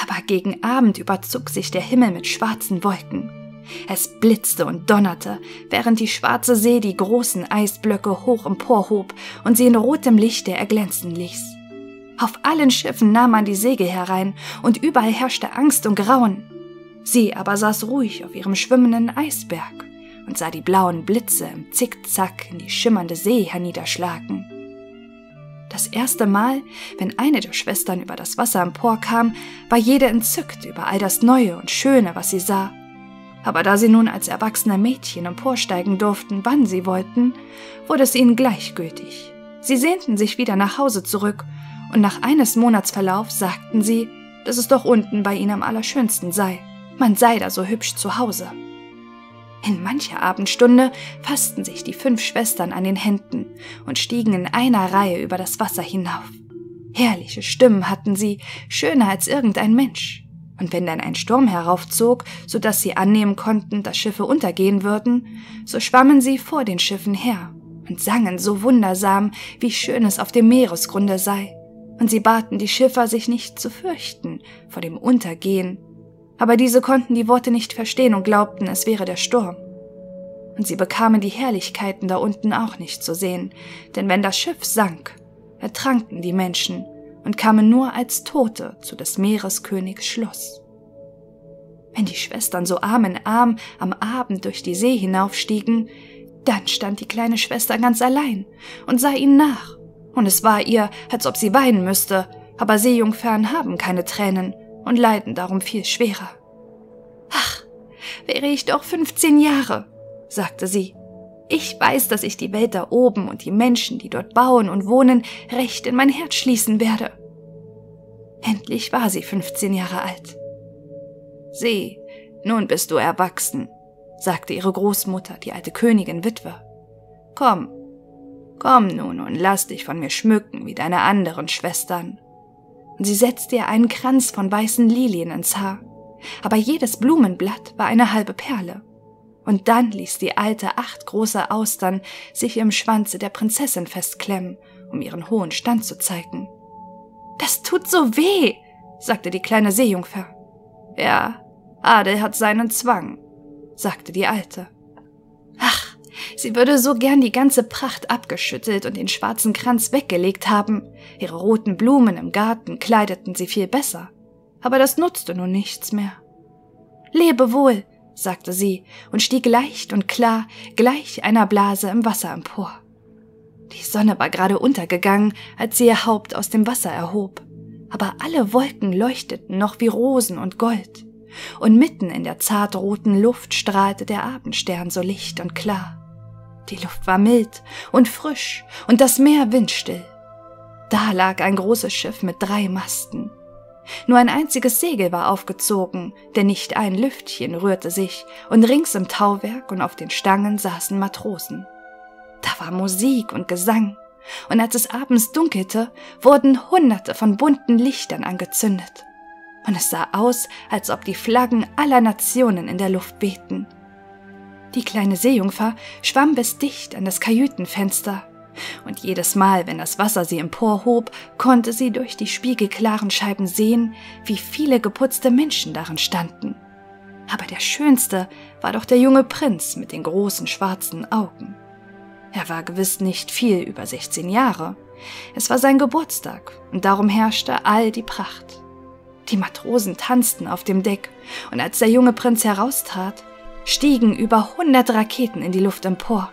aber gegen Abend überzog sich der Himmel mit schwarzen Wolken. Es blitzte und donnerte, während die schwarze See die großen Eisblöcke hoch emporhob und sie in rotem Lichte erglänzen ließ. Auf allen Schiffen nahm man die Segel herein, und überall herrschte Angst und Grauen. Sie aber saß ruhig auf ihrem schwimmenden Eisberg und sah die blauen Blitze im Zickzack in die schimmernde See herniederschlagen. Das erste Mal, wenn eine der Schwestern über das Wasser emporkam, war jede entzückt über all das Neue und Schöne, was sie sah. Aber da sie nun als erwachsene Mädchen emporsteigen durften, wann sie wollten, wurde es ihnen gleichgültig. Sie sehnten sich wieder nach Hause zurück, und nach eines Monats Verlauf sagten sie, dass es doch unten bei ihnen am allerschönsten sei. Man sei da so hübsch zu Hause. In mancher Abendstunde fassten sich die fünf Schwestern an den Händen und stiegen in einer Reihe über das Wasser hinauf. Herrliche Stimmen hatten sie, schöner als irgendein Mensch. Und wenn dann ein Sturm heraufzog, so dass sie annehmen konnten, dass Schiffe untergehen würden, so schwammen sie vor den Schiffen her und sangen so wundersam, wie schön es auf dem Meeresgrunde sei. Und sie baten die Schiffer, sich nicht zu fürchten vor dem Untergehen aber diese konnten die Worte nicht verstehen und glaubten, es wäre der Sturm. Und sie bekamen die Herrlichkeiten da unten auch nicht zu sehen, denn wenn das Schiff sank, ertranken die Menschen und kamen nur als Tote zu des Meereskönigs Schloss. Wenn die Schwestern so Arm in Arm am Abend durch die See hinaufstiegen, dann stand die kleine Schwester ganz allein und sah ihnen nach Und es war ihr, als ob sie weinen müsste, aber Seejungfern haben keine Tränen und leiden darum viel schwerer. Ach, wäre ich doch 15 Jahre, sagte sie. Ich weiß, dass ich die Welt da oben und die Menschen, die dort bauen und wohnen, recht in mein Herz schließen werde. Endlich war sie 15 Jahre alt. Sieh, nun bist du erwachsen, sagte ihre Großmutter, die alte Königin Witwe. Komm, komm nun und lass dich von mir schmücken wie deine anderen Schwestern. Und sie setzte ihr einen Kranz von weißen Lilien ins Haar, aber jedes Blumenblatt war eine halbe Perle. Und dann ließ die Alte acht große Austern sich im Schwanze der Prinzessin festklemmen, um ihren hohen Stand zu zeigen. Das tut so weh, sagte die kleine Seejungfer. Ja, Adel hat seinen Zwang, sagte die Alte. Sie würde so gern die ganze Pracht abgeschüttelt und den schwarzen Kranz weggelegt haben. Ihre roten Blumen im Garten kleideten sie viel besser. Aber das nutzte nun nichts mehr. Lebe wohl, sagte sie und stieg leicht und klar gleich einer Blase im Wasser empor. Die Sonne war gerade untergegangen, als sie ihr Haupt aus dem Wasser erhob, aber alle Wolken leuchteten noch wie Rosen und Gold und mitten in der zartroten Luft strahlte der Abendstern so licht und klar. Die Luft war mild und frisch und das Meer windstill. Da lag ein großes Schiff mit drei Masten. Nur ein einziges Segel war aufgezogen, denn nicht ein Lüftchen rührte sich, und rings im Tauwerk und auf den Stangen saßen Matrosen. Da war Musik und Gesang, und als es abends dunkelte, wurden Hunderte von bunten Lichtern angezündet und es sah aus, als ob die Flaggen aller Nationen in der Luft wehten. Die kleine Seejungfer schwamm bis dicht an das Kajütenfenster, und jedes Mal, wenn das Wasser sie emporhob, konnte sie durch die spiegelklaren Scheiben sehen, wie viele geputzte Menschen darin standen. Aber der schönste war doch der junge Prinz mit den großen schwarzen Augen. Er war gewiss nicht viel über 16 Jahre. Es war sein Geburtstag, und darum herrschte all die Pracht. Die Matrosen tanzten auf dem Deck, und als der junge Prinz heraustrat, stiegen über hundert Raketen in die Luft empor.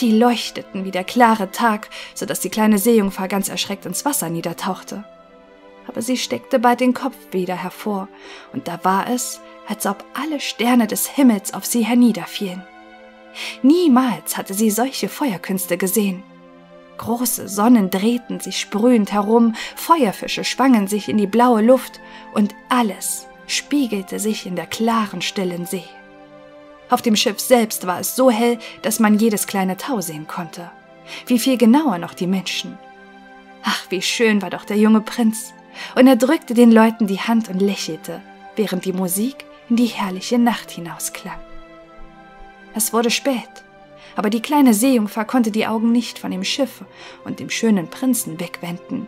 Die leuchteten wie der klare Tag, so dass die kleine Seejungfer ganz erschreckt ins Wasser niedertauchte. Aber sie steckte bald den Kopf wieder hervor, und da war es, als ob alle Sterne des Himmels auf sie herniederfielen. Niemals hatte sie solche Feuerkünste gesehen. Große Sonnen drehten sich sprühend herum, Feuerfische schwangen sich in die blaue Luft und alles spiegelte sich in der klaren, stillen See. Auf dem Schiff selbst war es so hell, dass man jedes kleine Tau sehen konnte. Wie viel genauer noch die Menschen. Ach, wie schön war doch der junge Prinz. Und er drückte den Leuten die Hand und lächelte, während die Musik in die herrliche Nacht hinausklang. Es wurde spät aber die kleine Seejungfer konnte die Augen nicht von dem Schiff und dem schönen Prinzen wegwenden.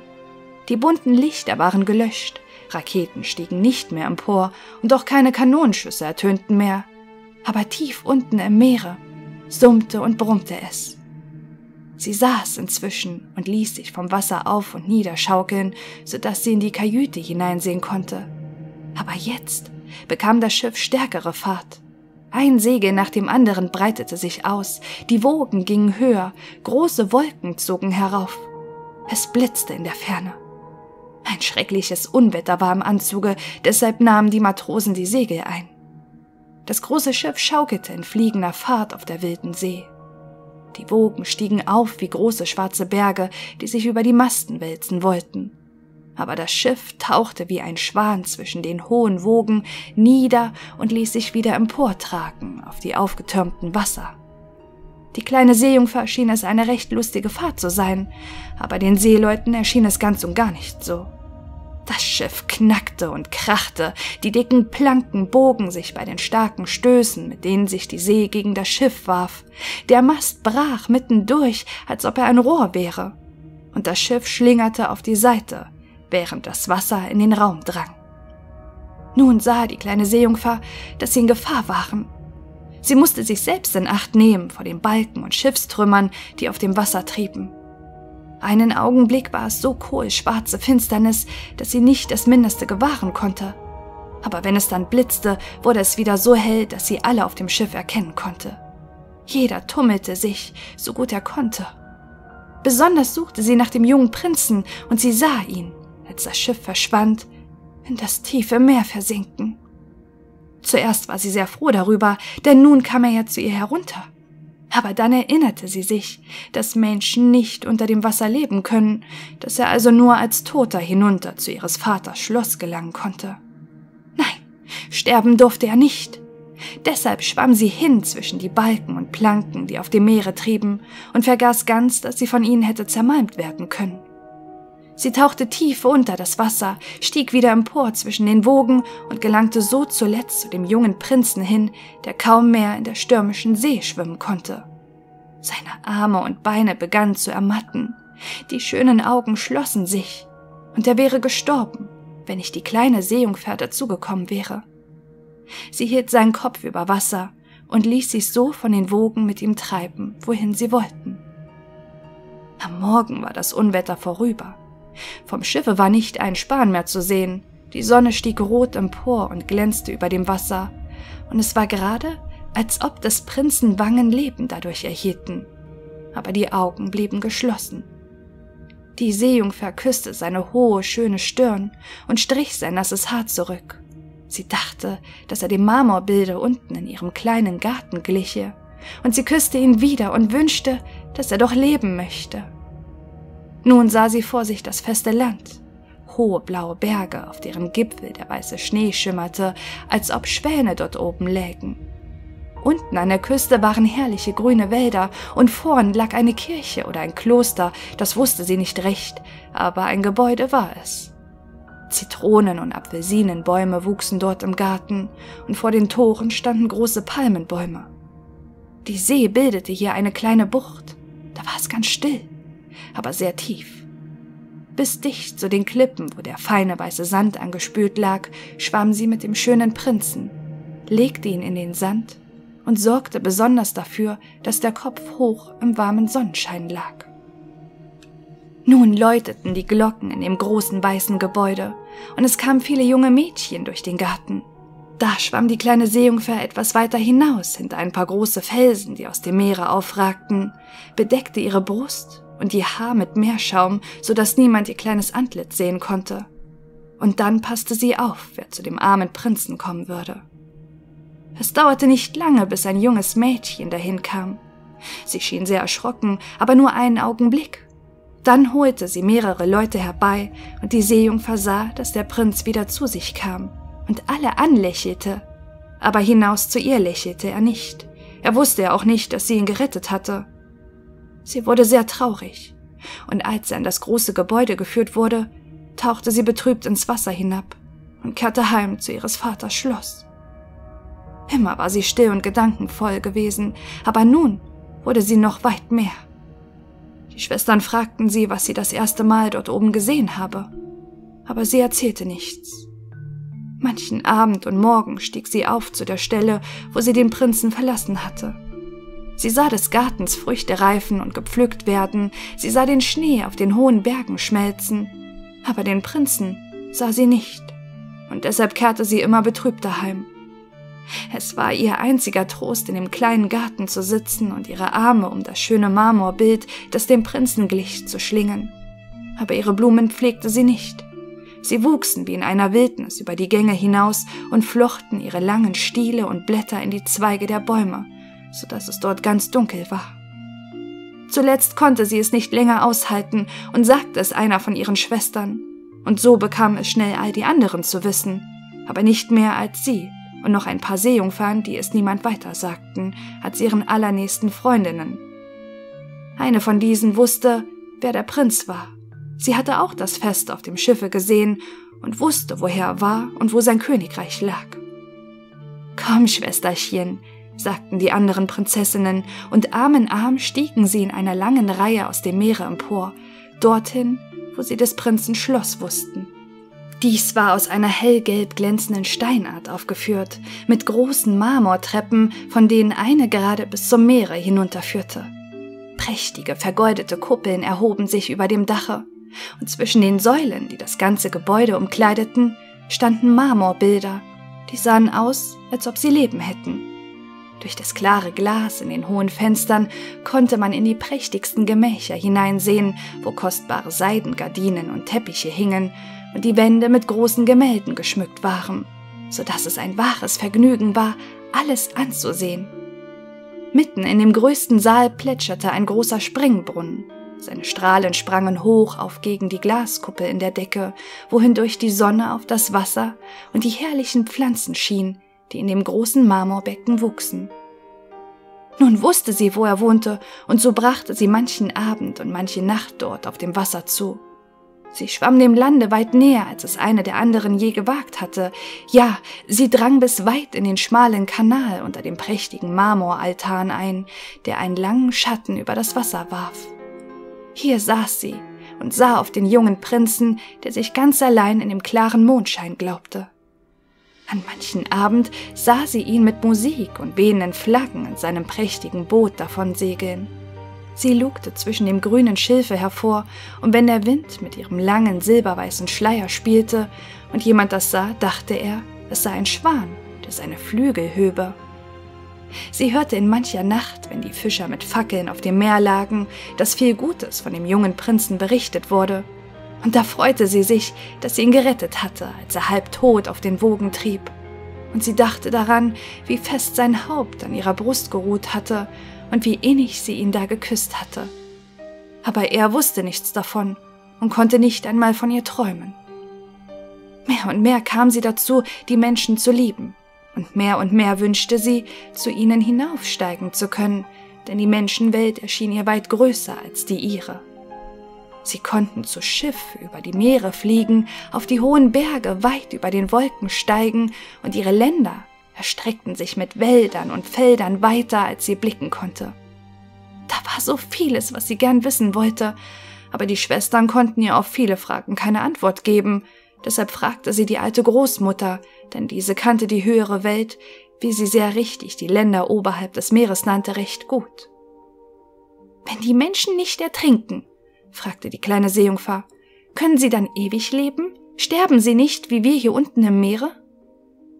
Die bunten Lichter waren gelöscht, Raketen stiegen nicht mehr empor und auch keine Kanonenschüsse ertönten mehr. Aber tief unten im Meere summte und brummte es. Sie saß inzwischen und ließ sich vom Wasser auf und nieder schaukeln, so dass sie in die Kajüte hineinsehen konnte. Aber jetzt bekam das Schiff stärkere Fahrt. Ein Segel nach dem anderen breitete sich aus, die Wogen gingen höher, große Wolken zogen herauf. Es blitzte in der Ferne. Ein schreckliches Unwetter war im Anzuge, deshalb nahmen die Matrosen die Segel ein. Das große Schiff schaukelte in fliegender Fahrt auf der wilden See. Die Wogen stiegen auf wie große schwarze Berge, die sich über die Masten wälzen wollten aber das Schiff tauchte wie ein Schwan zwischen den hohen Wogen nieder und ließ sich wieder emportragen auf die aufgetürmten Wasser. Die kleine Seejungfer schien es eine recht lustige Fahrt zu sein, aber den Seeleuten erschien es ganz und gar nicht so. Das Schiff knackte und krachte, die dicken Planken bogen sich bei den starken Stößen, mit denen sich die See gegen das Schiff warf. Der Mast brach mittendurch, als ob er ein Rohr wäre, und das Schiff schlingerte auf die Seite, während das Wasser in den Raum drang. Nun sah die kleine Seejungfer, dass sie in Gefahr waren. Sie musste sich selbst in Acht nehmen vor den Balken und Schiffstrümmern, die auf dem Wasser trieben. Einen Augenblick war es so kohlschwarze Finsternis, dass sie nicht das Mindeste gewahren konnte. Aber wenn es dann blitzte, wurde es wieder so hell, dass sie alle auf dem Schiff erkennen konnte. Jeder tummelte sich, so gut er konnte. Besonders suchte sie nach dem jungen Prinzen, und sie sah ihn, als das Schiff verschwand, in das tiefe Meer versinken. Zuerst war sie sehr froh darüber, denn nun kam er ja zu ihr herunter. Aber dann erinnerte sie sich, dass Menschen nicht unter dem Wasser leben können, dass er also nur als Toter hinunter zu ihres Vaters Schloss gelangen konnte. Nein, sterben durfte er nicht. Deshalb schwamm sie hin zwischen die Balken und Planken, die auf dem Meere trieben, und vergaß ganz, dass sie von ihnen hätte zermalmt werden können. Sie tauchte tief unter das Wasser, stieg wieder empor zwischen den Wogen und gelangte so zuletzt zu dem jungen Prinzen hin, der kaum mehr in der stürmischen See schwimmen konnte. Seine Arme und Beine begannen zu ermatten, die schönen Augen schlossen sich, und er wäre gestorben, wenn nicht die kleine Seejungfer dazugekommen wäre. Sie hielt seinen Kopf über Wasser und ließ sich so von den Wogen mit ihm treiben, wohin sie wollten. Am Morgen war das Unwetter vorüber. Vom Schiffe war nicht ein Span mehr zu sehen. Die Sonne stieg rot empor und glänzte über dem Wasser, und es war gerade, als ob des Prinzen Wangen Leben dadurch erhielten. Aber die Augen blieben geschlossen. Die Seejungfer küsste seine hohe, schöne Stirn und strich sein nasses Haar zurück. Sie dachte, dass er dem Marmorbilde unten in ihrem kleinen Garten gliche, und sie küsste ihn wieder und wünschte, dass er doch leben möchte. Nun sah sie vor sich das feste Land, hohe blaue Berge, auf deren Gipfel der weiße Schnee schimmerte, als ob Schwäne dort oben lägen. Unten an der Küste waren herrliche grüne Wälder und vorn lag eine Kirche oder ein Kloster, das wusste sie nicht recht, aber ein Gebäude war es. Zitronen- und Apfelsinenbäume wuchsen dort im Garten und vor den Toren standen große Palmenbäume. Die See bildete hier eine kleine Bucht, da war es ganz still aber sehr tief. Bis dicht zu den Klippen, wo der feine weiße Sand angespült lag, schwamm sie mit dem schönen Prinzen, legte ihn in den Sand und sorgte besonders dafür, dass der Kopf hoch im warmen Sonnenschein lag. Nun läuteten die Glocken in dem großen weißen Gebäude, und es kamen viele junge Mädchen durch den Garten. Da schwamm die kleine Seejungfer etwas weiter hinaus hinter ein paar große Felsen, die aus dem Meere aufragten, bedeckte ihre Brust und ihr Haar mit Meerschaum, so dass niemand ihr kleines Antlitz sehen konnte. Und dann passte sie auf, wer zu dem armen Prinzen kommen würde. Es dauerte nicht lange, bis ein junges Mädchen dahin kam. Sie schien sehr erschrocken, aber nur einen Augenblick. Dann holte sie mehrere Leute herbei, und die Seejungfer sah, dass der Prinz wieder zu sich kam und alle anlächelte. Aber hinaus zu ihr lächelte er nicht. Er wusste ja auch nicht, dass sie ihn gerettet hatte. Sie wurde sehr traurig, und als er in das große Gebäude geführt wurde, tauchte sie betrübt ins Wasser hinab und kehrte heim zu ihres Vaters Schloss. Immer war sie still und gedankenvoll gewesen, aber nun wurde sie noch weit mehr. Die Schwestern fragten sie, was sie das erste Mal dort oben gesehen habe, aber sie erzählte nichts. Manchen Abend und Morgen stieg sie auf zu der Stelle, wo sie den Prinzen verlassen hatte. Sie sah des Gartens Früchte reifen und gepflückt werden, sie sah den Schnee auf den hohen Bergen schmelzen, aber den Prinzen sah sie nicht, und deshalb kehrte sie immer betrübt heim. Es war ihr einziger Trost, in dem kleinen Garten zu sitzen und ihre Arme um das schöne Marmorbild, das dem Prinzen glich, zu schlingen. Aber ihre Blumen pflegte sie nicht. Sie wuchsen wie in einer Wildnis über die Gänge hinaus und flochten ihre langen Stiele und Blätter in die Zweige der Bäume, so dass es dort ganz dunkel war. Zuletzt konnte sie es nicht länger aushalten und sagte es einer von ihren Schwestern, und so bekam es schnell all die anderen zu wissen, aber nicht mehr als sie und noch ein paar Seejungfern, die es niemand weiter sagten, als ihren allernächsten Freundinnen. Eine von diesen wusste, wer der Prinz war. Sie hatte auch das Fest auf dem Schiffe gesehen und wusste, woher er war und wo sein Königreich lag. Komm, Schwesterchen, sagten die anderen Prinzessinnen, und Arm in Arm stiegen sie in einer langen Reihe aus dem Meere empor, dorthin, wo sie des Prinzen Schloss wussten. Dies war aus einer hellgelb glänzenden Steinart aufgeführt, mit großen Marmortreppen, von denen eine gerade bis zum Meere hinunterführte. Prächtige, vergoldete Kuppeln erhoben sich über dem Dache, und zwischen den Säulen, die das ganze Gebäude umkleideten, standen Marmorbilder, die sahen aus, als ob sie Leben hätten. Durch das klare Glas in den hohen Fenstern konnte man in die prächtigsten Gemächer hineinsehen, wo kostbare Seidengardinen und Teppiche hingen und die Wände mit großen Gemälden geschmückt waren, so dass es ein wahres Vergnügen war, alles anzusehen. Mitten in dem größten Saal plätscherte ein großer Springbrunnen. Seine Strahlen sprangen hoch auf gegen die Glaskuppel in der Decke, wohindurch die Sonne auf das Wasser und die herrlichen Pflanzen schien, die in dem großen Marmorbecken wuchsen. Nun wusste sie, wo er wohnte, und so brachte sie manchen Abend und manche Nacht dort auf dem Wasser zu. Sie schwamm dem Lande weit näher, als es eine der anderen je gewagt hatte. Ja, sie drang bis weit in den schmalen Kanal unter dem prächtigen Marmoraltan ein, der einen langen Schatten über das Wasser warf. Hier saß sie und sah auf den jungen Prinzen, der sich ganz allein in dem klaren Mondschein glaubte. An manchen Abend sah sie ihn mit Musik und wehenden Flaggen in seinem prächtigen Boot davonsegeln. Sie lugte zwischen dem grünen Schilfe hervor, und wenn der Wind mit ihrem langen silberweißen Schleier spielte und jemand das sah, dachte er, es sei ein Schwan, der seine Flügel höbe. Sie hörte in mancher Nacht, wenn die Fischer mit Fackeln auf dem Meer lagen, dass viel Gutes von dem jungen Prinzen berichtet wurde, und da freute sie sich, dass sie ihn gerettet hatte, als er halb tot auf den Wogen trieb. Und sie dachte daran, wie fest sein Haupt an ihrer Brust geruht hatte und wie innig sie ihn da geküsst hatte. Aber er wusste nichts davon und konnte nicht einmal von ihr träumen. Mehr und mehr kam sie dazu, die Menschen zu lieben, und mehr und mehr wünschte sie, zu ihnen hinaufsteigen zu können, denn die Menschenwelt erschien ihr weit größer als die ihre. Sie konnten zu Schiff über die Meere fliegen, auf die hohen Berge weit über den Wolken steigen, und ihre Länder erstreckten sich mit Wäldern und Feldern weiter, als sie blicken konnte. Da war so vieles, was sie gern wissen wollte, aber die Schwestern konnten ihr auf viele Fragen keine Antwort geben, deshalb fragte sie die alte Großmutter, denn diese kannte die höhere Welt, wie sie sehr richtig die Länder oberhalb des Meeres nannte, recht gut. Wenn die Menschen nicht ertrinken, fragte die kleine Seejungfer. Können Sie dann ewig leben? Sterben Sie nicht, wie wir hier unten im Meere?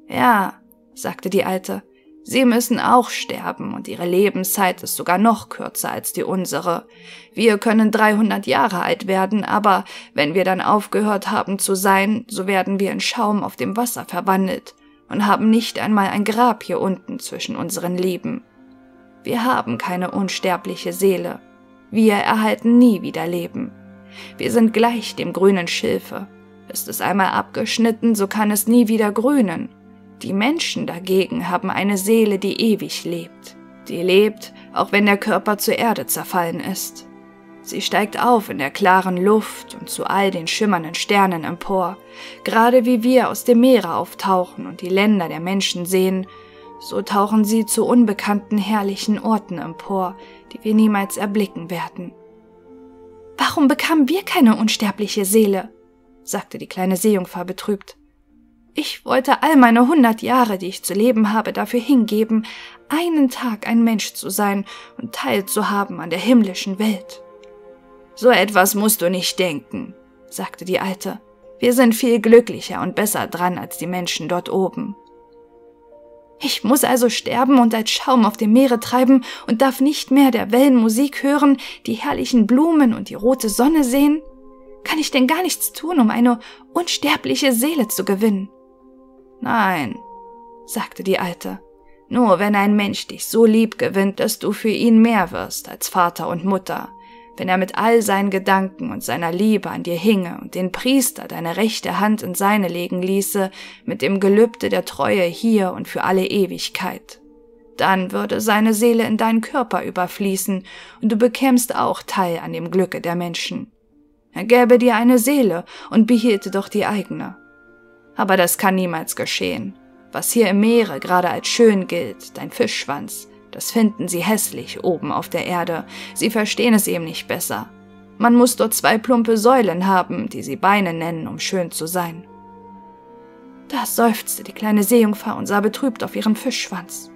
Ja, sagte die Alte, Sie müssen auch sterben, und Ihre Lebenszeit ist sogar noch kürzer als die unsere. Wir können dreihundert Jahre alt werden, aber wenn wir dann aufgehört haben zu sein, so werden wir in Schaum auf dem Wasser verwandelt und haben nicht einmal ein Grab hier unten zwischen unseren Leben. Wir haben keine unsterbliche Seele, wir erhalten nie wieder Leben. Wir sind gleich dem grünen Schilfe. Ist es einmal abgeschnitten, so kann es nie wieder grünen. Die Menschen dagegen haben eine Seele, die ewig lebt. Die lebt, auch wenn der Körper zur Erde zerfallen ist. Sie steigt auf in der klaren Luft und zu all den schimmernden Sternen empor, gerade wie wir aus dem Meere auftauchen und die Länder der Menschen sehen, so tauchen sie zu unbekannten herrlichen Orten empor, die wir niemals erblicken werden. Warum bekamen wir keine unsterbliche Seele? sagte die kleine Seejungfer betrübt. Ich wollte all meine hundert Jahre, die ich zu leben habe, dafür hingeben, einen Tag ein Mensch zu sein und teilzuhaben an der himmlischen Welt. So etwas musst du nicht denken, sagte die Alte. Wir sind viel glücklicher und besser dran als die Menschen dort oben. Ich muss also sterben und als Schaum auf dem Meere treiben und darf nicht mehr der Wellen Musik hören, die herrlichen Blumen und die rote Sonne sehen? Kann ich denn gar nichts tun, um eine unsterbliche Seele zu gewinnen? Nein, sagte die Alte, nur wenn ein Mensch dich so lieb gewinnt, dass du für ihn mehr wirst als Vater und Mutter, wenn er mit all seinen Gedanken und seiner Liebe an dir hinge und den Priester deine rechte Hand in seine legen ließe, mit dem Gelübde der Treue hier und für alle Ewigkeit. Dann würde seine Seele in deinen Körper überfließen und du bekämst auch Teil an dem Glücke der Menschen. Er gäbe dir eine Seele und behielte doch die eigene. Aber das kann niemals geschehen. Was hier im Meere gerade als schön gilt, dein Fischschwanz, das finden sie hässlich oben auf der Erde. Sie verstehen es eben nicht besser. Man muss dort zwei plumpe Säulen haben, die sie Beine nennen, um schön zu sein. Da seufzte die kleine Seejungfer und sah betrübt auf ihren Fischschwanz.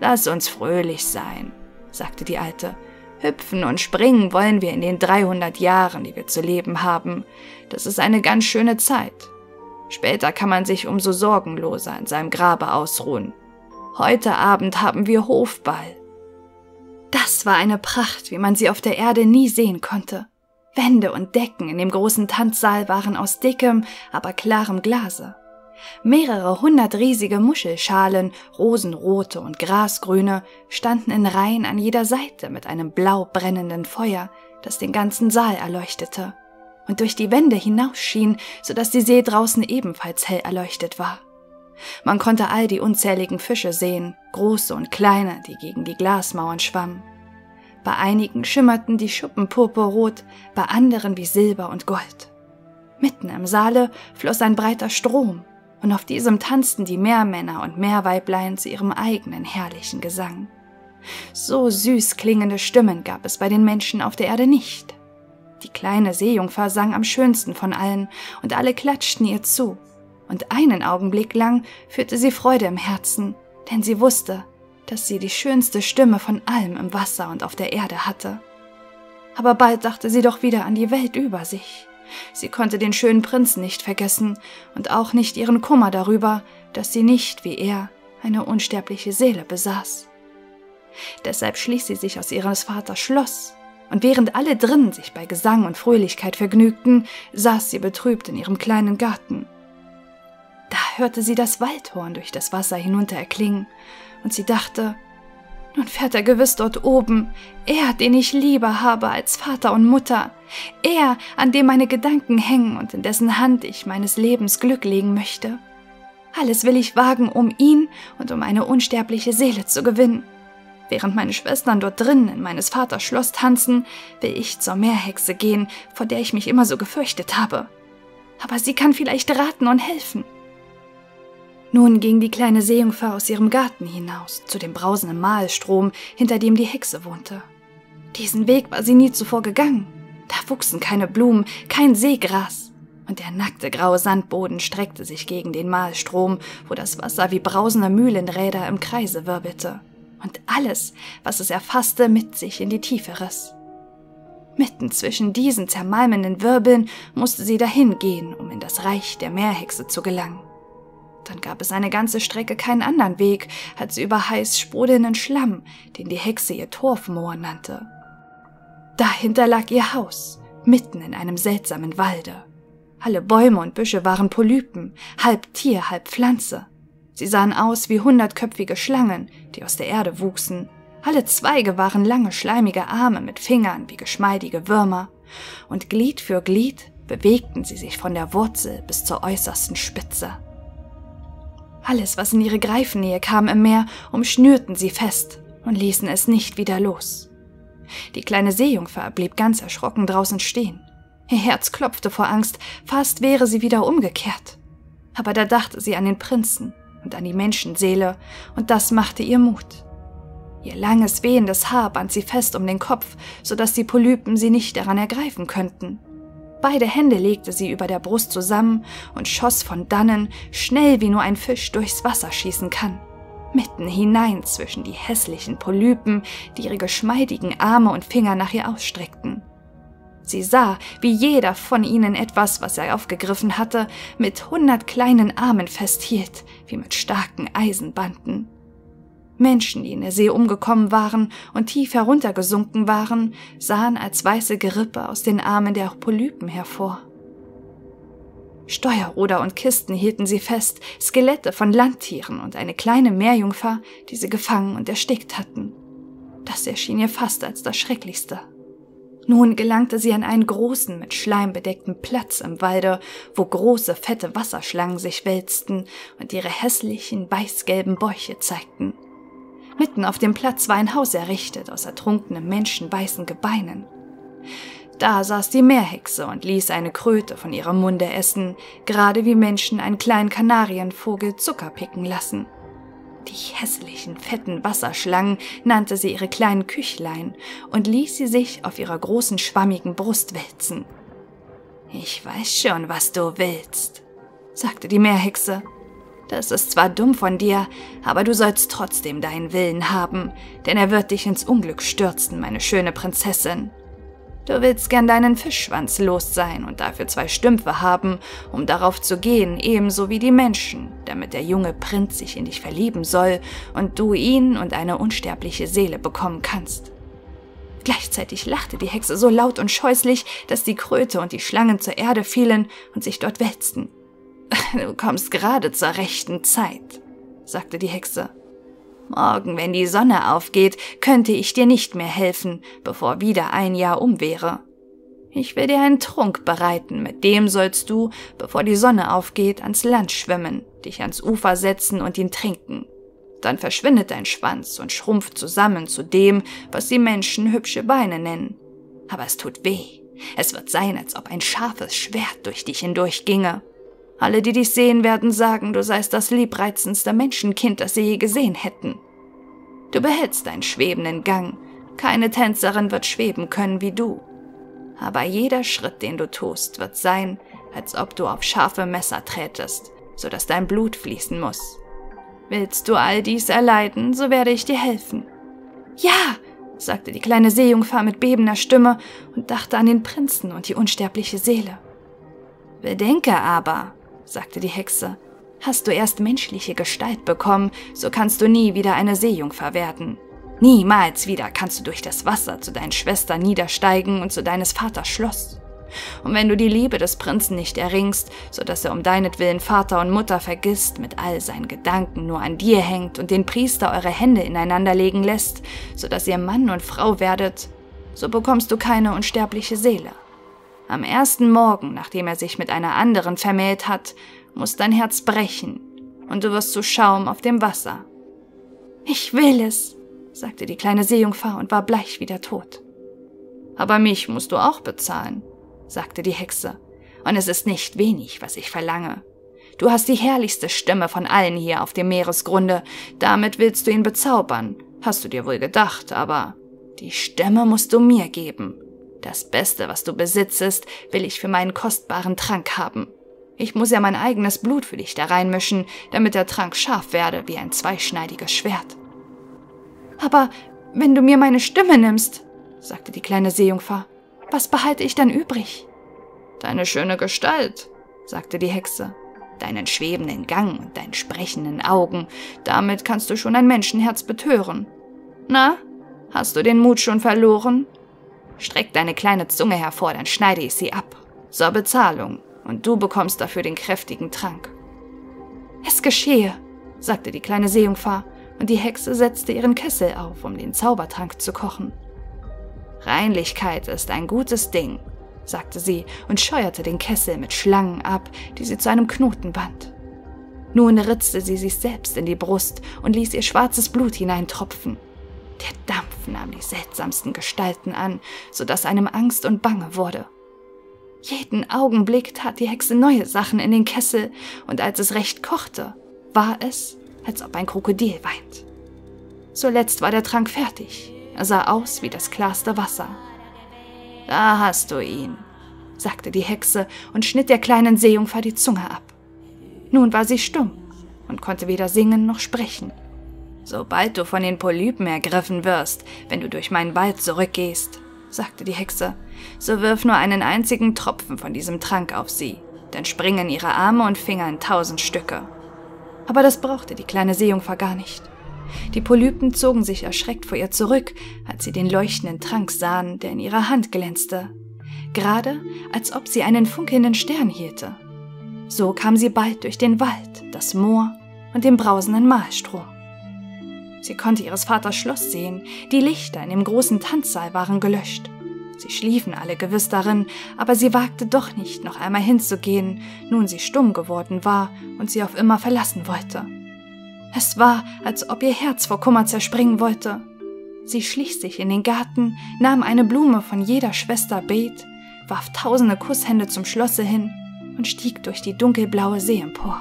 Lass uns fröhlich sein, sagte die Alte. Hüpfen und springen wollen wir in den dreihundert Jahren, die wir zu leben haben. Das ist eine ganz schöne Zeit. Später kann man sich umso sorgenloser in seinem Grabe ausruhen. Heute Abend haben wir Hofball. Das war eine Pracht, wie man sie auf der Erde nie sehen konnte. Wände und Decken in dem großen Tanzsaal waren aus dickem, aber klarem Glase. Mehrere hundert riesige Muschelschalen, rosenrote und grasgrüne, standen in Reihen an jeder Seite mit einem blau brennenden Feuer, das den ganzen Saal erleuchtete und durch die Wände hinausschien, so dass die See draußen ebenfalls hell erleuchtet war. Man konnte all die unzähligen Fische sehen, große und kleine, die gegen die Glasmauern schwammen. Bei einigen schimmerten die Schuppen purpurrot, bei anderen wie Silber und Gold. Mitten im Saale floss ein breiter Strom, und auf diesem tanzten die Meermänner und Meerweiblein zu ihrem eigenen herrlichen Gesang. So süß klingende Stimmen gab es bei den Menschen auf der Erde nicht. Die kleine Seejungfer sang am schönsten von allen, und alle klatschten ihr zu, und einen Augenblick lang führte sie Freude im Herzen, denn sie wusste, dass sie die schönste Stimme von allem im Wasser und auf der Erde hatte. Aber bald dachte sie doch wieder an die Welt über sich. Sie konnte den schönen Prinzen nicht vergessen und auch nicht ihren Kummer darüber, dass sie nicht, wie er, eine unsterbliche Seele besaß. Deshalb schließ sie sich aus ihres Vaters Schloss, und während alle drinnen sich bei Gesang und Fröhlichkeit vergnügten, saß sie betrübt in ihrem kleinen Garten. Da hörte sie das Waldhorn durch das Wasser hinunter erklingen, und sie dachte, nun fährt er gewiss dort oben, er, den ich lieber habe als Vater und Mutter, er, an dem meine Gedanken hängen und in dessen Hand ich meines Lebens Glück legen möchte. Alles will ich wagen, um ihn und um eine unsterbliche Seele zu gewinnen. Während meine Schwestern dort drinnen in meines Vaters Schloss tanzen, will ich zur Meerhexe gehen, vor der ich mich immer so gefürchtet habe. Aber sie kann vielleicht raten und helfen. Nun ging die kleine Seejungfer aus ihrem Garten hinaus, zu dem brausenden Mahlstrom, hinter dem die Hexe wohnte. Diesen Weg war sie nie zuvor gegangen. Da wuchsen keine Blumen, kein Seegras. Und der nackte graue Sandboden streckte sich gegen den Mahlstrom, wo das Wasser wie brausende Mühlenräder im Kreise wirbelte. Und alles, was es erfasste, mit sich in die Tiefe riss. Mitten zwischen diesen zermalmenden Wirbeln musste sie dahingehen, um in das Reich der Meerhexe zu gelangen. Dann gab es eine ganze Strecke keinen anderen Weg, als über heiß sprudelnden Schlamm, den die Hexe ihr Torfmoor nannte. Dahinter lag ihr Haus, mitten in einem seltsamen Walde. Alle Bäume und Büsche waren Polypen, halb Tier, halb Pflanze. Sie sahen aus wie hundertköpfige Schlangen, die aus der Erde wuchsen. Alle Zweige waren lange, schleimige Arme mit Fingern wie geschmeidige Würmer. Und Glied für Glied bewegten sie sich von der Wurzel bis zur äußersten Spitze. Alles, was in ihre Greifennähe kam im Meer, umschnürten sie fest und ließen es nicht wieder los. Die kleine Seejungfer blieb ganz erschrocken draußen stehen. Ihr Herz klopfte vor Angst, fast wäre sie wieder umgekehrt. Aber da dachte sie an den Prinzen und an die Menschenseele, und das machte ihr Mut. Ihr langes, wehendes Haar band sie fest um den Kopf, so dass die Polypen sie nicht daran ergreifen könnten. Beide Hände legte sie über der Brust zusammen und schoss von dannen, schnell wie nur ein Fisch durchs Wasser schießen kann. Mitten hinein zwischen die hässlichen Polypen, die ihre geschmeidigen Arme und Finger nach ihr ausstreckten. Sie sah, wie jeder von ihnen etwas, was er aufgegriffen hatte, mit hundert kleinen Armen festhielt, wie mit starken Eisenbanden. Menschen, die in der See umgekommen waren und tief heruntergesunken waren, sahen als weiße Gerippe aus den Armen der Polypen hervor. Steuerruder und Kisten hielten sie fest, Skelette von Landtieren und eine kleine Meerjungfer, die sie gefangen und erstickt hatten. Das erschien ihr fast als das Schrecklichste. Nun gelangte sie an einen großen, mit Schleim bedeckten Platz im Walde, wo große, fette Wasserschlangen sich wälzten und ihre hässlichen, weißgelben Bäuche zeigten. Mitten auf dem Platz war ein Haus errichtet aus ertrunkenen Menschen weißen Gebeinen. Da saß die Meerhexe und ließ eine Kröte von ihrem Munde essen, gerade wie Menschen einen kleinen Kanarienvogel Zucker picken lassen. Die hässlichen, fetten Wasserschlangen nannte sie ihre kleinen Küchlein und ließ sie sich auf ihrer großen, schwammigen Brust wälzen. Ich weiß schon, was du willst, sagte die Meerhexe das ist zwar dumm von dir, aber du sollst trotzdem deinen Willen haben, denn er wird dich ins Unglück stürzen, meine schöne Prinzessin. Du willst gern deinen Fischschwanz los sein und dafür zwei Stümpfe haben, um darauf zu gehen, ebenso wie die Menschen, damit der junge Prinz sich in dich verlieben soll und du ihn und eine unsterbliche Seele bekommen kannst. Gleichzeitig lachte die Hexe so laut und scheußlich, dass die Kröte und die Schlangen zur Erde fielen und sich dort wälzten. Du kommst gerade zur rechten Zeit, sagte die Hexe. Morgen, wenn die Sonne aufgeht, könnte ich dir nicht mehr helfen, bevor wieder ein Jahr um wäre. Ich will dir einen Trunk bereiten, mit dem sollst du, bevor die Sonne aufgeht, ans Land schwimmen, dich ans Ufer setzen und ihn trinken. Dann verschwindet dein Schwanz und schrumpft zusammen zu dem, was die Menschen hübsche Beine nennen. Aber es tut weh. Es wird sein, als ob ein scharfes Schwert durch dich hindurch ginge. Alle, die dich sehen, werden sagen, du seist das liebreizendste Menschenkind, das sie je gesehen hätten. Du behältst deinen schwebenden Gang. Keine Tänzerin wird schweben können wie du. Aber jeder Schritt, den du tust, wird sein, als ob du auf scharfe Messer trätest, so dass dein Blut fließen muss. Willst du all dies erleiden, so werde ich dir helfen. Ja, sagte die kleine Seejungfer mit bebender Stimme und dachte an den Prinzen und die unsterbliche Seele. Bedenke aber, sagte die Hexe, hast du erst menschliche Gestalt bekommen, so kannst du nie wieder eine Seejungfer werden. Niemals wieder kannst du durch das Wasser zu deinen Schwestern niedersteigen und zu deines Vaters Schloss. Und wenn du die Liebe des Prinzen nicht erringst, so dass er um deinetwillen Vater und Mutter vergisst, mit all seinen Gedanken nur an dir hängt und den Priester eure Hände ineinander legen lässt, so dass ihr Mann und Frau werdet, so bekommst du keine unsterbliche Seele. Am ersten Morgen, nachdem er sich mit einer anderen vermählt hat, muss dein Herz brechen und du wirst zu Schaum auf dem Wasser. Ich will es, sagte die kleine Seejungfer und war bleich wie der Tod. Aber mich musst du auch bezahlen, sagte die Hexe, und es ist nicht wenig, was ich verlange. Du hast die herrlichste Stimme von allen hier auf dem Meeresgrunde, damit willst du ihn bezaubern, hast du dir wohl gedacht, aber die Stimme musst du mir geben, das Beste, was du besitzest, will ich für meinen kostbaren Trank haben. Ich muss ja mein eigenes Blut für dich da reinmischen, damit der Trank scharf werde wie ein zweischneidiges Schwert. Aber wenn du mir meine Stimme nimmst, sagte die kleine Seejungfer, was behalte ich dann übrig? Deine schöne Gestalt, sagte die Hexe, deinen schwebenden Gang und deinen sprechenden Augen, damit kannst du schon ein Menschenherz betören. Na, hast du den Mut schon verloren? Streck deine kleine Zunge hervor, dann schneide ich sie ab. Zur Bezahlung. Und du bekommst dafür den kräftigen Trank. Es geschehe, sagte die kleine Seejungfer, und die Hexe setzte ihren Kessel auf, um den Zaubertrank zu kochen. Reinlichkeit ist ein gutes Ding, sagte sie und scheuerte den Kessel mit Schlangen ab, die sie zu einem Knoten band. Nun ritzte sie sich selbst in die Brust und ließ ihr schwarzes Blut hineintropfen. Der Dampf nahm die seltsamsten Gestalten an, so dass einem Angst und Bange wurde. Jeden Augenblick tat die Hexe neue Sachen in den Kessel, und als es recht kochte, war es, als ob ein Krokodil weint. Zuletzt war der Trank fertig. Er sah aus wie das klarste Wasser. Da hast du ihn, sagte die Hexe und schnitt der kleinen Seejungfer die Zunge ab. Nun war sie stumm und konnte weder singen noch sprechen. Sobald du von den Polypen ergriffen wirst, wenn du durch meinen Wald zurückgehst, sagte die Hexe, so wirf nur einen einzigen Tropfen von diesem Trank auf sie, dann springen ihre Arme und Finger in tausend Stücke. Aber das brauchte die kleine Seejungfer gar nicht. Die Polypen zogen sich erschreckt vor ihr zurück, als sie den leuchtenden Trank sahen, der in ihrer Hand glänzte, gerade als ob sie einen funkelnden Stern hielte. So kam sie bald durch den Wald, das Moor und den brausenden Mahlstroh. Sie konnte ihres Vaters Schloss sehen. Die Lichter in dem großen Tanzsaal waren gelöscht. Sie schliefen alle gewiss darin, aber sie wagte doch nicht, noch einmal hinzugehen, nun sie stumm geworden war und sie auf immer verlassen wollte. Es war, als ob ihr Herz vor Kummer zerspringen wollte. Sie schlich sich in den Garten, nahm eine Blume von jeder Schwester Bet, warf tausende Kusshände zum Schlosse hin und stieg durch die dunkelblaue See empor.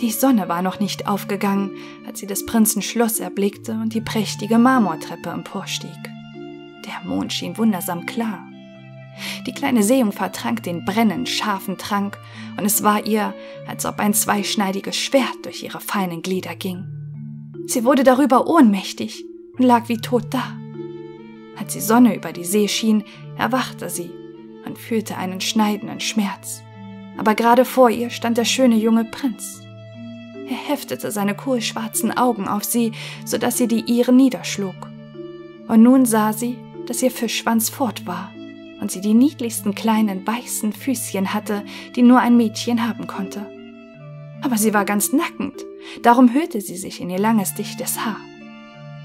Die Sonne war noch nicht aufgegangen, als sie des Prinzen Schloss erblickte und die prächtige Marmortreppe emporstieg. Der Mond schien wundersam klar. Die kleine Seejungfer trank den brennend scharfen Trank, und es war ihr, als ob ein zweischneidiges Schwert durch ihre feinen Glieder ging. Sie wurde darüber ohnmächtig und lag wie tot da. Als die Sonne über die See schien, erwachte sie und fühlte einen schneidenden Schmerz. Aber gerade vor ihr stand der schöne junge Prinz. Er heftete seine kohlschwarzen Augen auf sie, so dass sie die ihren niederschlug. Und nun sah sie, dass ihr Fischschwanz fort war und sie die niedlichsten kleinen weißen Füßchen hatte, die nur ein Mädchen haben konnte. Aber sie war ganz nackend, darum hüllte sie sich in ihr langes, dichtes Haar.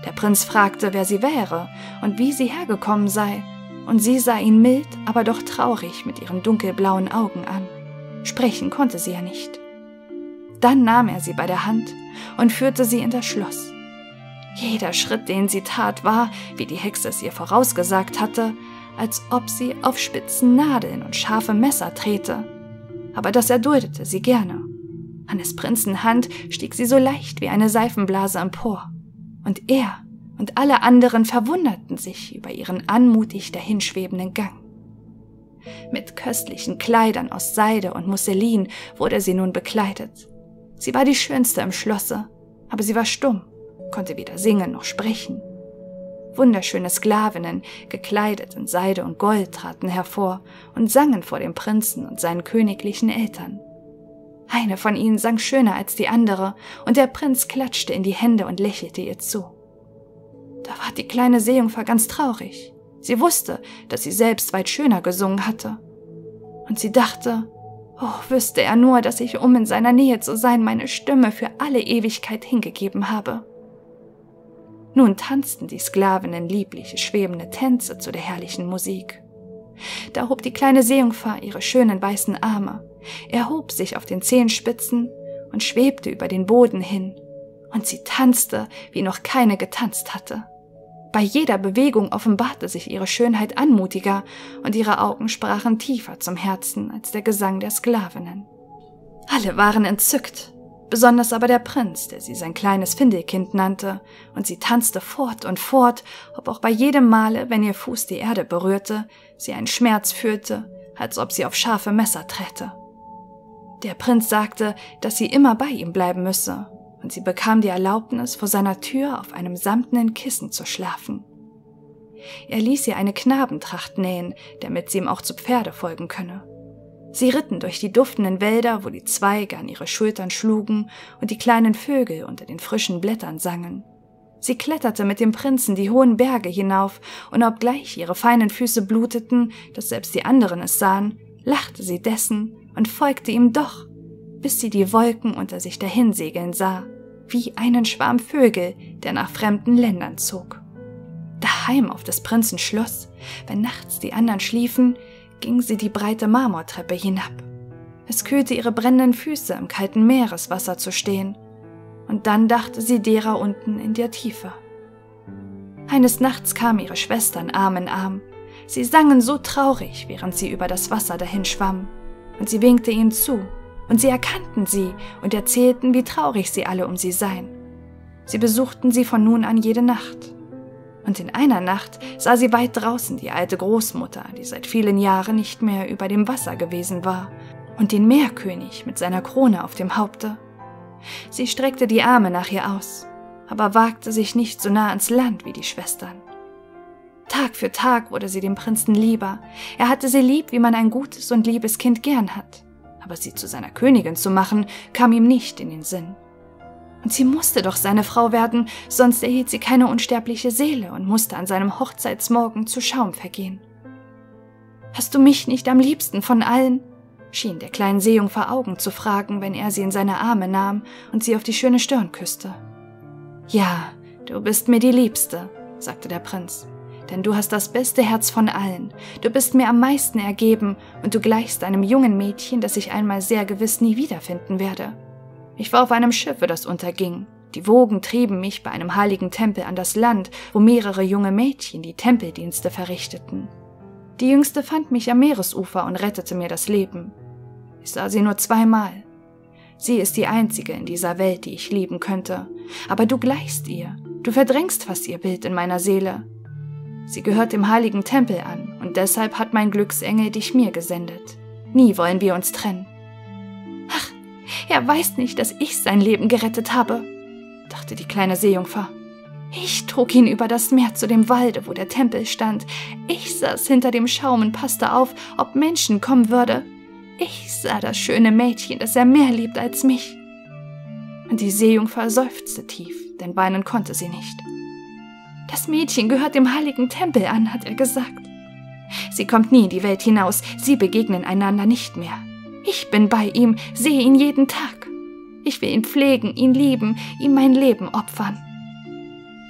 Der Prinz fragte, wer sie wäre und wie sie hergekommen sei, und sie sah ihn mild, aber doch traurig mit ihren dunkelblauen Augen an. Sprechen konnte sie ja nicht. Dann nahm er sie bei der Hand und führte sie in das Schloss. Jeder Schritt, den sie tat, war, wie die Hexe es ihr vorausgesagt hatte, als ob sie auf spitzen Nadeln und scharfe Messer trete. Aber das erduldete sie gerne. An des Prinzen Hand stieg sie so leicht wie eine Seifenblase empor. Und er und alle anderen verwunderten sich über ihren anmutig dahinschwebenden Gang. Mit köstlichen Kleidern aus Seide und Musselin wurde sie nun bekleidet. Sie war die schönste im Schlosse, aber sie war stumm, konnte weder singen noch sprechen. Wunderschöne Sklavinnen, gekleidet in Seide und Gold, traten hervor und sangen vor dem Prinzen und seinen königlichen Eltern. Eine von ihnen sang schöner als die andere, und der Prinz klatschte in die Hände und lächelte ihr zu. Da war die kleine Seejungfer ganz traurig. Sie wusste, dass sie selbst weit schöner gesungen hatte. Und sie dachte, oh, wüsste er nur, dass ich, um in seiner Nähe zu sein, meine Stimme für alle Ewigkeit hingegeben habe. Nun tanzten die Sklavinnen liebliche, schwebende Tänze zu der herrlichen Musik. Da hob die kleine Seejungfer ihre schönen weißen Arme, erhob sich auf den Zehenspitzen und schwebte über den Boden hin, und sie tanzte, wie noch keine getanzt hatte. Bei jeder Bewegung offenbarte sich ihre Schönheit anmutiger, und ihre Augen sprachen tiefer zum Herzen als der Gesang der Sklavinnen. Alle waren entzückt, besonders aber der Prinz, der sie sein kleines Findelkind nannte, und sie tanzte fort und fort, ob auch bei jedem Male, wenn ihr Fuß die Erde berührte, sie einen Schmerz führte, als ob sie auf scharfe Messer träte. Der Prinz sagte, dass sie immer bei ihm bleiben müsse, und sie bekam die Erlaubnis, vor seiner Tür auf einem samtenen Kissen zu schlafen. Er ließ ihr eine Knabentracht nähen, damit sie ihm auch zu Pferde folgen könne. Sie ritten durch die duftenden Wälder, wo die Zweige an ihre Schultern schlugen und die kleinen Vögel unter den frischen Blättern sangen. Sie kletterte mit dem Prinzen die hohen Berge hinauf, und obgleich ihre feinen Füße bluteten, dass selbst die anderen es sahen, lachte sie dessen und folgte ihm doch, bis sie die Wolken unter sich dahinsegeln sah, wie einen Schwarm Vögel, der nach fremden Ländern zog. Daheim auf des Prinzen Schloss, wenn nachts die anderen schliefen, ging sie die breite Marmortreppe hinab. Es kühlte ihre brennenden Füße im kalten Meereswasser zu stehen, und dann dachte sie derer unten in der Tiefe. Eines Nachts kamen ihre Schwestern Arm in Arm. Sie sangen so traurig, während sie über das Wasser dahin schwammen, und sie winkte ihnen zu, und sie erkannten sie und erzählten, wie traurig sie alle um sie seien. Sie besuchten sie von nun an jede Nacht und in einer Nacht sah sie weit draußen die alte Großmutter, die seit vielen Jahren nicht mehr über dem Wasser gewesen war, und den Meerkönig mit seiner Krone auf dem Haupte. Sie streckte die Arme nach ihr aus, aber wagte sich nicht so nah ans Land wie die Schwestern. Tag für Tag wurde sie dem Prinzen lieber. Er hatte sie lieb, wie man ein gutes und liebes Kind gern hat. Aber sie zu seiner Königin zu machen, kam ihm nicht in den Sinn. Und sie musste doch seine Frau werden, sonst erhielt sie keine unsterbliche Seele und musste an seinem Hochzeitsmorgen zu Schaum vergehen. Hast du mich nicht am liebsten von allen? schien der kleinen Seejungfer Augen zu fragen, wenn er sie in seine Arme nahm und sie auf die schöne Stirn küsste. Ja, du bist mir die Liebste, sagte der Prinz, denn du hast das beste Herz von allen, du bist mir am meisten ergeben und du gleichst einem jungen Mädchen, das ich einmal sehr gewiss nie wiederfinden werde. Ich war auf einem Schiffe, das unterging. Die Wogen trieben mich bei einem heiligen Tempel an das Land, wo mehrere junge Mädchen die Tempeldienste verrichteten. Die jüngste fand mich am Meeresufer und rettete mir das Leben. Ich sah sie nur zweimal. Sie ist die einzige in dieser Welt, die ich lieben könnte. Aber du gleichst ihr. Du verdrängst fast ihr Bild in meiner Seele. Sie gehört dem heiligen Tempel an, und deshalb hat mein Glücksengel dich mir gesendet. Nie wollen wir uns trennen. Er weiß nicht, dass ich sein Leben gerettet habe, dachte die kleine Seejungfer. Ich trug ihn über das Meer zu dem Walde, wo der Tempel stand. Ich saß hinter dem Schaum und passte auf, ob Menschen kommen würde. Ich sah das schöne Mädchen, das er mehr liebt als mich. Und die Seejungfer seufzte tief, denn weinen konnte sie nicht. Das Mädchen gehört dem heiligen Tempel an, hat er gesagt. Sie kommt nie in die Welt hinaus, sie begegnen einander nicht mehr. Ich bin bei ihm, sehe ihn jeden Tag. Ich will ihn pflegen, ihn lieben, ihm mein Leben opfern.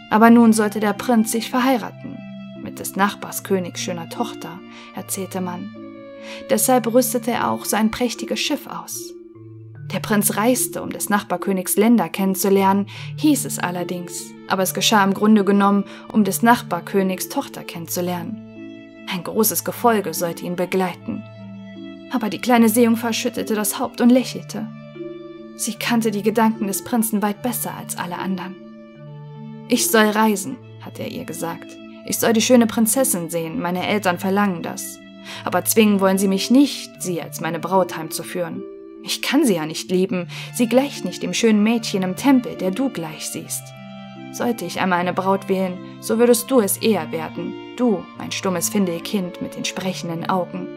Aber nun sollte der Prinz sich verheiraten, mit des Nachbars Königs schöner Tochter, erzählte man. Deshalb rüstete er auch so ein prächtiges Schiff aus. Der Prinz reiste, um des Nachbarkönigs Länder kennenzulernen, hieß es allerdings, aber es geschah im Grunde genommen, um des Nachbarkönigs Tochter kennenzulernen. Ein großes Gefolge sollte ihn begleiten. Aber die kleine Seejungfer schüttelte das Haupt und lächelte. Sie kannte die Gedanken des Prinzen weit besser als alle anderen. Ich soll reisen, hatte er ihr gesagt. Ich soll die schöne Prinzessin sehen, meine Eltern verlangen das. Aber zwingen wollen sie mich nicht, sie als meine Braut heimzuführen. Ich kann sie ja nicht lieben, sie gleicht nicht dem schönen Mädchen im Tempel, der du gleich siehst. Sollte ich einmal eine Braut wählen, so würdest du es eher werden, du, mein stummes Findelkind mit den sprechenden Augen.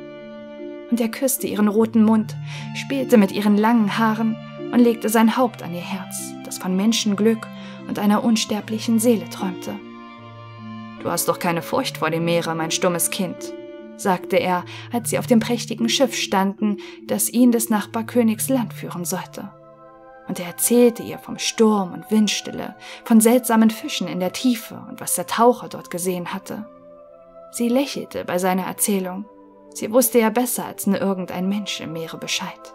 Und er küsste ihren roten Mund, spielte mit ihren langen Haaren und legte sein Haupt an ihr Herz, das von Menschenglück und einer unsterblichen Seele träumte. Du hast doch keine Furcht vor dem Meere, mein stummes Kind, sagte er, als sie auf dem prächtigen Schiff standen, das ihn des Nachbarkönigs Land führen sollte. Und er erzählte ihr vom Sturm und Windstille, von seltsamen Fischen in der Tiefe und was der Taucher dort gesehen hatte. Sie lächelte bei seiner Erzählung. Sie wusste ja besser als nur irgendein Mensch im Meere Bescheid.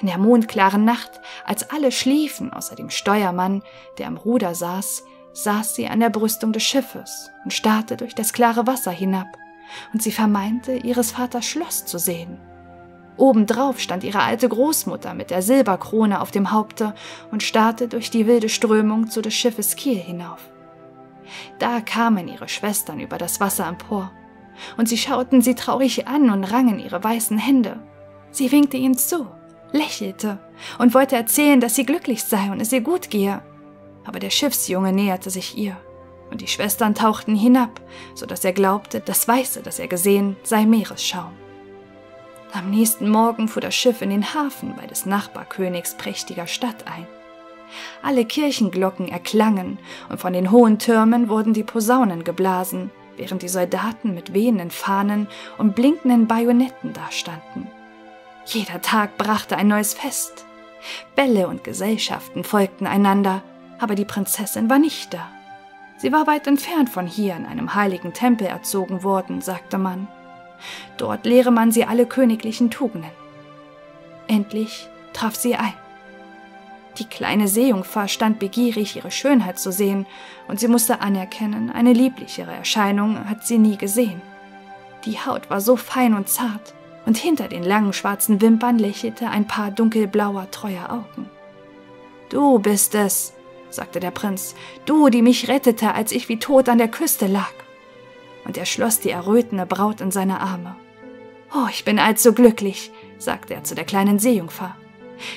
In der mondklaren Nacht, als alle schliefen, außer dem Steuermann, der am Ruder saß, saß sie an der Brüstung des Schiffes und starrte durch das klare Wasser hinab, und sie vermeinte, ihres Vaters Schloss zu sehen. Obendrauf stand ihre alte Großmutter mit der Silberkrone auf dem Haupte und starrte durch die wilde Strömung zu des Schiffes Kiel hinauf. Da kamen ihre Schwestern über das Wasser empor, und sie schauten sie traurig an und rangen ihre weißen Hände. Sie winkte ihnen zu, lächelte und wollte erzählen, dass sie glücklich sei und es ihr gut gehe. Aber der Schiffsjunge näherte sich ihr, und die Schwestern tauchten hinab, so dass er glaubte, das Weiße, das er gesehen, sei Meeresschaum. Am nächsten Morgen fuhr das Schiff in den Hafen bei des Nachbarkönigs prächtiger Stadt ein. Alle Kirchenglocken erklangen, und von den hohen Türmen wurden die Posaunen geblasen, während die Soldaten mit wehenden Fahnen und blinkenden Bajonetten dastanden. Jeder Tag brachte ein neues Fest. Bälle und Gesellschaften folgten einander, aber die Prinzessin war nicht da. Sie war weit entfernt von hier in einem heiligen Tempel erzogen worden, sagte man. Dort lehre man sie alle königlichen Tugenden. Endlich traf sie ein. Die kleine Seejungfer stand begierig, ihre Schönheit zu sehen, und sie musste anerkennen, eine lieblichere Erscheinung hat sie nie gesehen. Die Haut war so fein und zart, und hinter den langen schwarzen Wimpern lächelte ein paar dunkelblauer, treuer Augen. Du bist es, sagte der Prinz, du, die mich rettete, als ich wie tot an der Küste lag. Und er schloss die errötende Braut in seine Arme. Oh, ich bin allzu glücklich, sagte er zu der kleinen Seejungfer.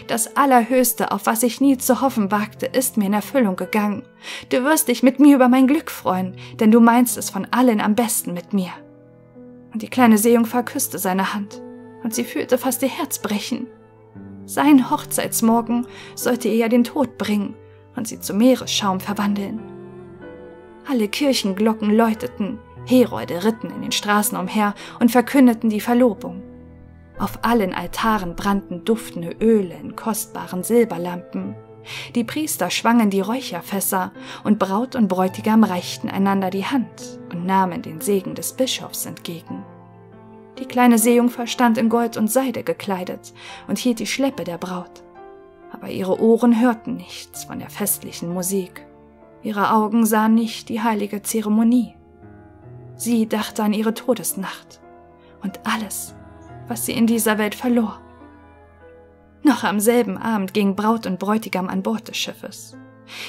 Das Allerhöchste, auf was ich nie zu hoffen wagte, ist mir in Erfüllung gegangen. Du wirst dich mit mir über mein Glück freuen, denn du meinst es von allen am besten mit mir und die kleine Seejungfer küsste seine Hand, und sie fühlte fast ihr Herz brechen. Sein Hochzeitsmorgen sollte ihr ja den Tod bringen und sie zu Meeresschaum verwandeln. Alle Kirchenglocken läuteten, Herolde ritten in den Straßen umher und verkündeten die Verlobung. Auf allen Altaren brannten duftende Öle in kostbaren Silberlampen. Die Priester schwangen die Räucherfässer und Braut und Bräutigam reichten einander die Hand und nahmen den Segen des Bischofs entgegen. Die kleine Seejungfer stand in Gold und Seide gekleidet und hielt die Schleppe der Braut. Aber ihre Ohren hörten nichts von der festlichen Musik. Ihre Augen sahen nicht die heilige Zeremonie. Sie dachte an ihre Todesnacht und alles, was sie in dieser Welt verlor. Noch am selben Abend ging Braut und Bräutigam an Bord des Schiffes.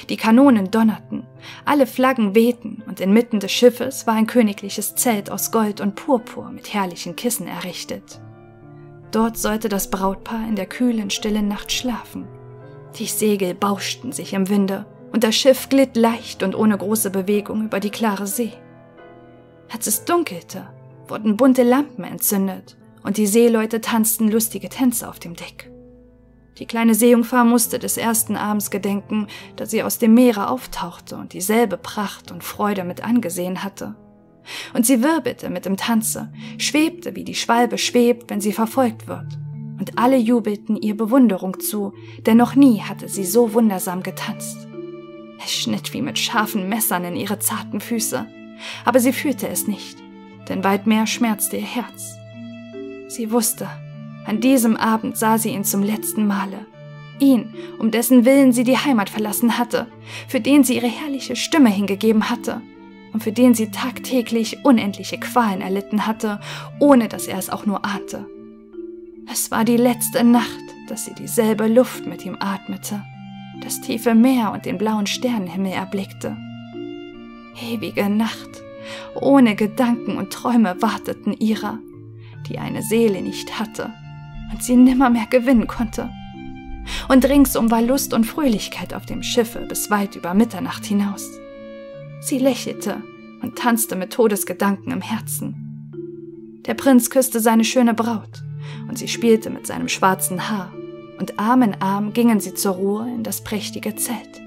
Die Kanonen donnerten, alle Flaggen wehten, und inmitten des Schiffes war ein königliches Zelt aus Gold und Purpur mit herrlichen Kissen errichtet. Dort sollte das Brautpaar in der kühlen, stillen Nacht schlafen. Die Segel bauschten sich im Winde, und das Schiff glitt leicht und ohne große Bewegung über die klare See. Als es dunkelte, wurden bunte Lampen entzündet und die Seeleute tanzten lustige Tänze auf dem Deck. Die kleine Seejungfrau musste des ersten Abends gedenken, da sie aus dem Meere auftauchte und dieselbe Pracht und Freude mit angesehen hatte. Und sie wirbelte mit dem Tanze, schwebte, wie die Schwalbe schwebt, wenn sie verfolgt wird. Und alle jubelten ihr Bewunderung zu, denn noch nie hatte sie so wundersam getanzt. Es schnitt wie mit scharfen Messern in ihre zarten Füße, aber sie fühlte es nicht, denn weit mehr schmerzte ihr Herz. Sie wusste, an diesem Abend sah sie ihn zum letzten Male. Ihn, um dessen Willen sie die Heimat verlassen hatte, für den sie ihre herrliche Stimme hingegeben hatte und für den sie tagtäglich unendliche Qualen erlitten hatte, ohne dass er es auch nur ahnte. Es war die letzte Nacht, dass sie dieselbe Luft mit ihm atmete, das tiefe Meer und den blauen Sternenhimmel erblickte. Ewige Nacht, ohne Gedanken und Träume warteten ihrer, die eine Seele nicht hatte und sie nimmermehr gewinnen konnte. Und ringsum war Lust und Fröhlichkeit auf dem Schiffe bis weit über Mitternacht hinaus. Sie lächelte und tanzte mit Todesgedanken im Herzen. Der Prinz küsste seine schöne Braut, und sie spielte mit seinem schwarzen Haar, und Arm in Arm gingen sie zur Ruhe in das prächtige Zelt.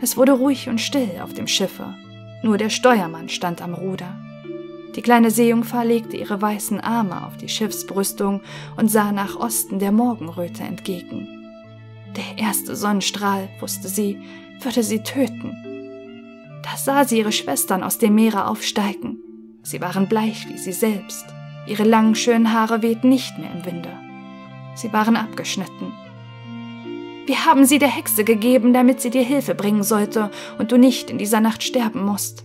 Es wurde ruhig und still auf dem Schiffe, nur der Steuermann stand am Ruder. Die kleine Seejungfer legte ihre weißen Arme auf die Schiffsbrüstung und sah nach Osten der Morgenröte entgegen. Der erste Sonnenstrahl, wusste sie, würde sie töten. Da sah sie ihre Schwestern aus dem Meere aufsteigen. Sie waren bleich wie sie selbst. Ihre langen, schönen Haare wehten nicht mehr im Winde. Sie waren abgeschnitten. Wir haben sie der Hexe gegeben, damit sie dir Hilfe bringen sollte und du nicht in dieser Nacht sterben musst.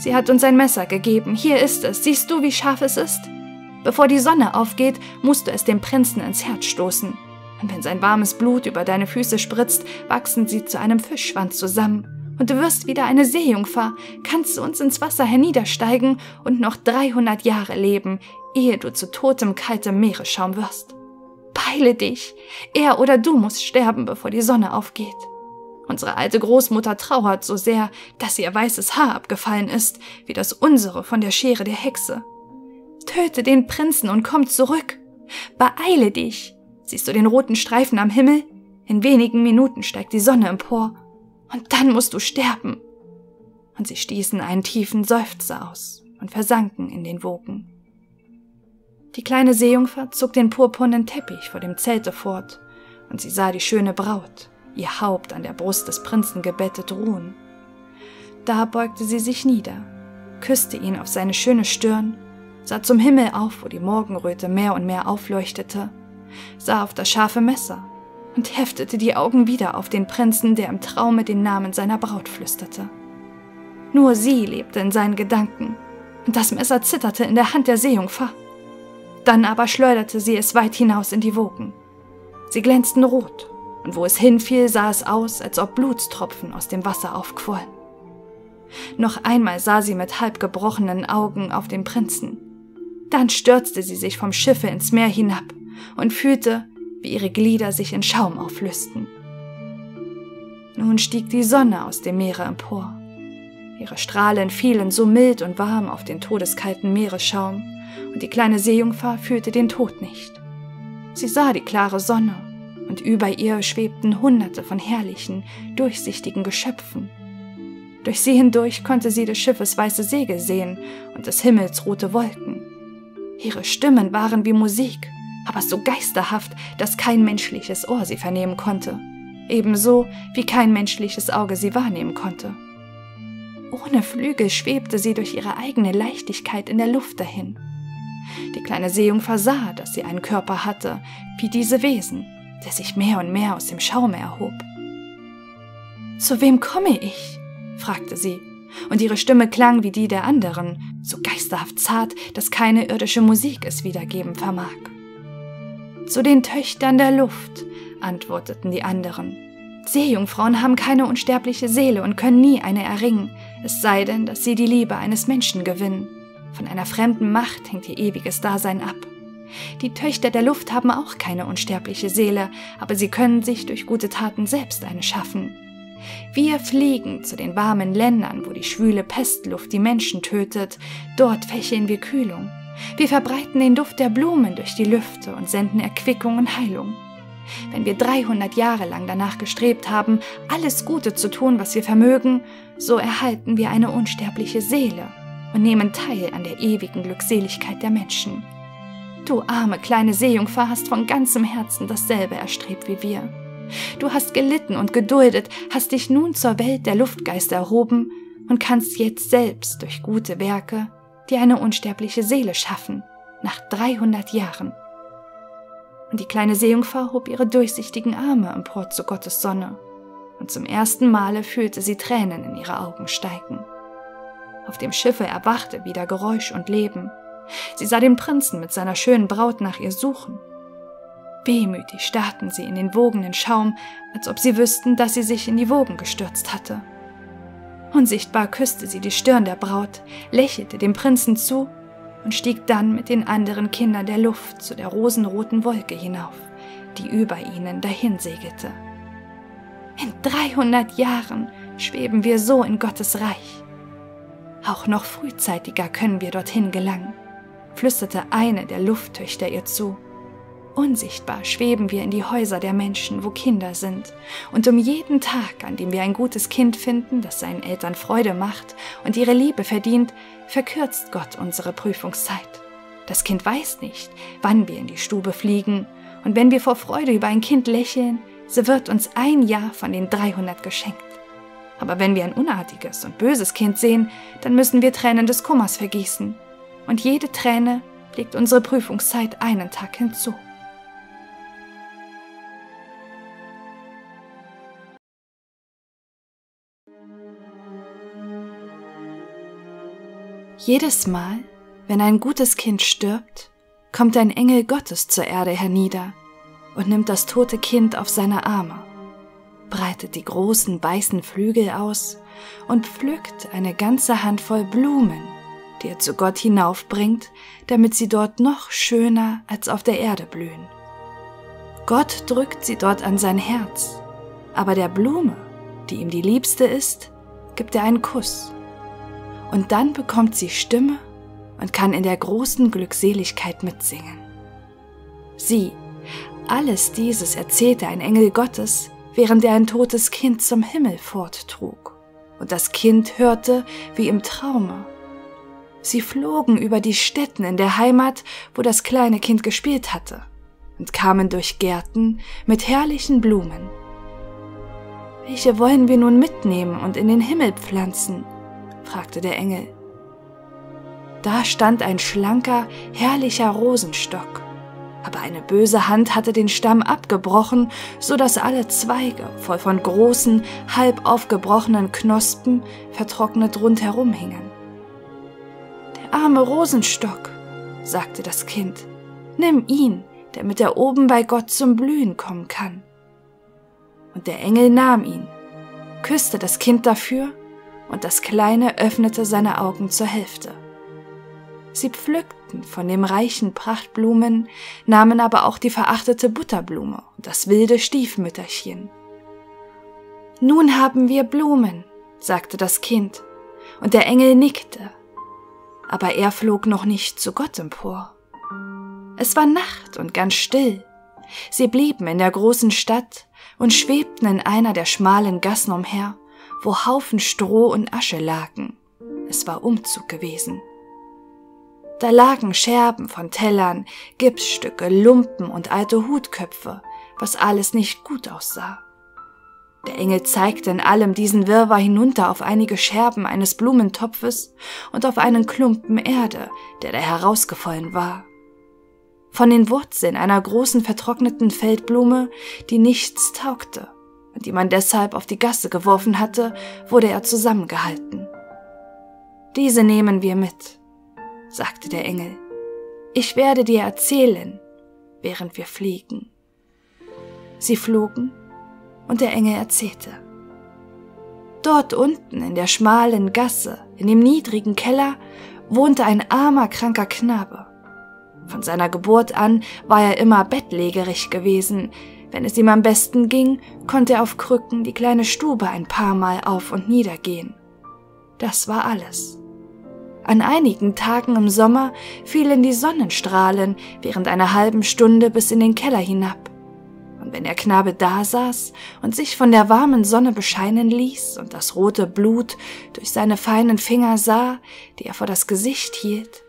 Sie hat uns ein Messer gegeben. Hier ist es. Siehst du, wie scharf es ist? Bevor die Sonne aufgeht, musst du es dem Prinzen ins Herz stoßen. Und wenn sein warmes Blut über deine Füße spritzt, wachsen sie zu einem Fischschwanz zusammen. Und du wirst wieder eine Seejungfer, kannst du uns ins Wasser herniedersteigen und noch 300 Jahre leben, ehe du zu totem, kaltem Meeresschaum wirst. Beile dich! Er oder du musst sterben, bevor die Sonne aufgeht. Unsere alte Großmutter trauert so sehr, dass ihr weißes Haar abgefallen ist, wie das unsere von der Schere der Hexe. Töte den Prinzen und komm zurück. Beeile dich. Siehst du den roten Streifen am Himmel? In wenigen Minuten steigt die Sonne empor. Und dann musst du sterben. Und sie stießen einen tiefen Seufzer aus und versanken in den Wogen. Die kleine Seejungfer zog den purpurnen Teppich vor dem Zelte fort, und sie sah die schöne Braut, ihr Haupt an der Brust des Prinzen gebettet ruhen. Da beugte sie sich nieder, küsste ihn auf seine schöne Stirn, sah zum Himmel auf, wo die Morgenröte mehr und mehr aufleuchtete, sah auf das scharfe Messer und heftete die Augen wieder auf den Prinzen, der im Traume den Namen seiner Braut flüsterte. Nur sie lebte in seinen Gedanken, und das Messer zitterte in der Hand der Seejungfer. Dann aber schleuderte sie es weit hinaus in die Wogen. Sie glänzten rot und wo es hinfiel, sah es aus, als ob Blutstropfen aus dem Wasser aufquollen. Noch einmal sah sie mit halb gebrochenen Augen auf den Prinzen. Dann stürzte sie sich vom Schiffe ins Meer hinab und fühlte, wie ihre Glieder sich in Schaum auflösten. Nun stieg die Sonne aus dem Meere empor. Ihre Strahlen fielen so mild und warm auf den todeskalten Meeresschaum, und die kleine Seejungfer fühlte den Tod nicht. Sie sah die klare Sonne und über ihr schwebten Hunderte von herrlichen, durchsichtigen Geschöpfen. Durch sie hindurch konnte sie des Schiffes weiße Segel sehen und des Himmels rote Wolken. Ihre Stimmen waren wie Musik, aber so geisterhaft, dass kein menschliches Ohr sie vernehmen konnte, ebenso wie kein menschliches Auge sie wahrnehmen konnte. Ohne Flügel schwebte sie durch ihre eigene Leichtigkeit in der Luft dahin. Die kleine Seejungfer sah, dass sie einen Körper hatte, wie diese Wesen, der sich mehr und mehr aus dem Schaume erhob. Zu wem komme ich? fragte sie, und ihre Stimme klang wie die der anderen, so geisterhaft zart, dass keine irdische Musik es wiedergeben vermag. Zu den Töchtern der Luft, antworteten die anderen. Seejungfrauen haben keine unsterbliche Seele und können nie eine erringen, es sei denn, dass sie die Liebe eines Menschen gewinnen. Von einer fremden Macht hängt ihr ewiges Dasein ab. Die Töchter der Luft haben auch keine unsterbliche Seele, aber sie können sich durch gute Taten selbst eine schaffen. Wir fliegen zu den warmen Ländern, wo die schwüle Pestluft die Menschen tötet. Dort fächeln wir Kühlung. Wir verbreiten den Duft der Blumen durch die Lüfte und senden Erquickung und Heilung. Wenn wir 300 Jahre lang danach gestrebt haben, alles Gute zu tun, was wir vermögen, so erhalten wir eine unsterbliche Seele und nehmen teil an der ewigen Glückseligkeit der Menschen. Du arme kleine Seejungfer hast von ganzem Herzen dasselbe erstrebt wie wir. Du hast gelitten und geduldet, hast dich nun zur Welt der Luftgeister erhoben und kannst jetzt selbst durch gute Werke dir eine unsterbliche Seele schaffen, nach 300 Jahren. Und die kleine Seejungfer hob ihre durchsichtigen Arme empor zu Gottes Sonne, und zum ersten Male fühlte sie Tränen in ihre Augen steigen. Auf dem Schiffe erwachte wieder Geräusch und Leben. Sie sah den Prinzen mit seiner schönen Braut nach ihr suchen. Wehmütig starrten sie in den wogenden Schaum, als ob sie wüssten, dass sie sich in die Wogen gestürzt hatte. Unsichtbar küsste sie die Stirn der Braut, lächelte dem Prinzen zu und stieg dann mit den anderen Kindern der Luft zu der rosenroten Wolke hinauf, die über ihnen dahinsegelte. In 300 Jahren schweben wir so in Gottes Reich. Auch noch frühzeitiger können wir dorthin gelangen, flüsterte eine der Lufttöchter ihr zu. Unsichtbar schweben wir in die Häuser der Menschen, wo Kinder sind, und um jeden Tag, an dem wir ein gutes Kind finden, das seinen Eltern Freude macht und ihre Liebe verdient, verkürzt Gott unsere Prüfungszeit. Das Kind weiß nicht, wann wir in die Stube fliegen, und wenn wir vor Freude über ein Kind lächeln, so wird uns ein Jahr von den 300 geschenkt. Aber wenn wir ein unartiges und böses Kind sehen, dann müssen wir Tränen des Kummers vergießen, und jede Träne legt unsere Prüfungszeit einen Tag hinzu. Jedes Mal, wenn ein gutes Kind stirbt, kommt ein Engel Gottes zur Erde hernieder und nimmt das tote Kind auf seine Arme, breitet die großen weißen Flügel aus und pflückt eine ganze Handvoll Blumen, die er zu Gott hinaufbringt, damit sie dort noch schöner als auf der Erde blühen. Gott drückt sie dort an sein Herz, aber der Blume, die ihm die liebste ist, gibt er einen Kuss und dann bekommt sie Stimme und kann in der großen Glückseligkeit mitsingen. Sieh, alles dieses erzählte ein Engel Gottes, während er ein totes Kind zum Himmel forttrug. Und das Kind hörte wie im Traume. Sie flogen über die Städten in der Heimat, wo das kleine Kind gespielt hatte, und kamen durch Gärten mit herrlichen Blumen. Welche wollen wir nun mitnehmen und in den Himmel pflanzen? fragte der Engel. Da stand ein schlanker, herrlicher Rosenstock, aber eine böse Hand hatte den Stamm abgebrochen, so dass alle Zweige voll von großen, halb aufgebrochenen Knospen vertrocknet rundherum hingen. Der arme Rosenstock, sagte das Kind, nimm ihn, damit er oben bei Gott zum Blühen kommen kann. Und der Engel nahm ihn, küsste das Kind dafür und das Kleine öffnete seine Augen zur Hälfte. Sie pflückten von dem reichen Prachtblumen, nahmen aber auch die verachtete Butterblume und das wilde Stiefmütterchen. Nun haben wir Blumen, sagte das Kind, und der Engel nickte, aber er flog noch nicht zu Gott empor. Es war Nacht und ganz still. Sie blieben in der großen Stadt und schwebten in einer der schmalen Gassen umher wo Haufen Stroh und Asche lagen. Es war Umzug gewesen. Da lagen Scherben von Tellern, Gipsstücke, Lumpen und alte Hutköpfe, was alles nicht gut aussah. Der Engel zeigte in allem diesen Wirrwarr hinunter auf einige Scherben eines Blumentopfes und auf einen Klumpen Erde, der da herausgefallen war. Von den Wurzeln einer großen vertrockneten Feldblume, die nichts taugte die man deshalb auf die Gasse geworfen hatte, wurde er zusammengehalten. Diese nehmen wir mit, sagte der Engel. Ich werde dir erzählen, während wir fliegen. Sie flogen, und der Engel erzählte. Dort unten in der schmalen Gasse, in dem niedrigen Keller, wohnte ein armer, kranker Knabe. Von seiner Geburt an war er immer bettlägerig gewesen, Wenn es ihm am besten ging, konnte er auf Krücken die kleine Stube ein paar Mal auf und nieder gehen. Das war alles. An einigen Tagen im Sommer fielen die Sonnenstrahlen während einer halben Stunde bis in den Keller hinab. Und wenn der Knabe da saß und sich von der warmen Sonne bescheinen ließ und das rote Blut durch seine feinen Finger sah, die er vor das Gesicht hielt,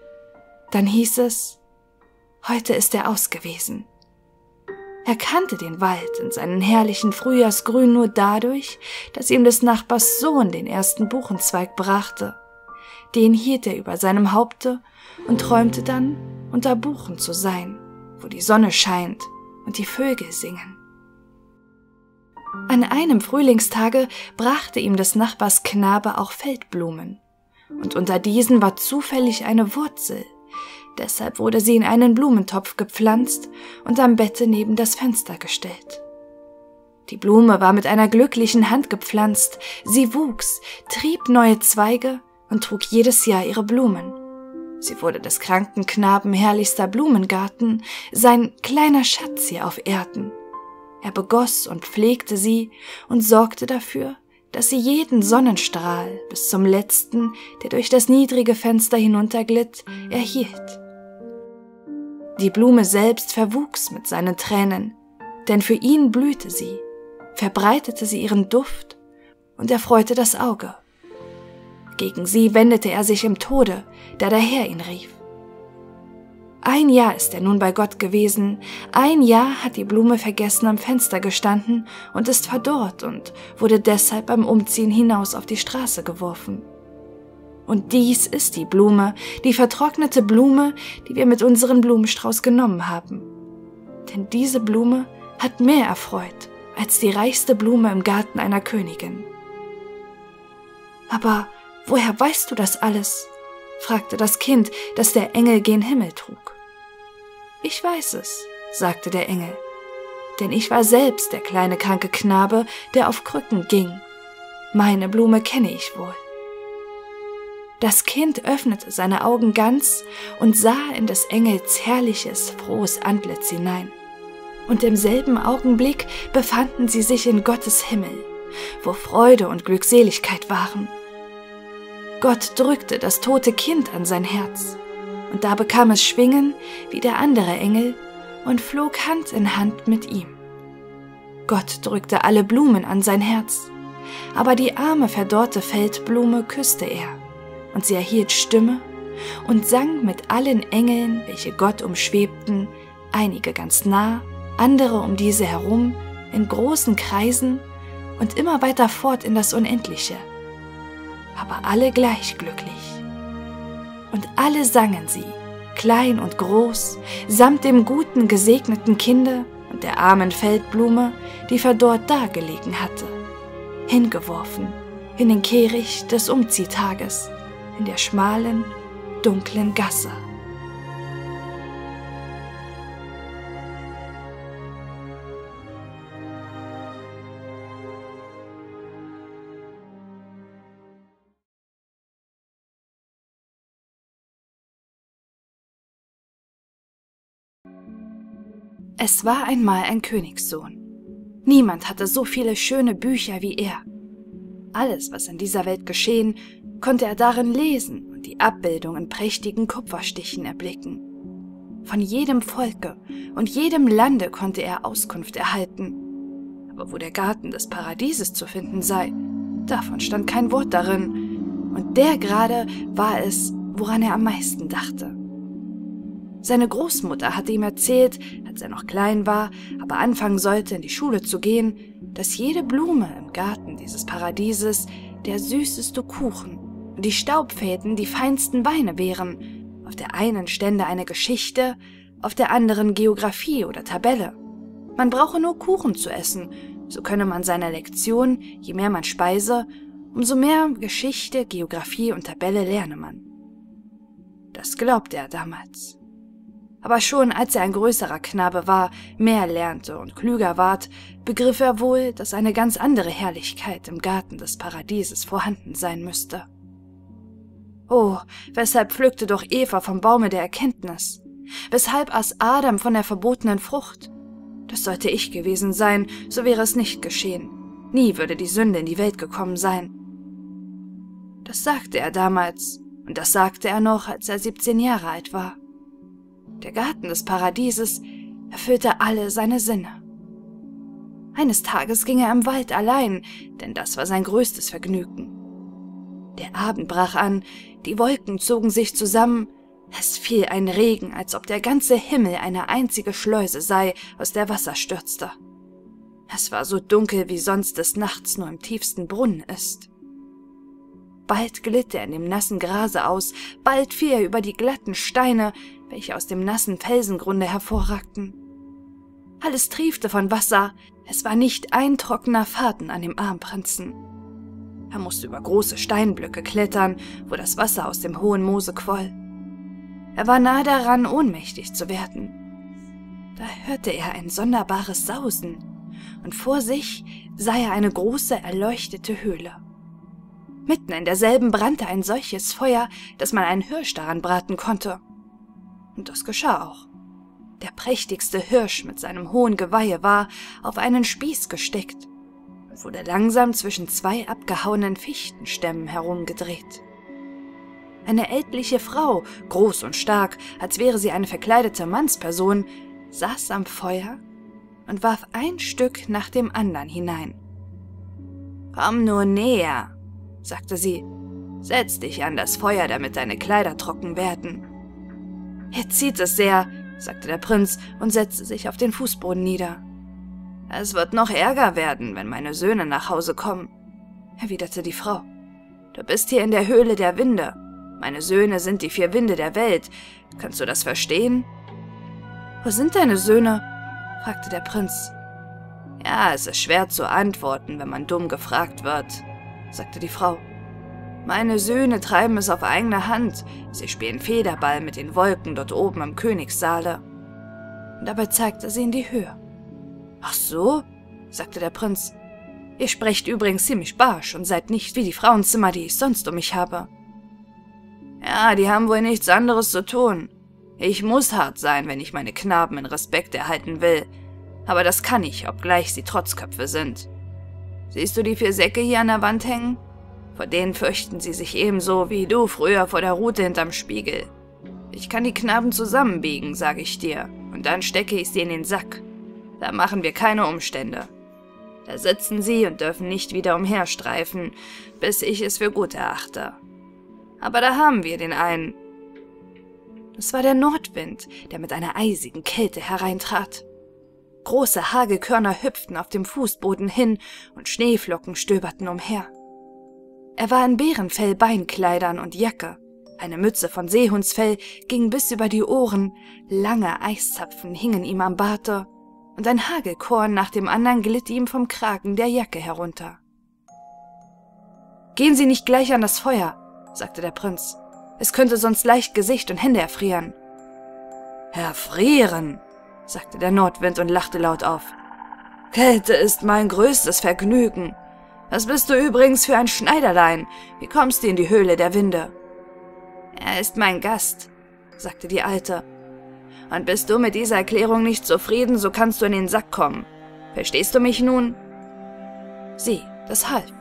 dann hieß es, heute ist er ausgewesen. Er kannte den Wald in seinen herrlichen Frühjahrsgrün nur dadurch, dass ihm des Nachbars Sohn den ersten Buchenzweig brachte. Den hielt er über seinem Haupte und träumte dann, unter Buchen zu sein, wo die Sonne scheint und die Vögel singen. An einem Frühlingstage brachte ihm des Nachbars Knabe auch Feldblumen, und unter diesen war zufällig eine Wurzel, Deshalb wurde sie in einen Blumentopf gepflanzt und am Bette neben das Fenster gestellt. Die Blume war mit einer glücklichen Hand gepflanzt, sie wuchs, trieb neue Zweige und trug jedes Jahr ihre Blumen. Sie wurde des kranken Knaben herrlichster Blumengarten, sein kleiner Schatz hier auf Erden. Er begoss und pflegte sie und sorgte dafür, dass sie jeden Sonnenstrahl bis zum letzten, der durch das niedrige Fenster hinunterglitt, erhielt. Die Blume selbst verwuchs mit seinen Tränen, denn für ihn blühte sie, verbreitete sie ihren Duft und erfreute das Auge. Gegen sie wendete er sich im Tode, da der Herr ihn rief. Ein Jahr ist er nun bei Gott gewesen, ein Jahr hat die Blume vergessen am Fenster gestanden und ist verdorrt und wurde deshalb beim Umziehen hinaus auf die Straße geworfen. Und dies ist die Blume, die vertrocknete Blume, die wir mit unserem Blumenstrauß genommen haben. Denn diese Blume hat mehr erfreut als die reichste Blume im Garten einer Königin. Aber woher weißt du das alles? fragte das Kind, das der Engel gen Himmel trug. Ich weiß es, sagte der Engel, denn ich war selbst der kleine kranke Knabe, der auf Krücken ging. Meine Blume kenne ich wohl. Das Kind öffnete seine Augen ganz und sah in des Engels herrliches, frohes Antlitz hinein. Und im selben Augenblick befanden sie sich in Gottes Himmel, wo Freude und Glückseligkeit waren. Gott drückte das tote Kind an sein Herz, und da bekam es Schwingen wie der andere Engel und flog Hand in Hand mit ihm. Gott drückte alle Blumen an sein Herz, aber die arme verdorrte Feldblume küsste er und sie erhielt Stimme und sang mit allen Engeln, welche Gott umschwebten, einige ganz nah, andere um diese herum, in großen Kreisen und immer weiter fort in das Unendliche. Aber alle gleich glücklich. Und alle sangen sie, klein und groß, samt dem guten gesegneten Kinde und der armen Feldblume, die verdorrt dagelegen hatte, hingeworfen in den Kehricht des Umziehtages in der schmalen, dunklen Gasse. Es war einmal ein Königssohn. Niemand hatte so viele schöne Bücher wie er. Alles, was in dieser Welt geschehen, konnte er darin lesen und die Abbildung in prächtigen Kupferstichen erblicken. Von jedem Volke und jedem Lande konnte er Auskunft erhalten. Aber wo der Garten des Paradieses zu finden sei, davon stand kein Wort darin, und der gerade war es, woran er am meisten dachte. Seine Großmutter hatte ihm erzählt, als er noch klein war, aber anfangen sollte, in die Schule zu gehen, dass jede Blume im Garten dieses Paradieses der süßeste Kuchen die Staubfäden die feinsten Weine wären. Auf der einen stände eine Geschichte, auf der anderen Geographie oder Tabelle. Man brauche nur Kuchen zu essen, so könne man seiner Lektion, je mehr man speise, umso mehr Geschichte, Geographie und Tabelle lerne man. Das glaubte er damals. Aber schon als er ein größerer Knabe war, mehr lernte und klüger ward, begriff er wohl, dass eine ganz andere Herrlichkeit im Garten des Paradieses vorhanden sein müsste. Oh, weshalb pflückte doch Eva vom Baume der Erkenntnis? Weshalb aß Adam von der verbotenen Frucht? Das sollte ich gewesen sein, so wäre es nicht geschehen. Nie würde die Sünde in die Welt gekommen sein. Das sagte er damals, und das sagte er noch, als er 17 Jahre alt war. Der Garten des Paradieses erfüllte alle seine Sinne. Eines Tages ging er im Wald allein, denn das war sein größtes Vergnügen. Der Abend brach an, die Wolken zogen sich zusammen, es fiel ein Regen, als ob der ganze Himmel eine einzige Schleuse sei, aus der Wasser stürzte. Es war so dunkel, wie sonst des Nachts nur im tiefsten Brunnen ist. Bald glitt er in dem nassen Grase aus, bald fiel er über die glatten Steine, welche aus dem nassen Felsengrunde hervorragten. Alles triefte von Wasser, es war nicht ein trockener Faden an dem Armprinzen. Er musste über große Steinblöcke klettern, wo das Wasser aus dem hohen Moose quoll. Er war nahe daran, ohnmächtig zu werden. Da hörte er ein sonderbares Sausen, und vor sich sah er eine große, erleuchtete Höhle. Mitten in derselben brannte ein solches Feuer, dass man einen Hirsch daran braten konnte. Und das geschah auch. Der prächtigste Hirsch mit seinem hohen Geweihe war auf einen Spieß gesteckt und wurde langsam zwischen zwei abgehauenen Fichtenstämmen herumgedreht. Eine ältliche Frau, groß und stark, als wäre sie eine verkleidete Mannsperson, saß am Feuer und warf ein Stück nach dem anderen hinein. Komm nur näher, sagte sie. Setz dich an das Feuer, damit deine Kleider trocken werden. Ihr zieht es sehr, sagte der Prinz und setzte sich auf den Fußboden nieder. Es wird noch ärger werden, wenn meine Söhne nach Hause kommen, erwiderte die Frau. Du bist hier in der Höhle der Winde. Meine Söhne sind die vier Winde der Welt. Kannst du das verstehen? Wo sind deine Söhne? fragte der Prinz. Ja, es ist schwer zu antworten, wenn man dumm gefragt wird, sagte die Frau. Meine Söhne treiben es auf eigene Hand. Sie spielen Federball mit den Wolken dort oben im Königssaale. Dabei zeigte sie in die Höhe. Ach so, sagte der Prinz. Ihr sprecht übrigens ziemlich barsch und seid nicht wie die Frauenzimmer, die ich sonst um mich habe. Ja, die haben wohl nichts anderes zu tun. Ich muss hart sein, wenn ich meine Knaben in Respekt erhalten will. Aber das kann ich, obgleich sie Trotzköpfe sind. Siehst du die vier Säcke hier an der Wand hängen? Vor denen fürchten sie sich ebenso wie du früher vor der Rute hinterm Spiegel. Ich kann die Knaben zusammenbiegen, sage ich dir, und dann stecke ich sie in den Sack. Da machen wir keine Umstände. Da sitzen sie und dürfen nicht wieder umherstreifen, bis ich es für gut erachte. Aber da haben wir den einen. Es war der Nordwind, der mit einer eisigen Kälte hereintrat. Große Hagelkörner hüpften auf dem Fußboden hin und Schneeflocken stöberten umher. Er war in Bärenfell, Beinkleidern und Jacke. Eine Mütze von Seehundsfell ging bis über die Ohren, lange Eiszapfen hingen ihm am Barte, und ein Hagelkorn nach dem anderen glitt ihm vom Kragen der Jacke herunter. Gehen Sie nicht gleich an das Feuer, sagte der Prinz. Es könnte sonst leicht Gesicht und Hände erfrieren. Erfrieren, sagte der Nordwind und lachte laut auf. Kälte ist mein größtes Vergnügen. Was bist du übrigens für ein Schneiderlein? Wie kommst du in die Höhle der Winde? Er ist mein Gast, sagte die Alte. Und bist du mit dieser Erklärung nicht zufrieden, so kannst du in den Sack kommen. Verstehst du mich nun? Sieh, das half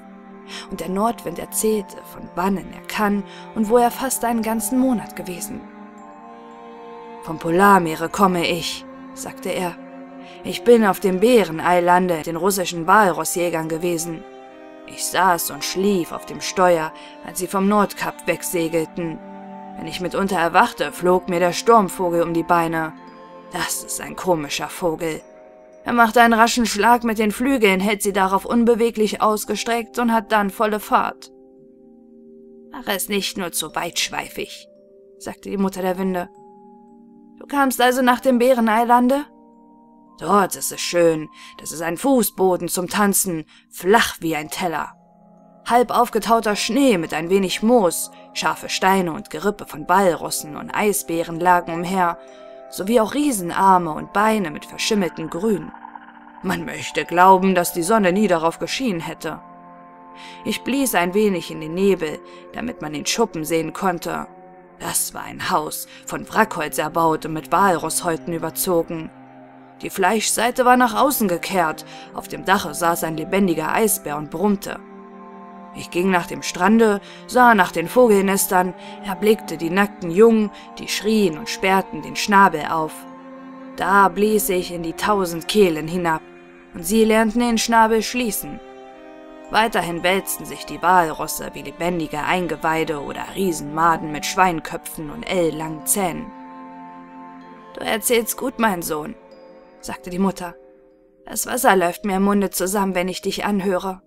und der Nordwind erzählte, von wannen er kann und wo er fast einen ganzen Monat gewesen. Vom Polarmeere komme ich, sagte er. Ich bin auf dem Bäreneilande, den russischen Walrossjägern gewesen. Ich saß und schlief auf dem Steuer, als sie vom Nordkap wegsegelten. Wenn ich mitunter erwachte, flog mir der Sturmvogel um die Beine. Das ist ein komischer Vogel. Er macht einen raschen Schlag mit den Flügeln, hält sie darauf unbeweglich ausgestreckt und hat dann volle Fahrt. Mach es nicht nur zu weitschweifig, sagte die Mutter der Winde. Du kamst also nach dem Bäreneilande? Dort ist es schön. Das ist ein Fußboden zum Tanzen, flach wie ein Teller. Halb aufgetauter Schnee mit ein wenig Moos, scharfe Steine und Gerippe von Ballrossen und Eisbären lagen umher, sowie auch Riesenarme und Beine mit verschimmeltem Grün. Man möchte glauben, dass die Sonne nie darauf geschienen hätte. Ich blies ein wenig in den Nebel, damit man den Schuppen sehen konnte. Das war ein Haus, von Wrackholz erbaut und mit Walrosshäuten überzogen. Die Fleischseite war nach außen gekehrt, auf dem Dache saß ein lebendiger Eisbär und brummte. Ich ging nach dem Strande, sah nach den Vogelnestern, erblickte die nackten Jungen, die schrien und sperrten den Schnabel auf. Da blies ich in die tausend Kehlen hinab, und sie lernten den Schnabel schließen. Weiterhin wälzten sich die Walrosse wie lebendige Eingeweide oder Riesenmaden mit Schweinköpfen und L-langen Zähnen. Du erzählst gut, mein Sohn, sagte die Mutter. Das Wasser läuft mir im Munde zusammen, wenn ich dich anhöre.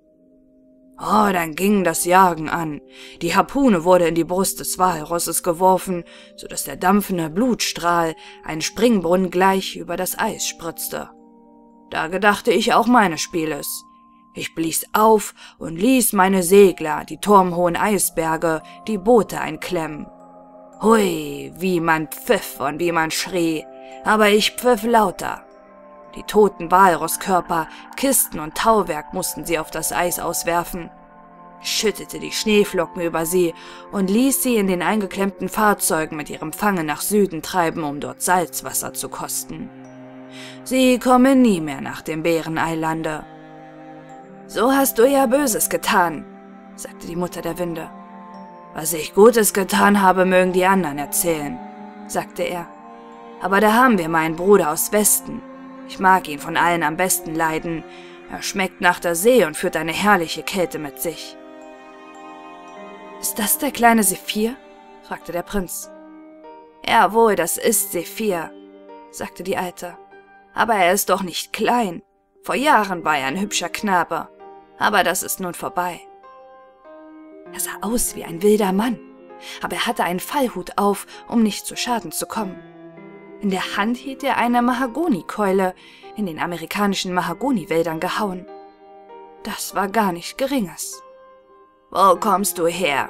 Oh, dann ging das Jagen an. Die Harpune wurde in die Brust des Walrosses geworfen, so dass der dampfende Blutstrahl, ein Springbrunnen gleich, über das Eis spritzte. Da gedachte ich auch meines Spieles. Ich blies auf und ließ meine Segler, die turmhohen Eisberge, die Boote einklemmen. Hui, wie man pfiff und wie man schrie, aber ich pfiff lauter. Die toten Walrosskörper, Kisten und Tauwerk mussten sie auf das Eis auswerfen, schüttete die Schneeflocken über sie und ließ sie in den eingeklemmten Fahrzeugen mit ihrem Fange nach Süden treiben, um dort Salzwasser zu kosten. Sie kommen nie mehr nach dem Bäreneilande. So hast du ja Böses getan, sagte die Mutter der Winde. Was ich Gutes getan habe, mögen die anderen erzählen, sagte er. Aber da haben wir meinen Bruder aus Westen, ich mag ihn von allen am besten leiden. Er schmeckt nach der See und führt eine herrliche Kälte mit sich. Ist das der kleine Sephir? fragte der Prinz. Jawohl, das ist Sephir, sagte die Alte. Aber er ist doch nicht klein. Vor Jahren war er ein hübscher Knabe. Aber das ist nun vorbei. Er sah aus wie ein wilder Mann, aber er hatte einen Fallhut auf, um nicht zu Schaden zu kommen. In der Hand hielt er eine Mahagonikeule, in den amerikanischen Mahagoniwäldern gehauen. Das war gar nicht Geringes. Wo kommst du her?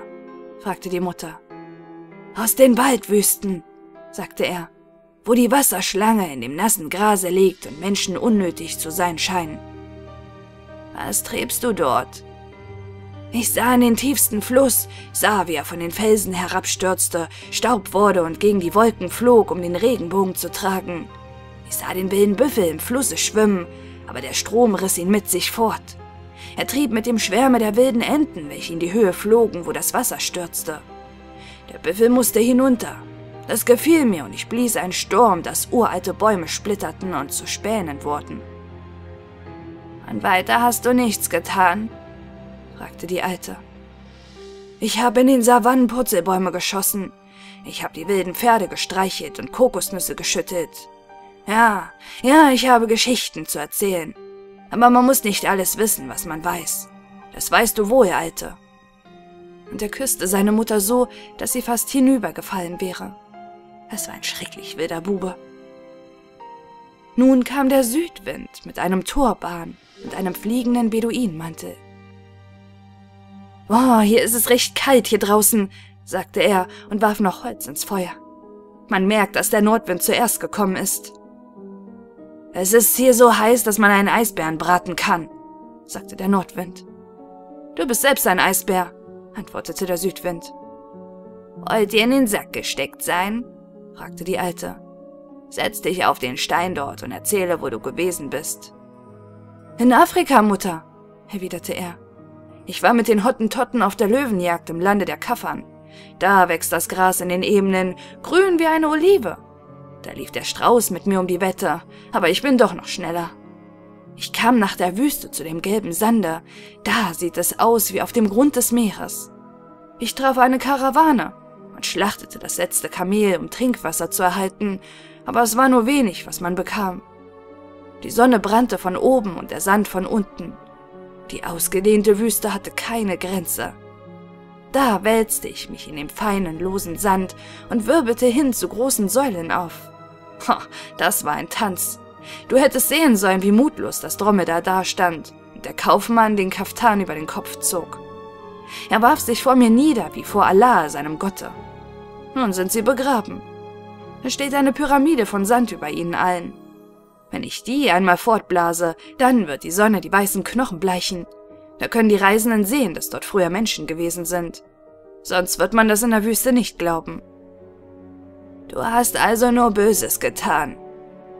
fragte die Mutter. Aus den Waldwüsten, sagte er, wo die Wasserschlange in dem nassen Grase liegt und Menschen unnötig zu sein scheinen. Was trebst du dort? Ich sah in den tiefsten Fluss, sah, wie er von den Felsen herabstürzte, Staub wurde und gegen die Wolken flog, um den Regenbogen zu tragen. Ich sah den wilden Büffel im Flusse schwimmen, aber der Strom riss ihn mit sich fort. Er trieb mit dem Schwärme der wilden Enten, welche in die Höhe flogen, wo das Wasser stürzte. Der Büffel musste hinunter. Das gefiel mir und ich blies einen Sturm, dass uralte Bäume splitterten und zu Spänen wurden. Und weiter hast du nichts getan, fragte die Alte. Ich habe in den Savannen Purzelbäume geschossen. Ich habe die wilden Pferde gestreichelt und Kokosnüsse geschüttelt. Ja, ja, ich habe Geschichten zu erzählen. Aber man muss nicht alles wissen, was man weiß. Das weißt du wohl, Alte. Und er küsste seine Mutter so, dass sie fast hinübergefallen wäre. Es war ein schrecklich wilder Bube. Nun kam der Südwind mit einem Turban und einem fliegenden Beduinenmantel. Oh, hier ist es recht kalt hier draußen, sagte er und warf noch Holz ins Feuer. Man merkt, dass der Nordwind zuerst gekommen ist. Es ist hier so heiß, dass man einen Eisbären braten kann, sagte der Nordwind. Du bist selbst ein Eisbär, antwortete der Südwind. Wollt ihr in den Sack gesteckt sein? fragte die Alte. Setz dich auf den Stein dort und erzähle, wo du gewesen bist. In Afrika, Mutter, erwiderte er. Ich war mit den Hottentotten auf der Löwenjagd im Lande der Kaffern. Da wächst das Gras in den Ebenen, grün wie eine Olive. Da lief der Strauß mit mir um die Wette, aber ich bin doch noch schneller. Ich kam nach der Wüste zu dem gelben Sande. Da sieht es aus wie auf dem Grund des Meeres. Ich traf eine Karawane und schlachtete das letzte Kamel, um Trinkwasser zu erhalten, aber es war nur wenig, was man bekam. Die Sonne brannte von oben und der Sand von unten. Die ausgedehnte Wüste hatte keine Grenze. Da wälzte ich mich in dem feinen, losen Sand und wirbelte hin zu großen Säulen auf. Ha, das war ein Tanz. Du hättest sehen sollen, wie mutlos das Dromedar dastand und der Kaufmann den Kaftan über den Kopf zog. Er warf sich vor mir nieder, wie vor Allah, seinem Gotte. Nun sind sie begraben. Es steht eine Pyramide von Sand über ihnen allen. Wenn ich die einmal fortblase, dann wird die Sonne die weißen Knochen bleichen. Da können die Reisenden sehen, dass dort früher Menschen gewesen sind. Sonst wird man das in der Wüste nicht glauben. Du hast also nur Böses getan,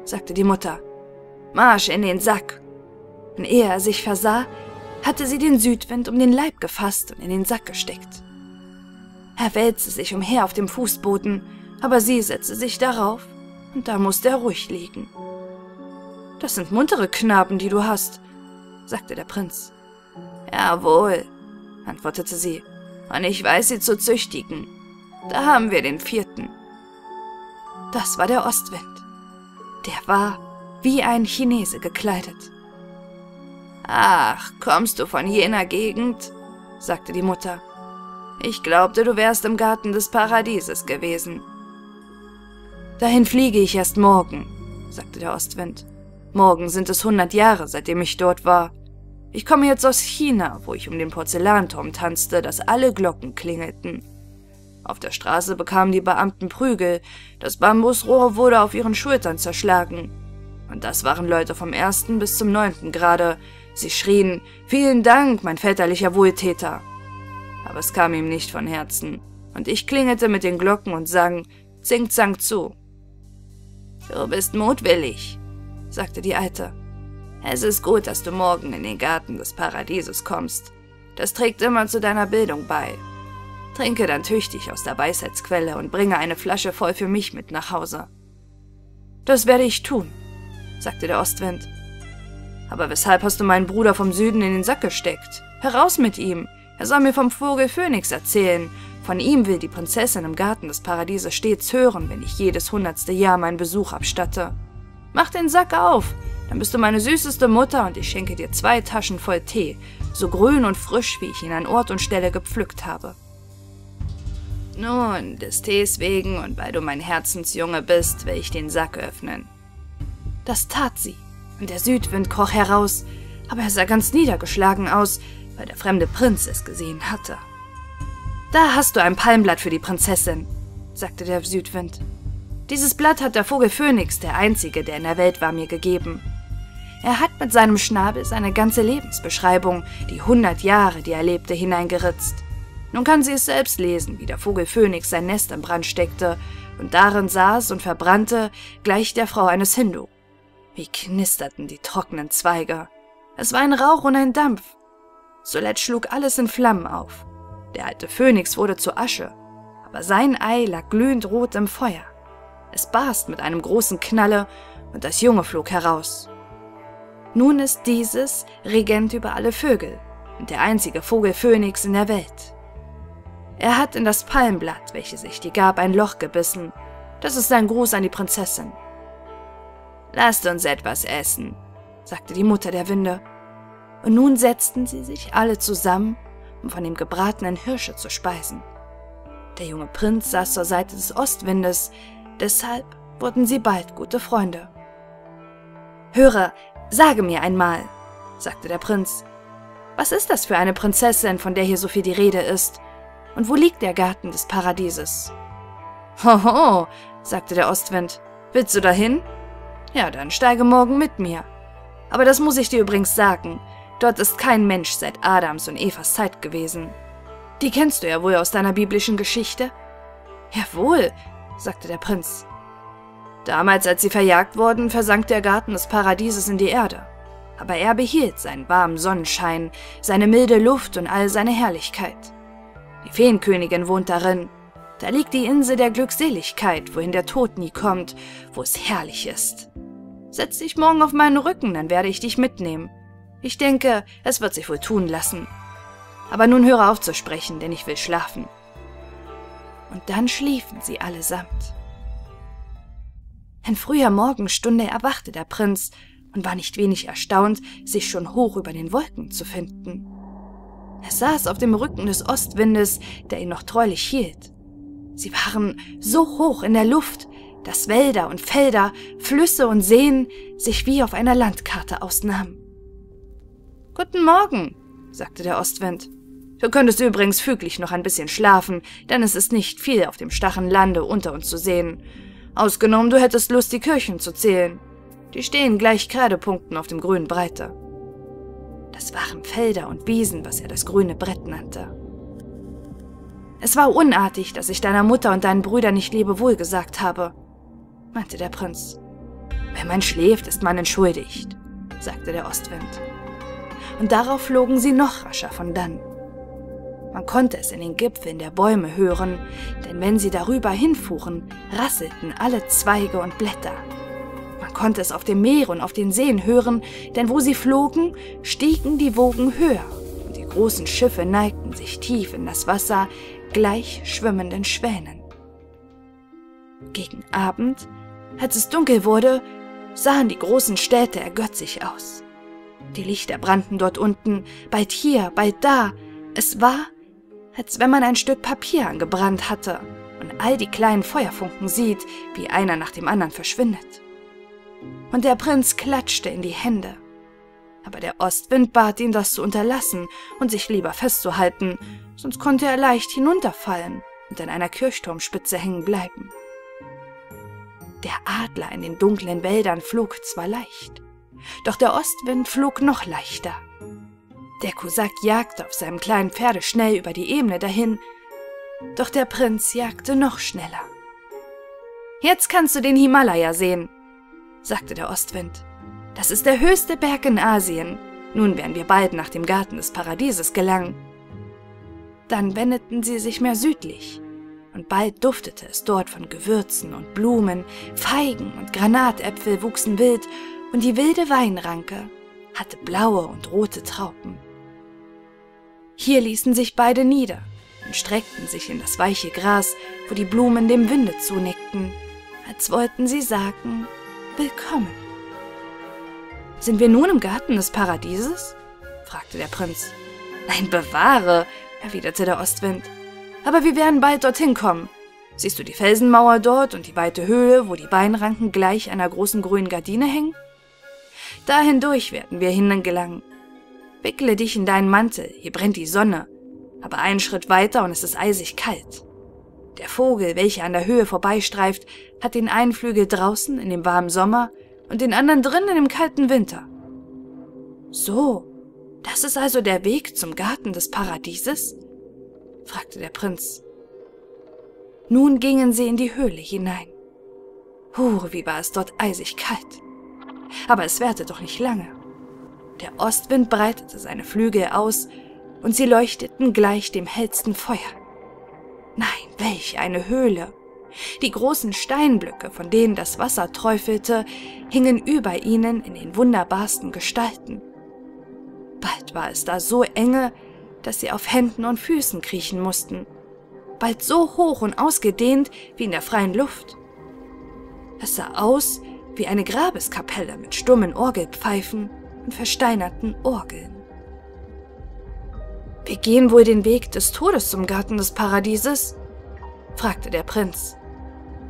sagte die Mutter. Marsch in den Sack. Und ehe er sich versah, hatte sie den Südwind um den Leib gefasst und in den Sack gesteckt. Er wälzte sich umher auf dem Fußboden, aber sie setzte sich darauf, und da musste er ruhig liegen. Das sind muntere Knaben, die du hast, sagte der Prinz. Jawohl, antwortete sie, und ich weiß sie zu züchtigen. Da haben wir den vierten. Das war der Ostwind. Der war wie ein Chinese gekleidet. Ach, kommst du von jener Gegend? sagte die Mutter. Ich glaubte, du wärst im Garten des Paradieses gewesen. Dahin fliege ich erst morgen, sagte der Ostwind. Morgen sind es hundert Jahre, seitdem ich dort war. Ich komme jetzt aus China, wo ich um den Porzellanturm tanzte, dass alle Glocken klingelten. Auf der Straße bekamen die Beamten Prügel, das Bambusrohr wurde auf ihren Schultern zerschlagen. Und das waren Leute vom ersten bis zum neunten Grade. Sie schrien, vielen Dank, mein väterlicher Wohltäter. Aber es kam ihm nicht von Herzen, und ich klingelte mit den Glocken und sang Zing-Zang zu. Du bist mutwillig, sagte die Alte. Es ist gut, dass du morgen in den Garten des Paradieses kommst. Das trägt immer zu deiner Bildung bei. Trinke dann tüchtig aus der Weisheitsquelle und bringe eine Flasche voll für mich mit nach Hause. Das werde ich tun, sagte der Ostwind. Aber weshalb hast du meinen Bruder vom Süden in den Sack gesteckt? Heraus mit ihm! Er soll mir vom Vogel Phönix erzählen. Von ihm will die Prinzessin im Garten des Paradieses stets hören, wenn ich jedes hundertste Jahr meinen Besuch abstatte. Mach den Sack auf, dann bist du meine süßeste Mutter und ich schenke dir zwei Taschen voll Tee, so grün und frisch, wie ich ihn an Ort und Stelle gepflückt habe. Nun, des Tees wegen und weil du mein Herzensjunge bist, will ich den Sack öffnen. Das tat sie, und der Südwind kroch heraus, aber er sah ganz niedergeschlagen aus, weil der fremde Prinz es gesehen hatte. Da hast du ein Palmblatt für die Prinzessin, sagte der Südwind. Dieses Blatt hat der Vogel Phönix, der einzige, der in der Welt war, mir gegeben. Er hat mit seinem Schnabel seine ganze Lebensbeschreibung, die hundert Jahre, die er lebte, hineingeritzt. Nun kann sie es selbst lesen, wie der Vogel Phönix sein Nest im Brand steckte und darin saß und verbrannte, gleich der Frau eines Hindu. Wie knisterten die trockenen Zweige. Es war ein Rauch und ein Dampf. Zuletzt schlug alles in Flammen auf. Der alte Phönix wurde zu Asche, aber sein Ei lag glühend rot im Feuer. Es barst mit einem großen Knalle und das Junge flog heraus. Nun ist dieses Regent über alle Vögel und der einzige Vogel Phönix in der Welt. Er hat in das Palmblatt, welches ich dir gab, ein Loch gebissen. Das ist sein Gruß an die Prinzessin. Lasst uns etwas essen, sagte die Mutter der Winde. Und nun setzten sie sich alle zusammen, um von dem gebratenen Hirsche zu speisen. Der junge Prinz saß zur Seite des Ostwindes, deshalb wurden sie bald gute Freunde. Höre, sage mir einmal, sagte der Prinz, was ist das für eine Prinzessin, von der hier so viel die Rede ist? Und wo liegt der Garten des Paradieses? Hoho, sagte der Ostwind. Willst du dahin? Ja, dann steige morgen mit mir. Aber das muss ich dir übrigens sagen. Dort ist kein Mensch seit Adams und Evas Zeit gewesen. Die kennst du ja wohl aus deiner biblischen Geschichte? Jawohl, sagte der Prinz. Damals, als sie verjagt wurden, versank der Garten des Paradieses in die Erde. Aber er behielt seinen warmen Sonnenschein, seine milde Luft und all seine Herrlichkeit. Die Feenkönigin wohnt darin. Da liegt die Insel der Glückseligkeit, wohin der Tod nie kommt, wo es herrlich ist. Setz dich morgen auf meinen Rücken, dann werde ich dich mitnehmen. Ich denke, es wird sich wohl tun lassen. Aber nun höre auf zu sprechen, denn ich will schlafen. Und dann schliefen sie allesamt. In früher Morgenstunde erwachte der Prinz und war nicht wenig erstaunt, sich schon hoch über den Wolken zu finden. Er saß auf dem Rücken des Ostwindes, der ihn noch treulich hielt. Sie waren so hoch in der Luft, dass Wälder und Felder, Flüsse und Seen sich wie auf einer Landkarte ausnahmen. Guten Morgen, sagte der Ostwind. Du könntest übrigens füglich noch ein bisschen schlafen, denn es ist nicht viel auf dem stachen Lande unter uns zu sehen. Ausgenommen, du hättest Lust, die Kirchen zu zählen. Die stehen gleich Kredepunkten auf dem grünen Breite. Das waren Felder und Wiesen, was er das grüne Brett nannte. Es war unartig, dass ich deiner Mutter und deinen Brüdern nicht Lebewohl gesagt habe, meinte der Prinz. Wenn man schläft, ist man entschuldigt, sagte der Ostwind. Und darauf flogen sie noch rascher von dann. Man konnte es in den Gipfeln der Bäume hören, denn wenn sie darüber hinfuhren, rasselten alle Zweige und Blätter. Man konnte es auf dem Meer und auf den Seen hören, denn wo sie flogen, stiegen die Wogen höher und die großen Schiffe neigten sich tief in das Wasser, gleich schwimmenden Schwänen. Gegen Abend, als es dunkel wurde, sahen die großen Städte ergötzig aus. Die Lichter brannten dort unten, bald hier, bald da. Es war, als wenn man ein Stück Papier angebrannt hatte und all die kleinen Feuerfunken sieht, wie einer nach dem anderen verschwindet. Und der Prinz klatschte in die Hände. Aber der Ostwind bat ihn, das zu unterlassen und sich lieber festzuhalten, sonst konnte er leicht hinunterfallen und an einer Kirchturmspitze hängen bleiben. Der Adler in den dunklen Wäldern flog zwar leicht, doch der Ostwind flog noch leichter. Der Kosak jagte auf seinem kleinen Pferde schnell über die Ebene dahin, doch der Prinz jagte noch schneller. Jetzt kannst du den Himalaya sehen, sagte der Ostwind. Das ist der höchste Berg in Asien. Nun werden wir bald nach dem Garten des Paradieses gelangen. Dann wendeten sie sich mehr südlich, und bald duftete es dort von Gewürzen und Blumen, Feigen und Granatäpfel wuchsen wild, und die wilde Weinranke hatte blaue und rote Trauben. Hier ließen sich beide nieder und streckten sich in das weiche Gras, wo die Blumen dem Winde zunickten, als wollten sie sagen, willkommen. Sind wir nun im Garten des Paradieses? fragte der Prinz. Nein, bewahre, erwiderte der Ostwind. Aber wir werden bald dorthin kommen. Siehst du die Felsenmauer dort und die weite Höhe, wo die Weinranken gleich einer großen grünen Gardine hängen? Dahindurch werden wir hingelangen. Wickle dich in deinen Mantel, hier brennt die Sonne. Aber einen Schritt weiter und es ist eisig kalt. Der Vogel, welcher an der Höhe vorbeistreift, hat den einen Flügel draußen in dem warmen Sommer und den anderen drin in dem kalten Winter. So, das ist also der Weg zum Garten des Paradieses? fragte der Prinz. Nun gingen sie in die Höhle hinein. Huh, wie war es dort eisig kalt. Aber es währte doch nicht lange. Der Ostwind breitete seine Flügel aus, und sie leuchteten gleich dem hellsten Feuer. Nein, welch eine Höhle! Die großen Steinblöcke, von denen das Wasser träufelte, hingen über ihnen in den wunderbarsten Gestalten. Bald war es da so enge, dass sie auf Händen und Füßen kriechen mussten, bald so hoch und ausgedehnt wie in der freien Luft. Es sah aus wie eine Grabeskapelle mit stummen Orgelpfeifen und versteinerten Orgeln. Wir gehen wohl den Weg des Todes zum Garten des Paradieses? fragte der Prinz.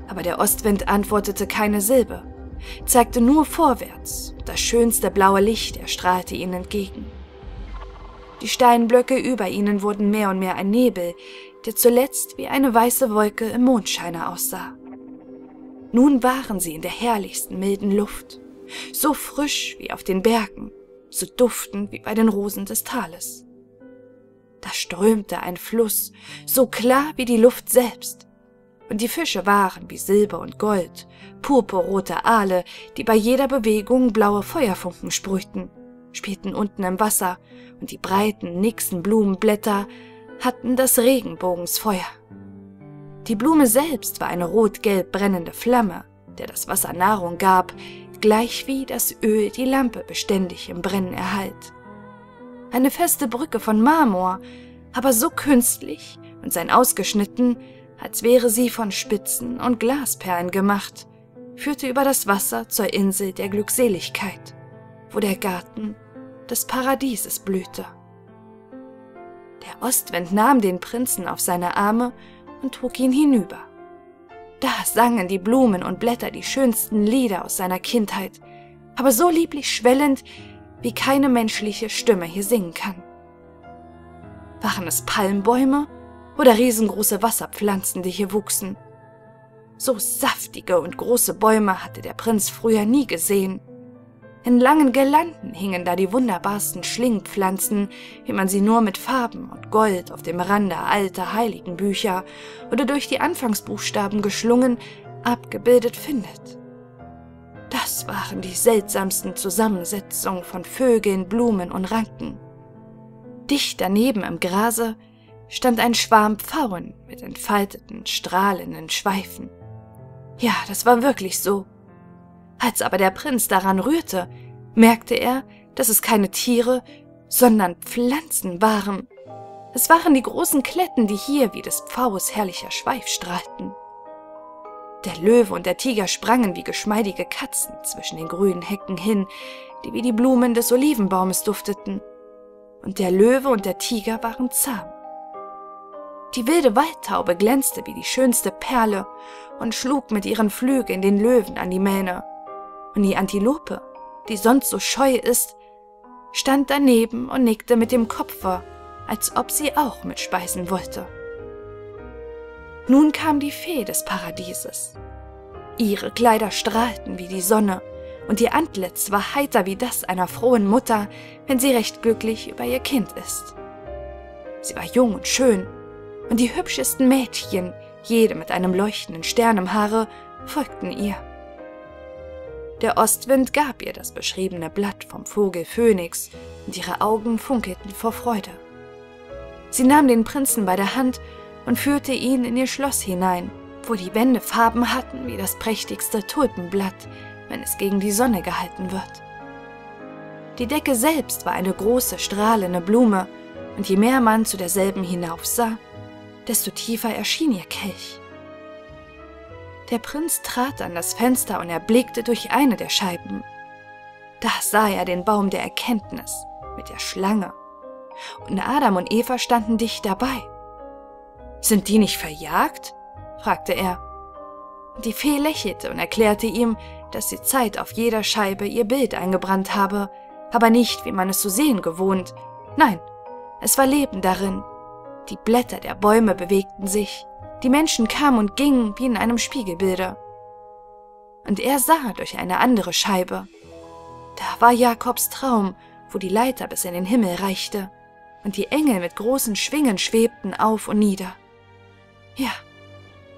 Aber der Ostwind antwortete keine Silbe, zeigte nur vorwärts, das schönste blaue Licht erstrahlte ihnen entgegen. Die Steinblöcke über ihnen wurden mehr und mehr ein Nebel, der zuletzt wie eine weiße Wolke im Mondscheine aussah. Nun waren sie in der herrlichsten milden Luft so frisch wie auf den Bergen, so duftend wie bei den Rosen des Tales. Da strömte ein Fluss, so klar wie die Luft selbst, und die Fische waren wie Silber und Gold, purpurrote Aale, die bei jeder Bewegung blaue Feuerfunken sprühten, spielten unten im Wasser, und die breiten, nixen Blumenblätter hatten das Regenbogensfeuer. Die Blume selbst war eine rot-gelb brennende Flamme, der das Wasser Nahrung gab, gleichwie das Öl die Lampe beständig im Brennen erhalt. Eine feste Brücke von Marmor, aber so künstlich und sein ausgeschnitten, als wäre sie von Spitzen und Glasperlen gemacht, führte über das Wasser zur Insel der Glückseligkeit, wo der Garten des Paradieses blühte. Der Ostwind nahm den Prinzen auf seine Arme und trug ihn hinüber. Da sangen die Blumen und Blätter die schönsten Lieder aus seiner Kindheit, aber so lieblich schwellend, wie keine menschliche Stimme hier singen kann. Waren es Palmbäume oder riesengroße Wasserpflanzen, die hier wuchsen? So saftige und große Bäume hatte der Prinz früher nie gesehen. In langen Girlanden hingen da die wunderbarsten Schlingpflanzen, wie man sie nur mit Farben und Gold auf dem Rande alter Heiligenbücher oder durch die Anfangsbuchstaben geschlungen abgebildet findet. Das waren die seltsamsten Zusammensetzungen von Vögeln, Blumen und Ranken. Dicht daneben im Grase stand ein Schwarm Pfauen mit entfalteten, strahlenden Schweifen. Ja, das war wirklich so. Als aber der Prinz daran rührte, merkte er, dass es keine Tiere, sondern Pflanzen waren. Es waren die großen Kletten, die hier wie des Pfaues herrlicher Schweif strahlten. Der Löwe und der Tiger sprangen wie geschmeidige Katzen zwischen den grünen Hecken hin, die wie die Blumen des Olivenbaumes dufteten. Und der Löwe und der Tiger waren zahm. Die wilde Waldtaube glänzte wie die schönste Perle und schlug mit ihren Flügeln den Löwen an die Mähne. Und die Antilope, die sonst so scheu ist, stand daneben und nickte mit dem Kopfe, als ob sie auch mitspeisen wollte. Nun kam die Fee des Paradieses. Ihre Kleider strahlten wie die Sonne, und ihr Antlitz war heiter wie das einer frohen Mutter, wenn sie recht glücklich über ihr Kind ist. Sie war jung und schön, und die hübschesten Mädchen, jede mit einem leuchtenden Stern im Haare, folgten ihr. Der Ostwind gab ihr das beschriebene Blatt vom Vogel Phönix, und ihre Augen funkelten vor Freude. Sie nahm den Prinzen bei der Hand und führte ihn in ihr Schloss hinein, wo die Wände Farben hatten wie das prächtigste Tulpenblatt, wenn es gegen die Sonne gehalten wird. Die Decke selbst war eine große, strahlende Blume, und je mehr man zu derselben hinaufsah, desto tiefer erschien ihr Kelch. Der Prinz trat an das Fenster und erblickte durch eine der Scheiben. Da sah er den Baum der Erkenntnis mit der Schlange. Und Adam und Eva standen dicht dabei. Sind die nicht verjagt? fragte er. Die Fee lächelte und erklärte ihm, dass die Zeit auf jeder Scheibe ihr Bild eingebrannt habe, aber nicht, wie man es zu sehen gewohnt. Nein, es war Leben darin. Die Blätter der Bäume bewegten sich, die Menschen kamen und gingen wie in einem Spiegelbilde. Und er sah durch eine andere Scheibe. Da war Jakobs Traum, wo die Leiter bis in den Himmel reichte, und die Engel mit großen Schwingen schwebten auf und nieder. Ja,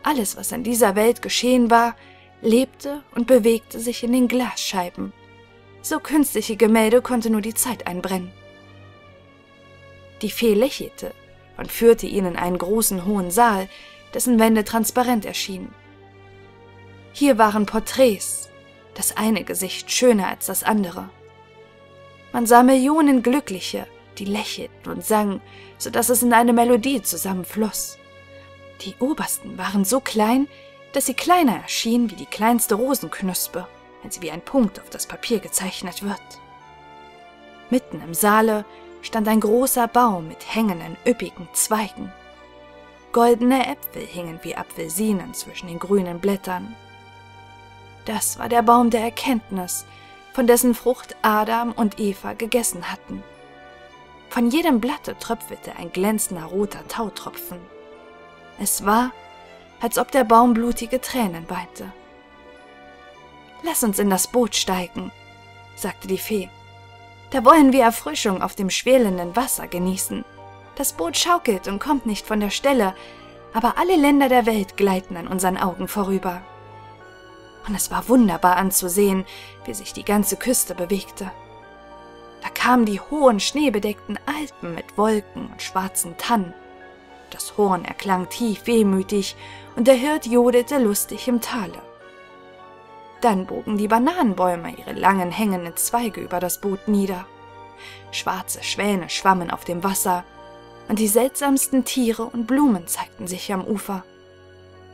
alles, was an dieser Welt geschehen war, lebte und bewegte sich in den Glasscheiben. So künstliche Gemälde konnte nur die Zeit einbrennen. Die Fee lächelte und führte ihn in einen großen hohen Saal, dessen Wände transparent erschienen. Hier waren Porträts, das eine Gesicht schöner als das andere. Man sah Millionen Glückliche, die lächelten und sangen, so dass es in eine Melodie zusammenfloss. Die obersten waren so klein, dass sie kleiner erschienen wie die kleinste Rosenknospe, wenn sie wie ein Punkt auf das Papier gezeichnet wird. Mitten im Saale stand ein großer Baum mit hängenden, üppigen Zweigen. Goldene Äpfel hingen wie Apfelsinen zwischen den grünen Blättern. Das war der Baum der Erkenntnis, von dessen Frucht Adam und Eva gegessen hatten. Von jedem Blatte tröpfelte ein glänzender roter Tautropfen. Es war, als ob der Baum blutige Tränen weinte. Lass uns in das Boot steigen, sagte die Fee. Da wollen wir Erfrischung auf dem schwelenden Wasser genießen. Das Boot schaukelt und kommt nicht von der Stelle, aber alle Länder der Welt gleiten an unseren Augen vorüber. Und es war wunderbar anzusehen, wie sich die ganze Küste bewegte. Da kamen die hohen, schneebedeckten Alpen mit Wolken und schwarzen Tannen. Das Horn erklang tief wehmütig und der Hirt jodelte lustig im Tale. Dann bogen die Bananenbäume ihre langen hängenden Zweige über das Boot nieder. Schwarze Schwäne schwammen auf dem Wasser, und die seltsamsten Tiere und Blumen zeigten sich am Ufer.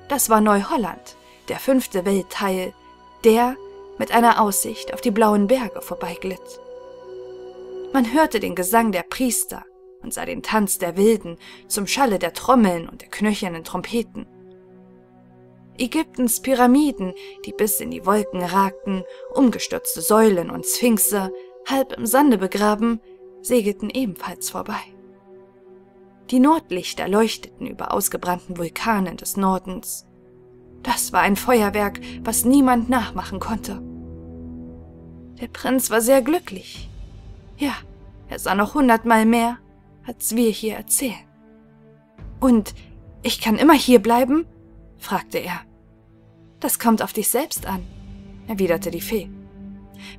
Das war Neuholland, der fünfte Weltteil, der mit einer Aussicht auf die blauen Berge vorbeiglitt. Man hörte den Gesang der Priester und sah den Tanz der Wilden zum Schalle der Trommeln und der knöchernen Trompeten. Ägyptens Pyramiden, die bis in die Wolken ragten, umgestürzte Säulen und Sphinxe, halb im Sande begraben, segelten ebenfalls vorbei. Die Nordlichter leuchteten über ausgebrannten Vulkanen des Nordens. Das war ein Feuerwerk, was niemand nachmachen konnte. Der Prinz war sehr glücklich. Ja, er sah noch hundertmal mehr, als wir hier erzählen. Und ich kann immer hier bleiben? fragte er. Das kommt auf dich selbst an, erwiderte die Fee.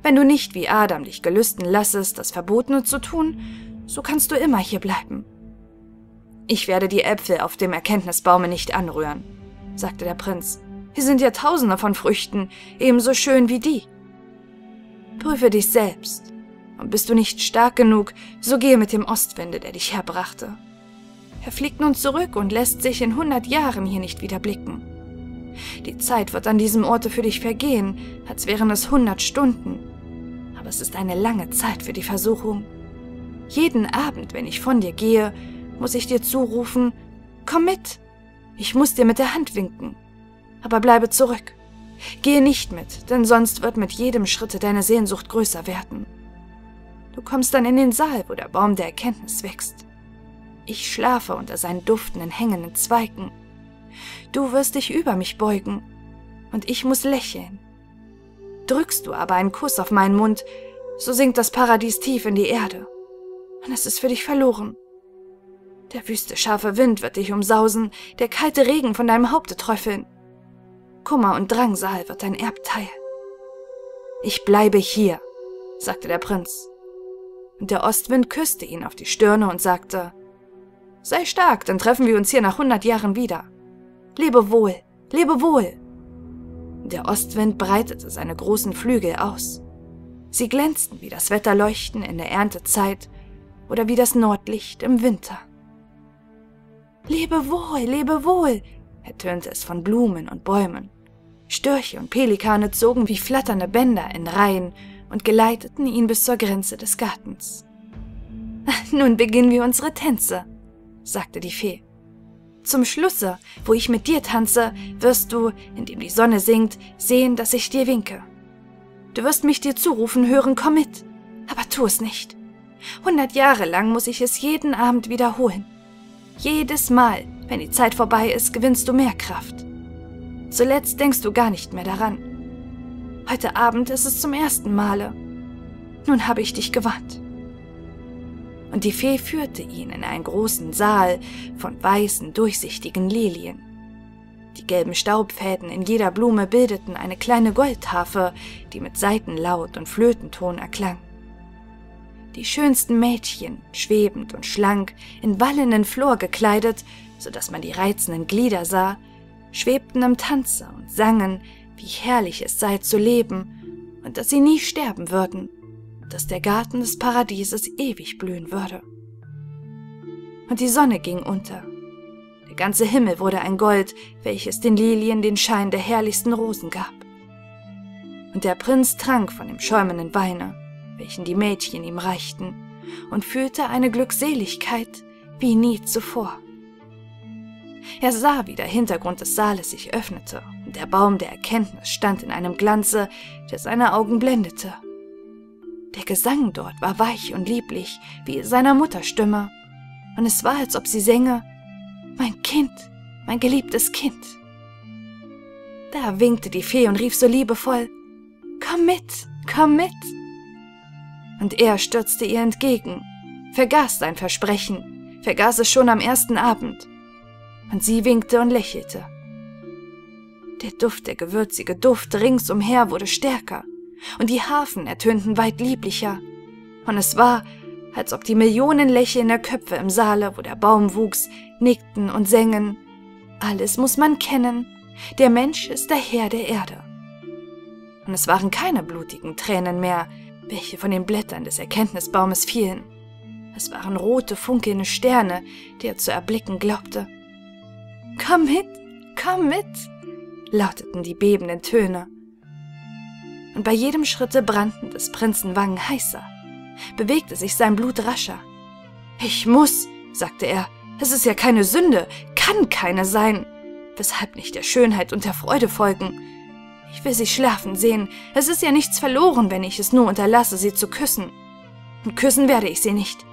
Wenn du nicht wie Adam dich gelüsten lassest, das Verbotene zu tun, so kannst du immer hier bleiben. Ich werde die Äpfel auf dem Erkenntnisbaume nicht anrühren, sagte der Prinz. Hier sind ja tausende von Früchten, ebenso schön wie die. Prüfe dich selbst. Und bist du nicht stark genug, so gehe mit dem Ostwinde, der dich herbrachte. Er fliegt nun zurück und lässt sich in hundert Jahren hier nicht wieder blicken. Die Zeit wird an diesem Orte für dich vergehen, als wären es hundert Stunden. Aber es ist eine lange Zeit für die Versuchung. Jeden Abend, wenn ich von dir gehe, muss ich dir zurufen, komm mit. Ich muss dir mit der Hand winken. Aber bleibe zurück. Gehe nicht mit, denn sonst wird mit jedem Schritte deine Sehnsucht größer werden. Du kommst dann in den Saal, wo der Baum der Erkenntnis wächst. Ich schlafe unter seinen duftenden, hängenden Zweigen. Du wirst dich über mich beugen, und ich muss lächeln. Drückst du aber einen Kuss auf meinen Mund, so sinkt das Paradies tief in die Erde, und es ist für dich verloren. Der wüste, scharfe Wind wird dich umsausen, der kalte Regen von deinem Haupte träufeln. Kummer und Drangsal wird dein Erbteil. Ich bleibe hier, sagte der Prinz. Und der Ostwind küsste ihn auf die Stirne und sagte, Sei stark, dann treffen wir uns hier nach hundert Jahren wieder. Lebe wohl, lebe wohl. Der Ostwind breitete seine großen Flügel aus. Sie glänzten wie das Wetterleuchten in der Erntezeit oder wie das Nordlicht im Winter. Lebe wohl, lebe wohl, ertönte es von Blumen und Bäumen. Störche und Pelikane zogen wie flatternde Bänder in Reihen und geleiteten ihn bis zur Grenze des Gartens. (laughs) Nun beginnen wir unsere Tänze, sagte die Fee. Zum Schlusse, wo ich mit dir tanze, wirst du, indem die Sonne sinkt, sehen, dass ich dir winke. Du wirst mich dir zurufen hören, komm mit, aber tu es nicht. Hundert Jahre lang muss ich es jeden Abend wiederholen. Jedes Mal, wenn die Zeit vorbei ist, gewinnst du mehr Kraft. Zuletzt denkst du gar nicht mehr daran. Heute Abend ist es zum ersten Male. Nun habe ich dich gewarnt und die Fee führte ihn in einen großen Saal von weißen, durchsichtigen Lilien. Die gelben Staubfäden in jeder Blume bildeten eine kleine Goldtafel, die mit Saitenlaut und Flötenton erklang. Die schönsten Mädchen, schwebend und schlank, in wallenden Flor gekleidet, so dass man die reizenden Glieder sah, schwebten im Tanze und sangen, wie herrlich es sei zu leben und dass sie nie sterben würden dass der Garten des Paradieses ewig blühen würde. Und die Sonne ging unter. Der ganze Himmel wurde ein Gold, welches den Lilien den Schein der herrlichsten Rosen gab. Und der Prinz trank von dem schäumenden Weine, welchen die Mädchen ihm reichten, und fühlte eine Glückseligkeit wie nie zuvor. Er sah, wie der Hintergrund des Saales sich öffnete, und der Baum der Erkenntnis stand in einem Glanze, der seine Augen blendete. Der Gesang dort war weich und lieblich, wie seiner Mutterstimme, und es war, als ob sie sänge, Mein Kind, mein geliebtes Kind. Da winkte die Fee und rief so liebevoll, Komm mit, komm mit. Und er stürzte ihr entgegen, vergaß sein Versprechen, vergaß es schon am ersten Abend, und sie winkte und lächelte. Der Duft, der gewürzige Duft ringsumher wurde stärker, und die Harfen ertönten weit lieblicher. Und es war, als ob die Millionen lächelnder Köpfe im Saale, wo der Baum wuchs, nickten und sängen. Alles muss man kennen. Der Mensch ist der Herr der Erde. Und es waren keine blutigen Tränen mehr, welche von den Blättern des Erkenntnisbaumes fielen. Es waren rote, funkelnde Sterne, die er zu erblicken glaubte. Komm mit, komm mit, lauteten die bebenden Töne und bei jedem Schritte brannten des Prinzen Wangen heißer, bewegte sich sein Blut rascher. Ich muss, sagte er, es ist ja keine Sünde, kann keine sein, weshalb nicht der Schönheit und der Freude folgen. Ich will sie schlafen sehen, es ist ja nichts verloren, wenn ich es nur unterlasse, sie zu küssen. Und küssen werde ich sie nicht.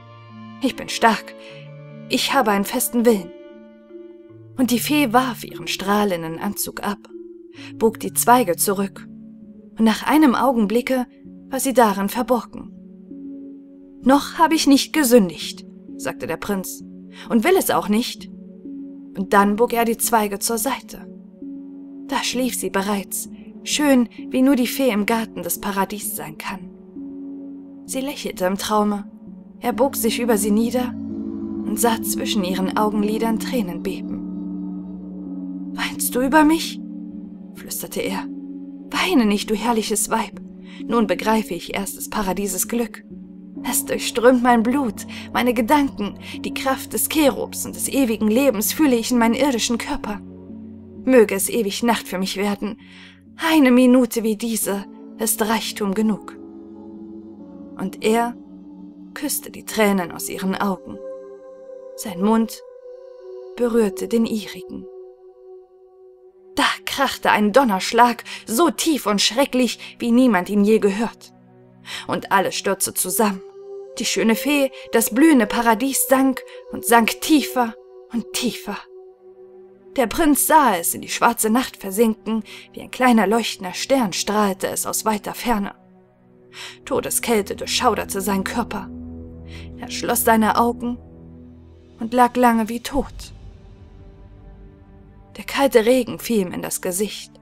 Ich bin stark, ich habe einen festen Willen. Und die Fee warf ihren strahlenden Anzug ab, bog die Zweige zurück und nach einem Augenblicke war sie darin verborgen. Noch habe ich nicht gesündigt, sagte der Prinz, und will es auch nicht. Und dann bog er die Zweige zur Seite. Da schlief sie bereits, schön wie nur die Fee im Garten des Paradies sein kann. Sie lächelte im Traume, er bog sich über sie nieder und sah zwischen ihren Augenlidern Tränen beben. Weinst du über mich? flüsterte er. Weine nicht, du herrliches Weib. Nun begreife ich erst des Paradieses Glück. Es durchströmt mein Blut, meine Gedanken, die Kraft des Cherubs und des ewigen Lebens fühle ich in meinen irdischen Körper. Möge es ewig Nacht für mich werden. Eine Minute wie diese ist Reichtum genug. Und er küsste die Tränen aus ihren Augen. Sein Mund berührte den ihrigen. Da krachte ein Donnerschlag, so tief und schrecklich, wie niemand ihn je gehört. Und alles stürzte zusammen. Die schöne Fee, das blühende Paradies sank und sank tiefer und tiefer. Der Prinz sah es in die schwarze Nacht versinken, wie ein kleiner leuchtender Stern strahlte es aus weiter Ferne. Todeskälte durchschauderte sein Körper. Er schloss seine Augen und lag lange wie tot. Der kalte Regen fiel ihm in das Gesicht,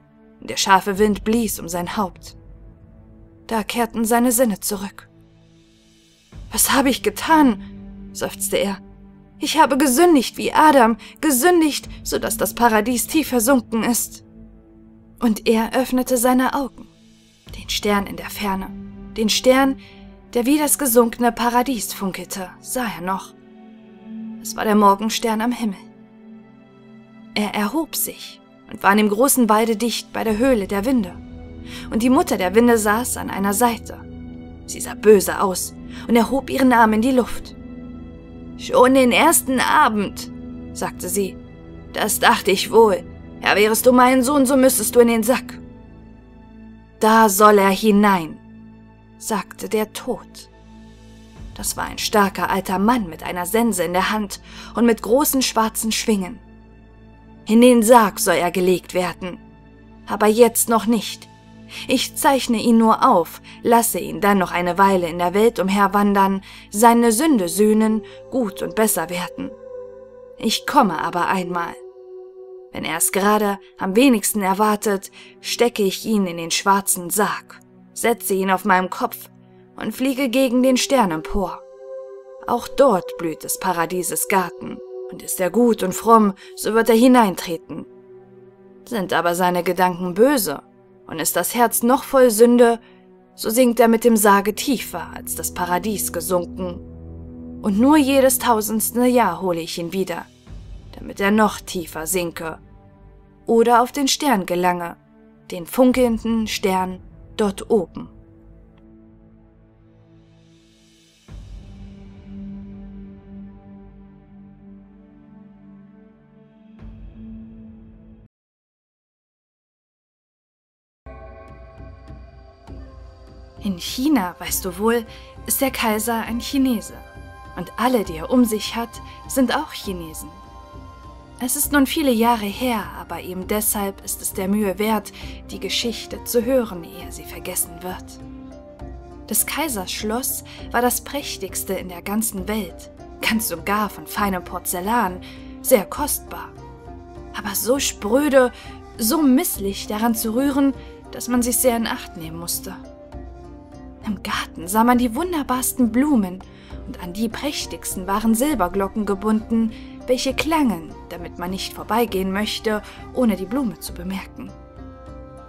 und der scharfe Wind blies um sein Haupt. Da kehrten seine Sinne zurück. Was habe ich getan? seufzte er. Ich habe gesündigt wie Adam, gesündigt, so dass das Paradies tief versunken ist. Und er öffnete seine Augen, den Stern in der Ferne, den Stern, der wie das gesunkene Paradies funkelte, sah er noch. Es war der Morgenstern am Himmel. Er erhob sich und war in dem großen Walde dicht bei der Höhle der Winde. Und die Mutter der Winde saß an einer Seite. Sie sah böse aus und erhob ihren Arm in die Luft. Schon den ersten Abend, sagte sie. Das dachte ich wohl. Ja, wärest du mein Sohn, so müsstest du in den Sack. Da soll er hinein, sagte der Tod. Das war ein starker alter Mann mit einer Sense in der Hand und mit großen schwarzen Schwingen. In den Sarg soll er gelegt werden. Aber jetzt noch nicht. Ich zeichne ihn nur auf, lasse ihn dann noch eine Weile in der Welt umherwandern, seine Sünde sühnen, gut und besser werden. Ich komme aber einmal. Wenn er es gerade am wenigsten erwartet, stecke ich ihn in den schwarzen Sarg, setze ihn auf meinem Kopf und fliege gegen den Stern empor. Auch dort blüht des Paradieses Garten, und ist er gut und fromm, so wird er hineintreten. Sind aber seine Gedanken böse und ist das Herz noch voll Sünde, so sinkt er mit dem Sarge tiefer als das Paradies gesunken. Und nur jedes tausendste Jahr hole ich ihn wieder, damit er noch tiefer sinke oder auf den Stern gelange, den funkelnden Stern dort oben. In China, weißt du wohl, ist der Kaiser ein Chinese. Und alle, die er um sich hat, sind auch Chinesen. Es ist nun viele Jahre her, aber eben deshalb ist es der Mühe wert, die Geschichte zu hören, ehe sie vergessen wird. Des Kaisers Schloss war das prächtigste in der ganzen Welt, ganz und gar von feinem Porzellan, sehr kostbar. Aber so spröde, so misslich daran zu rühren, dass man sich sehr in Acht nehmen musste. Im Garten sah man die wunderbarsten Blumen, und an die prächtigsten waren Silberglocken gebunden, welche klangen, damit man nicht vorbeigehen möchte, ohne die Blume zu bemerken.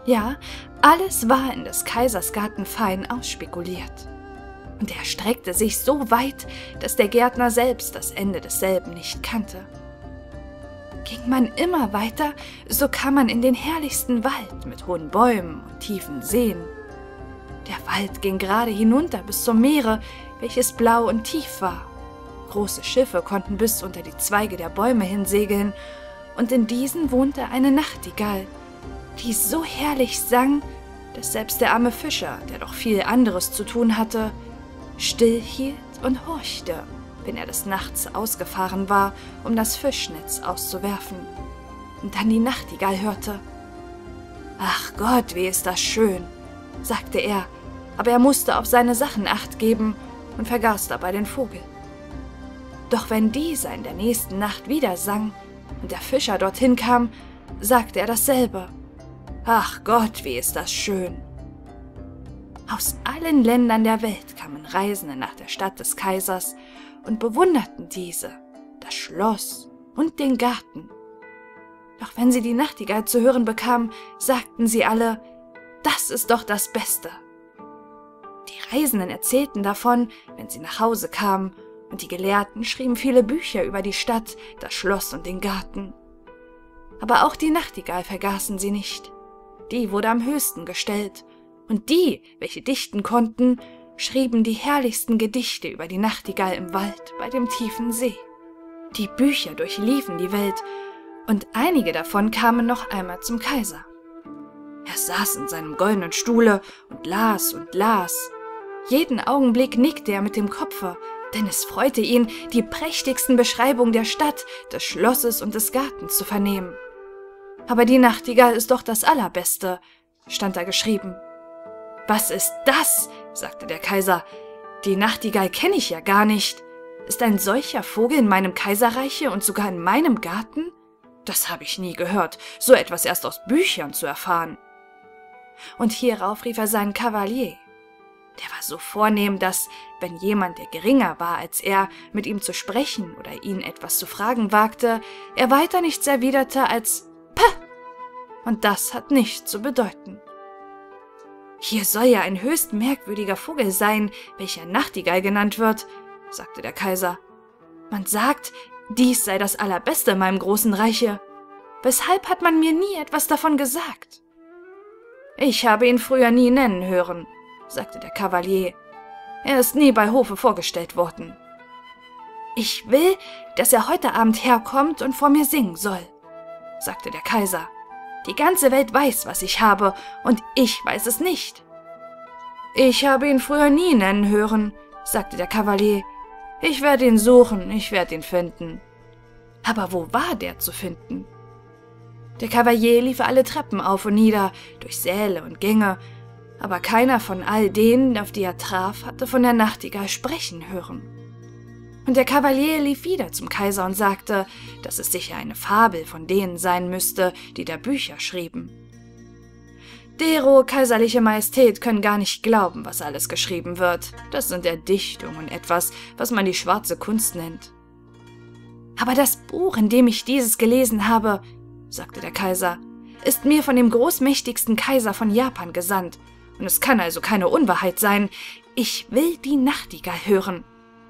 Ja, alles war in des Kaisers Garten fein ausspekuliert. Und er streckte sich so weit, dass der Gärtner selbst das Ende desselben nicht kannte. Ging man immer weiter, so kam man in den herrlichsten Wald mit hohen Bäumen und tiefen Seen. Der Wald ging gerade hinunter bis zum Meere, welches blau und tief war. Große Schiffe konnten bis unter die Zweige der Bäume hinsegeln, und in diesen wohnte eine Nachtigall, die so herrlich sang, dass selbst der arme Fischer, der doch viel anderes zu tun hatte, still hielt und horchte, wenn er des Nachts ausgefahren war, um das Fischnetz auszuwerfen, und dann die Nachtigall hörte. Ach Gott, wie ist das schön, sagte er, aber er musste auf seine Sachen acht geben und vergaß dabei den Vogel. Doch wenn dieser in der nächsten Nacht wieder sang und der Fischer dorthin kam, sagte er dasselbe. Ach Gott, wie ist das schön. Aus allen Ländern der Welt kamen Reisende nach der Stadt des Kaisers und bewunderten diese, das Schloss und den Garten. Doch wenn sie die Nachtigall zu hören bekamen, sagten sie alle, das ist doch das Beste. Die Reisenden erzählten davon, wenn sie nach Hause kamen, und die Gelehrten schrieben viele Bücher über die Stadt, das Schloss und den Garten. Aber auch die Nachtigall vergaßen sie nicht. Die wurde am höchsten gestellt, und die, welche dichten konnten, schrieben die herrlichsten Gedichte über die Nachtigall im Wald bei dem tiefen See. Die Bücher durchliefen die Welt, und einige davon kamen noch einmal zum Kaiser. Er saß in seinem goldenen Stuhle und las und las. Jeden Augenblick nickte er mit dem Kopfe, denn es freute ihn, die prächtigsten Beschreibungen der Stadt, des Schlosses und des Gartens zu vernehmen. Aber die Nachtigall ist doch das Allerbeste, stand da geschrieben. Was ist das? sagte der Kaiser. Die Nachtigall kenne ich ja gar nicht. Ist ein solcher Vogel in meinem Kaiserreiche und sogar in meinem Garten? Das habe ich nie gehört, so etwas erst aus Büchern zu erfahren. Und hierauf rief er seinen Kavalier. Der war so vornehm, dass, wenn jemand, der geringer war als er, mit ihm zu sprechen oder ihn etwas zu fragen wagte, er weiter nichts erwiderte als Pah! Und das hat nichts zu bedeuten. Hier soll ja ein höchst merkwürdiger Vogel sein, welcher Nachtigall genannt wird, sagte der Kaiser. Man sagt, dies sei das Allerbeste in meinem großen Reiche. Weshalb hat man mir nie etwas davon gesagt? Ich habe ihn früher nie nennen hören, sagte der Kavalier. Er ist nie bei Hofe vorgestellt worden. Ich will, dass er heute Abend herkommt und vor mir singen soll, sagte der Kaiser. Die ganze Welt weiß, was ich habe, und ich weiß es nicht. Ich habe ihn früher nie nennen hören, sagte der Kavalier. Ich werde ihn suchen, ich werde ihn finden. Aber wo war der zu finden? Der Kavalier lief alle Treppen auf und nieder, durch Säle und Gänge, aber keiner von all denen, auf die er traf, hatte von der Nachtigall sprechen hören. Und der Kavalier lief wieder zum Kaiser und sagte, dass es sicher eine Fabel von denen sein müsste, die da Bücher schrieben. Dero, kaiserliche Majestät, können gar nicht glauben, was alles geschrieben wird. Das sind Erdichtungen, etwas, was man die schwarze Kunst nennt. Aber das Buch, in dem ich dieses gelesen habe, sagte der Kaiser, ist mir von dem großmächtigsten Kaiser von Japan gesandt, und es kann also keine Unwahrheit sein. Ich will die Nachtigall hören.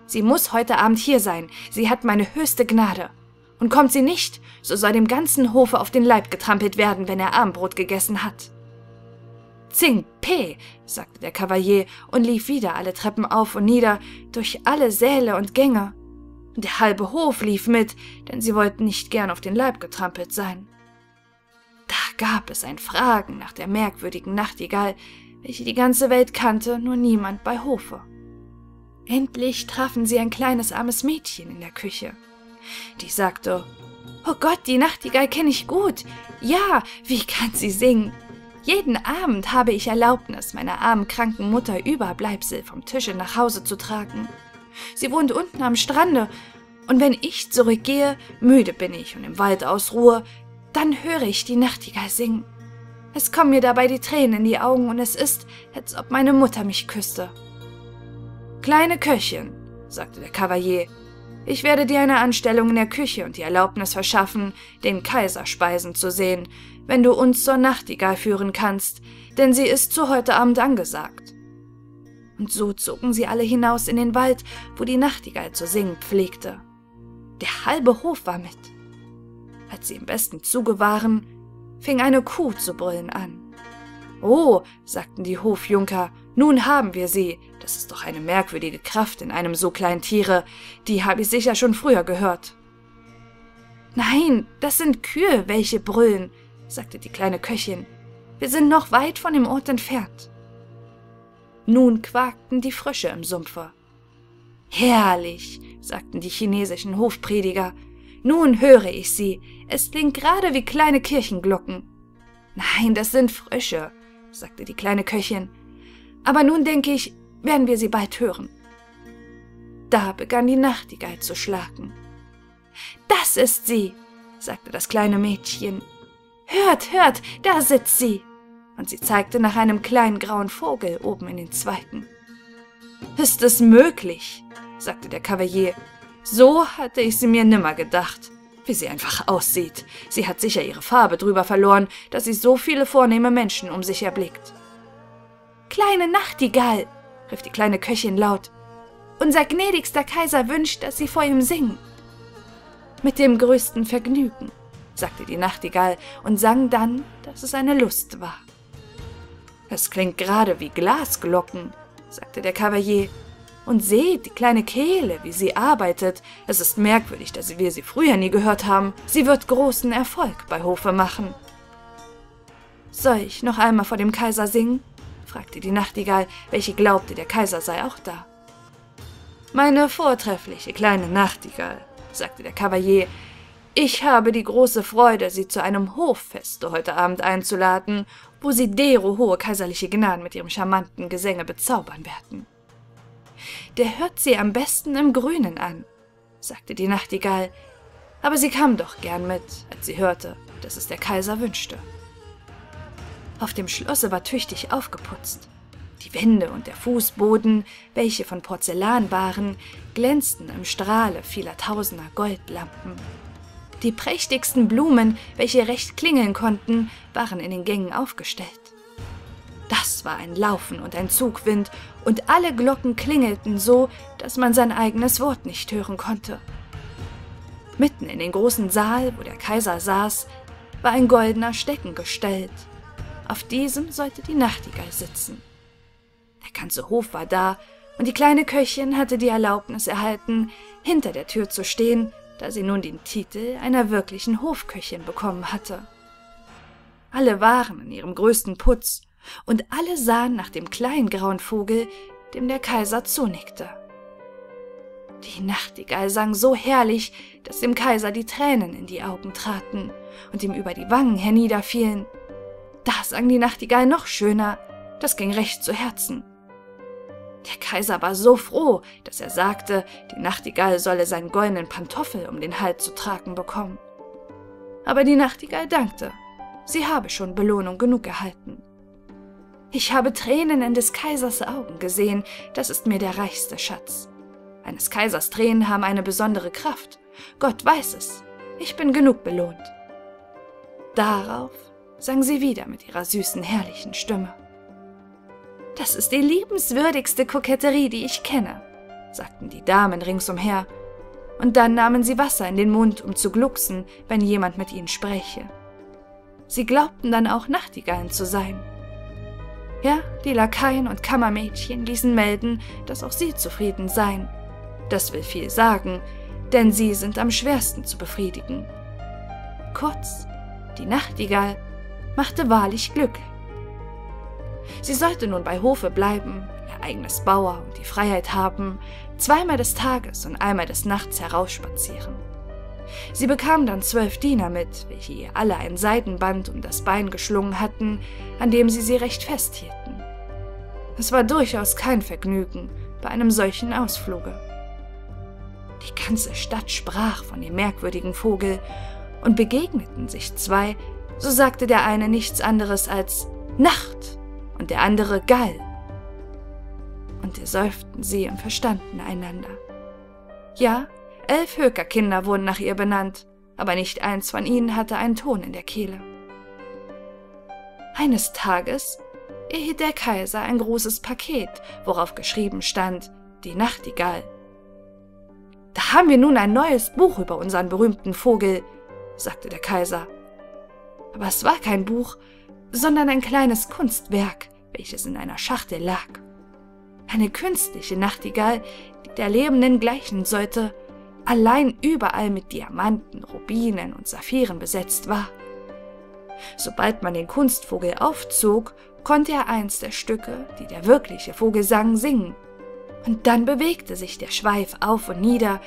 Sie muss heute Abend hier sein. Sie hat meine höchste Gnade. Und kommt sie nicht, so soll dem ganzen Hofe auf den Leib getrampelt werden, wenn er Armbrot gegessen hat. Zing Pe, sagte der Kavalier und lief wieder alle Treppen auf und nieder, durch alle Säle und Gänge. Und der halbe Hof lief mit, denn sie wollten nicht gern auf den Leib getrampelt sein. Da gab es ein Fragen nach der merkwürdigen Nachtigall, welche die ganze Welt kannte, nur niemand bei Hofe. Endlich trafen sie ein kleines armes Mädchen in der Küche. Die sagte, Oh Gott, die Nachtigall kenne ich gut. Ja, wie kann sie singen? Jeden Abend habe ich Erlaubnis, meiner armen kranken Mutter Überbleibsel vom Tische nach Hause zu tragen. Sie wohnt unten am Strande, und wenn ich zurückgehe, müde bin ich und im Wald ausruhe, dann höre ich die Nachtigall singen. Es kommen mir dabei die Tränen in die Augen und es ist, als ob meine Mutter mich küsste. Kleine Köchin, sagte der Kavalier, ich werde dir eine Anstellung in der Küche und die Erlaubnis verschaffen, den Kaiser speisen zu sehen, wenn du uns zur Nachtigall führen kannst, denn sie ist zu heute Abend angesagt. Und so zogen sie alle hinaus in den Wald, wo die Nachtigall zu singen pflegte. Der halbe Hof war mit. Als sie im besten Zuge waren, fing eine Kuh zu brüllen an. Oh, sagten die Hofjunker, nun haben wir sie. Das ist doch eine merkwürdige Kraft in einem so kleinen Tiere. Die habe ich sicher schon früher gehört. Nein, das sind Kühe, welche brüllen, sagte die kleine Köchin. Wir sind noch weit von dem Ort entfernt. Nun quakten die Frösche im Sumpfe. Herrlich, sagten die chinesischen Hofprediger. Nun höre ich sie. Es klingt gerade wie kleine Kirchenglocken. Nein, das sind Frösche, sagte die kleine Köchin. Aber nun denke ich, werden wir sie bald hören. Da begann die Nachtigall zu schlagen. Das ist sie, sagte das kleine Mädchen. Hört, hört, da sitzt sie. und sie zeigte nach einem kleinen grauen Vogel oben in den Zweigen. Ist es möglich? sagte der Kavalier. So hatte ich sie mir nimmer gedacht. Wie sie einfach aussieht. Sie hat sicher ihre Farbe drüber verloren, dass sie so viele vornehme Menschen um sich erblickt. Kleine Nachtigall, rief die kleine Köchin laut. Unser gnädigster Kaiser wünscht, dass Sie vor ihm singen. Mit dem größten Vergnügen, sagte die Nachtigall und sang dann, dass es eine Lust war. Es klingt gerade wie Glasglocken, sagte der Kavalier. Und seht die kleine Kehle, wie sie arbeitet. Es ist merkwürdig, dass wir sie früher nie gehört haben. Sie wird großen Erfolg bei Hofe machen. Soll ich noch einmal vor dem Kaiser singen? fragte die Nachtigall, welche glaubte, der Kaiser sei auch da. Meine vortreffliche kleine Nachtigall, sagte der Kavalier, ich habe die große Freude, Sie zu einem Hoffeste heute Abend einzuladen, wo Sie dero hohe kaiserliche Gnaden mit ihrem charmanten Gesänge bezaubern werden. Der hört sie am besten im Grünen an, sagte die Nachtigall, aber sie kam doch gern mit, als sie hörte, dass es der Kaiser wünschte. Auf dem Schlosse war tüchtig aufgeputzt. Die Wände und der Fußboden, welche von Porzellan waren, glänzten im Strahle vieler tausender Goldlampen. Die prächtigsten Blumen, welche recht klingeln konnten, waren in den Gängen aufgestellt. Das war ein Laufen und ein Zugwind, und alle Glocken klingelten so, dass man sein eigenes Wort nicht hören konnte. Mitten in den großen Saal, wo der Kaiser saß, war ein goldener Stecken gestellt. Auf diesem sollte die Nachtigall sitzen. Der ganze Hof war da, und die kleine Köchin hatte die Erlaubnis erhalten, hinter der Tür zu stehen, da sie nun den Titel einer wirklichen Hofköchin bekommen hatte. Alle waren in ihrem größten Putz, und alle sahen nach dem kleinen grauen Vogel, dem der Kaiser zunickte. Die Nachtigall sang so herrlich, dass dem Kaiser die Tränen in die Augen traten und ihm über die Wangen herniederfielen. Da sang die Nachtigall noch schöner, das ging recht zu Herzen. Der Kaiser war so froh, dass er sagte, die Nachtigall solle seinen goldenen Pantoffel um den Hals zu tragen bekommen. Aber die Nachtigall dankte, sie habe schon Belohnung genug erhalten. Ich habe Tränen in des Kaisers Augen gesehen, das ist mir der reichste Schatz. Eines Kaisers Tränen haben eine besondere Kraft. Gott weiß es. Ich bin genug belohnt. Darauf sang sie wieder mit ihrer süßen, herrlichen Stimme. Das ist die liebenswürdigste Koketterie, die ich kenne, sagten die Damen ringsumher, und dann nahmen sie Wasser in den Mund, um zu glucksen, wenn jemand mit ihnen spräche. Sie glaubten dann auch Nachtigallen zu sein. Ja, die Lakaien und Kammermädchen ließen melden, dass auch sie zufrieden seien. Das will viel sagen, denn sie sind am schwersten zu befriedigen. Kurz, die Nachtigall machte wahrlich Glück. Sie sollte nun bei Hofe bleiben, ihr eigenes Bauer und die Freiheit haben, zweimal des Tages und einmal des Nachts herausspazieren. Sie bekam dann zwölf Diener mit, welche ihr alle ein Seidenband um das Bein geschlungen hatten, an dem sie sie recht festhielten. Es war durchaus kein Vergnügen bei einem solchen Ausfluge. Die ganze Stadt sprach von dem merkwürdigen Vogel, und begegneten sich zwei, so sagte der eine nichts anderes als Nacht und der andere Gall. Und ersäuften sie und verstanden einander. Ja, elf Hökerkinder wurden nach ihr benannt, aber nicht eins von ihnen hatte einen Ton in der Kehle. Eines Tages erhielt der Kaiser ein großes Paket, worauf geschrieben stand Die Nachtigall. Da haben wir nun ein neues Buch über unseren berühmten Vogel, sagte der Kaiser. Aber es war kein Buch, sondern ein kleines Kunstwerk, welches in einer Schachtel lag. Eine künstliche Nachtigall, die der Lebenden gleichen sollte, allein überall mit Diamanten, Rubinen und Saphiren besetzt war. Sobald man den Kunstvogel aufzog, konnte er eins der Stücke, die der wirkliche Vogel sang, singen. Und dann bewegte sich der Schweif auf und nieder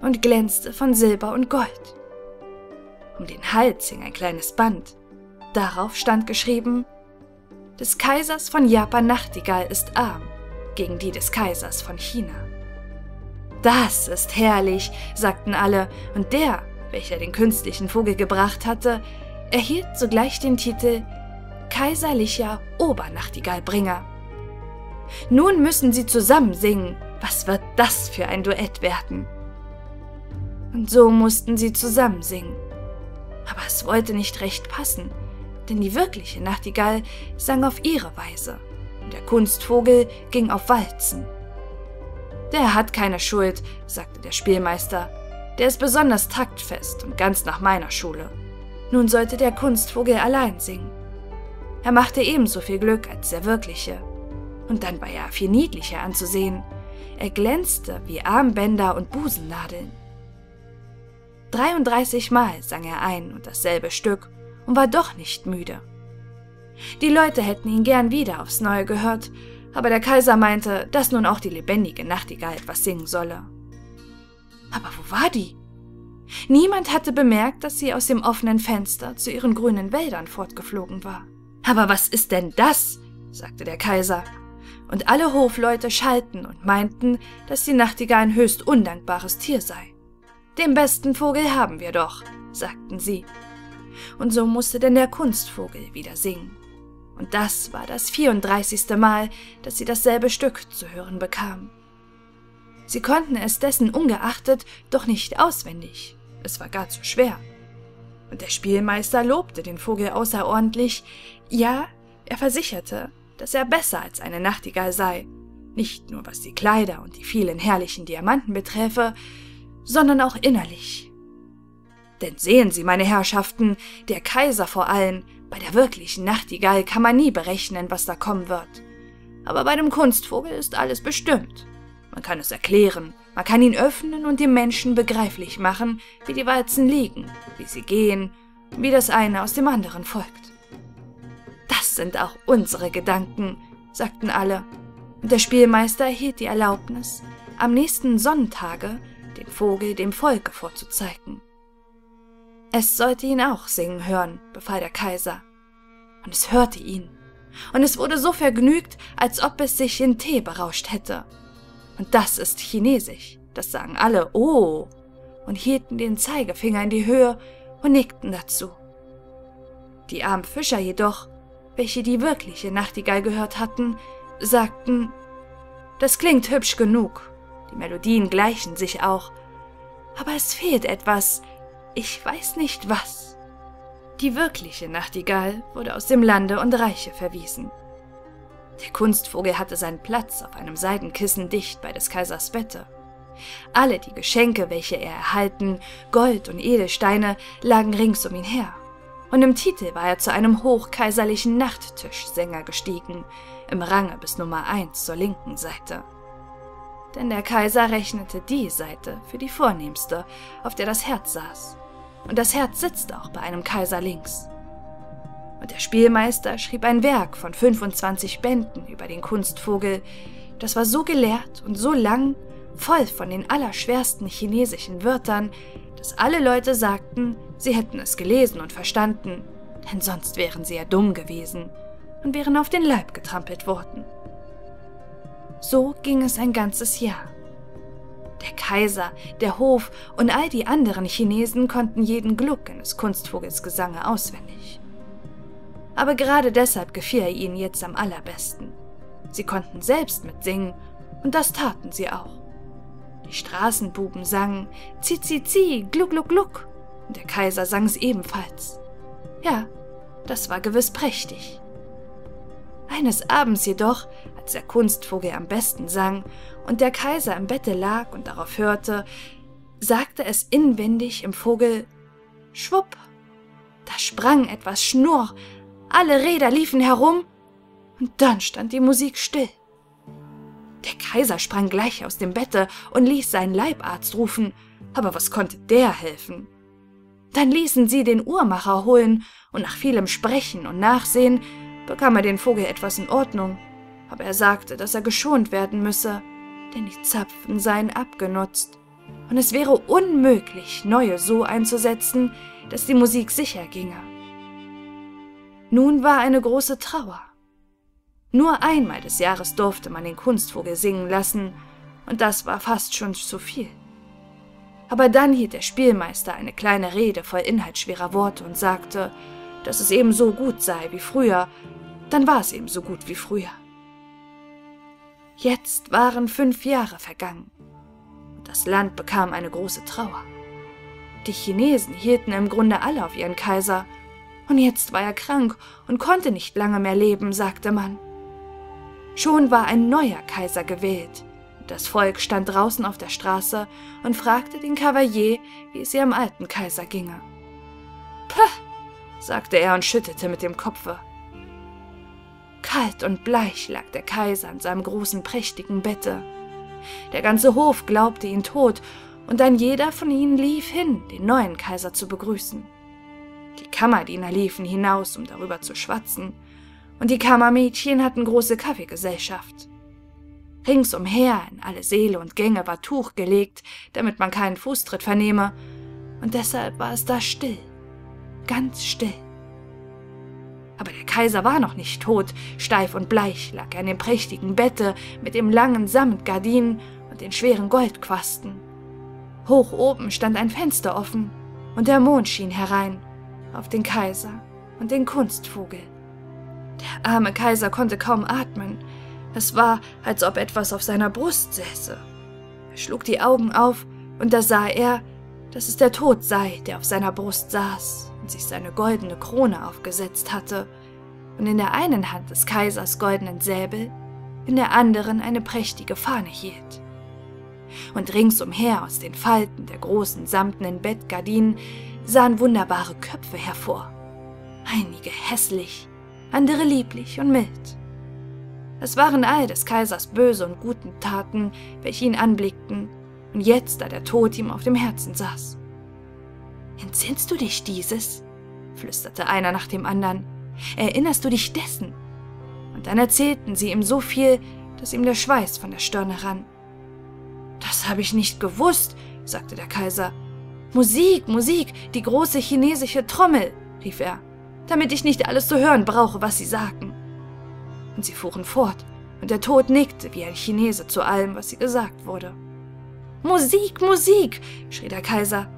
und glänzte von Silber und Gold. Um den Hals hing ein kleines Band. Darauf stand geschrieben des Kaisers von Japan Nachtigall ist arm gegen die des Kaisers von China. Das ist herrlich, sagten alle, und der, welcher den künstlichen Vogel gebracht hatte, erhielt sogleich den Titel kaiserlicher Obernachtigallbringer. Nun müssen sie zusammen singen. Was wird das für ein Duett werden? Und so mussten sie zusammen singen. Aber es wollte nicht recht passen, denn die wirkliche Nachtigall sang auf ihre Weise und der Kunstvogel ging auf Walzen. Der hat keine Schuld, sagte der Spielmeister. Der ist besonders taktfest und ganz nach meiner Schule. Nun sollte der Kunstvogel allein singen. Er machte ebenso viel Glück als der wirkliche. Und dann war er viel niedlicher anzusehen. Er glänzte wie Armbänder und Busennadeln. 33 Mal sang er ein und dasselbe Stück und war doch nicht müde. Die Leute hätten ihn gern wieder aufs Neue gehört, aber der Kaiser meinte, dass nun auch die lebendige Nachtigall etwas singen solle. Aber wo war die? Niemand hatte bemerkt, dass sie aus dem offenen Fenster zu ihren grünen Wäldern fortgeflogen war. Aber was ist denn das? sagte der Kaiser. Und alle Hofleute schalten und meinten, dass die Nachtigall ein höchst undankbares Tier sei. Den besten Vogel haben wir doch, sagten sie. Und so musste denn der Kunstvogel wieder singen. Und das war das 34. Mal, dass sie dasselbe Stück zu hören bekamen. Sie konnten es dessen ungeachtet doch nicht auswendig. Es war gar zu schwer. Und der Spielmeister lobte den Vogel außerordentlich, ja, er versicherte, dass er besser als eine Nachtigall sei, nicht nur was die Kleider und die vielen herrlichen Diamanten beträfe, sondern auch innerlich. Denn sehen Sie, meine Herrschaften, der Kaiser vor allen, bei der wirklichen Nachtigall kann man nie berechnen, was da kommen wird. Aber bei dem Kunstvogel ist alles bestimmt. Man kann es erklären, man kann ihn öffnen und dem Menschen begreiflich machen, wie die Walzen liegen, wie sie gehen, wie das eine aus dem anderen folgt. Das sind auch unsere Gedanken, sagten alle, und der Spielmeister erhielt die Erlaubnis, am nächsten Sonntage den Vogel dem Volke vorzuzeigen. Es sollte ihn auch singen hören, befahl der Kaiser. Und es hörte ihn. Und es wurde so vergnügt, als ob es sich in Tee berauscht hätte. Und das ist Chinesisch. Das sagen alle Oh und hielten den Zeigefinger in die Höhe und nickten dazu. Die armen Fischer jedoch, welche die wirkliche Nachtigall gehört hatten, sagten, das klingt hübsch genug, die Melodien gleichen sich auch, aber es fehlt etwas, ich weiß nicht was. Die wirkliche Nachtigall wurde aus dem Lande und Reiche verwiesen. Der Kunstvogel hatte seinen Platz auf einem Seidenkissen dicht bei des Kaisers Bette. Alle die Geschenke, welche er erhalten, Gold und Edelsteine, lagen rings um ihn her. Und im Titel war er zu einem hochkaiserlichen Nachttischsänger gestiegen, im Range bis Nummer eins zur linken Seite denn der Kaiser rechnete die Seite für die vornehmste, auf der das Herz saß. Und das Herz sitzt auch bei einem Kaiser links. Und der Spielmeister schrieb ein Werk von 25 Bänden über den Kunstvogel, das war so gelehrt und so lang, voll von den allerschwersten chinesischen Wörtern, dass alle Leute sagten, sie hätten es gelesen und verstanden, denn sonst wären sie ja dumm gewesen und wären auf den Leib getrampelt worden. So ging es ein ganzes Jahr. Der Kaiser, der Hof und all die anderen Chinesen konnten jeden Gluck eines Kunstvogels Gesange auswendig. Aber gerade deshalb gefiel er ihnen jetzt am allerbesten. Sie konnten selbst mitsingen, und das taten sie auch. Die Straßenbuben sangen Zi, Zi, Zi, Gluck, Gluck, Gluck, und der Kaiser sang es ebenfalls. Ja, das war gewiss prächtig. Eines Abends jedoch, als der Kunstvogel am besten sang und der Kaiser im Bette lag und darauf hörte, sagte es inwendig im Vogel Schwupp. Da sprang etwas Schnurr, alle Räder liefen herum, und dann stand die Musik still. Der Kaiser sprang gleich aus dem Bette und ließ seinen Leibarzt rufen, aber was konnte der helfen? Dann ließen sie den Uhrmacher holen, und nach vielem Sprechen und Nachsehen bekam er den Vogel etwas in Ordnung, aber er sagte, dass er geschont werden müsse, denn die Zapfen seien abgenutzt, und es wäre unmöglich, neue so einzusetzen, dass die Musik sicher ginge. Nun war eine große Trauer. Nur einmal des Jahres durfte man den Kunstvogel singen lassen, und das war fast schon zu viel. Aber dann hielt der Spielmeister eine kleine Rede voll inhaltsschwerer Worte und sagte, dass es eben so gut sei wie früher, dann war es eben so gut wie früher. Jetzt waren fünf Jahre vergangen und das Land bekam eine große Trauer. Die Chinesen hielten im Grunde alle auf ihren Kaiser, und jetzt war er krank und konnte nicht lange mehr leben, sagte man. Schon war ein neuer Kaiser gewählt. Das Volk stand draußen auf der Straße und fragte den Kavalier, wie es ihrem alten Kaiser ginge. Pah, sagte er und schüttelte mit dem Kopfe. Kalt und bleich lag der Kaiser an seinem großen, prächtigen Bette. Der ganze Hof glaubte ihn tot, und ein jeder von ihnen lief hin, den neuen Kaiser zu begrüßen. Die Kammerdiener liefen hinaus, um darüber zu schwatzen, und die Kammermädchen hatten große Kaffeegesellschaft. Ringsumher in alle Säle und Gänge war Tuch gelegt, damit man keinen Fußtritt vernehme, und deshalb war es da still, ganz still. Aber der Kaiser war noch nicht tot, steif und bleich lag er in dem prächtigen Bette mit dem langen Samtgardinen und den schweren Goldquasten. Hoch oben stand ein Fenster offen, und der Mond schien herein auf den Kaiser und den Kunstvogel. Der arme Kaiser konnte kaum atmen. Es war, als ob etwas auf seiner Brust säße. Er schlug die Augen auf, und da sah er, dass es der Tod sei, der auf seiner Brust saß sich seine goldene Krone aufgesetzt hatte, und in der einen Hand des Kaisers goldenen Säbel, in der anderen eine prächtige Fahne hielt. Und ringsumher aus den Falten der großen samtenen Bettgardinen sahen wunderbare Köpfe hervor, einige hässlich, andere lieblich und mild. Es waren all des Kaisers böse und guten Taten, welche ihn anblickten, und jetzt, da der Tod ihm auf dem Herzen saß. Entsinnst du dich dieses? flüsterte einer nach dem anderen. Erinnerst du dich dessen? Und dann erzählten sie ihm so viel, dass ihm der Schweiß von der Stirne rann. Das habe ich nicht gewusst, sagte der Kaiser. Musik, Musik, die große chinesische Trommel, rief er, damit ich nicht alles zu hören brauche, was sie sagten. Und sie fuhren fort, und der Tod nickte wie ein Chinese zu allem, was sie gesagt wurde. Musik, Musik, schrie der Kaiser.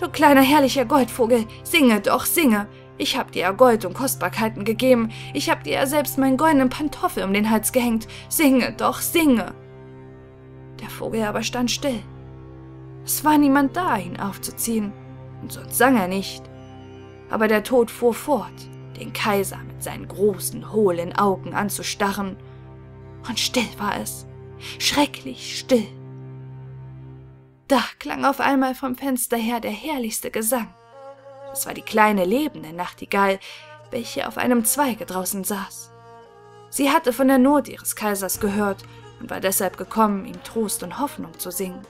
Du kleiner herrlicher Goldvogel, singe doch, singe. Ich hab dir ja Gold und Kostbarkeiten gegeben. Ich hab dir ja selbst meinen goldenen Pantoffel um den Hals gehängt. Singe doch, singe. Der Vogel aber stand still. Es war niemand da, ihn aufzuziehen, und sonst sang er nicht. Aber der Tod fuhr fort, den Kaiser mit seinen großen, hohlen Augen anzustarren. Und still war es, schrecklich still. Da klang auf einmal vom Fenster her der herrlichste Gesang. Es war die kleine lebende Nachtigall, welche auf einem Zweige draußen saß. Sie hatte von der Not ihres Kaisers gehört und war deshalb gekommen, ihm Trost und Hoffnung zu singen.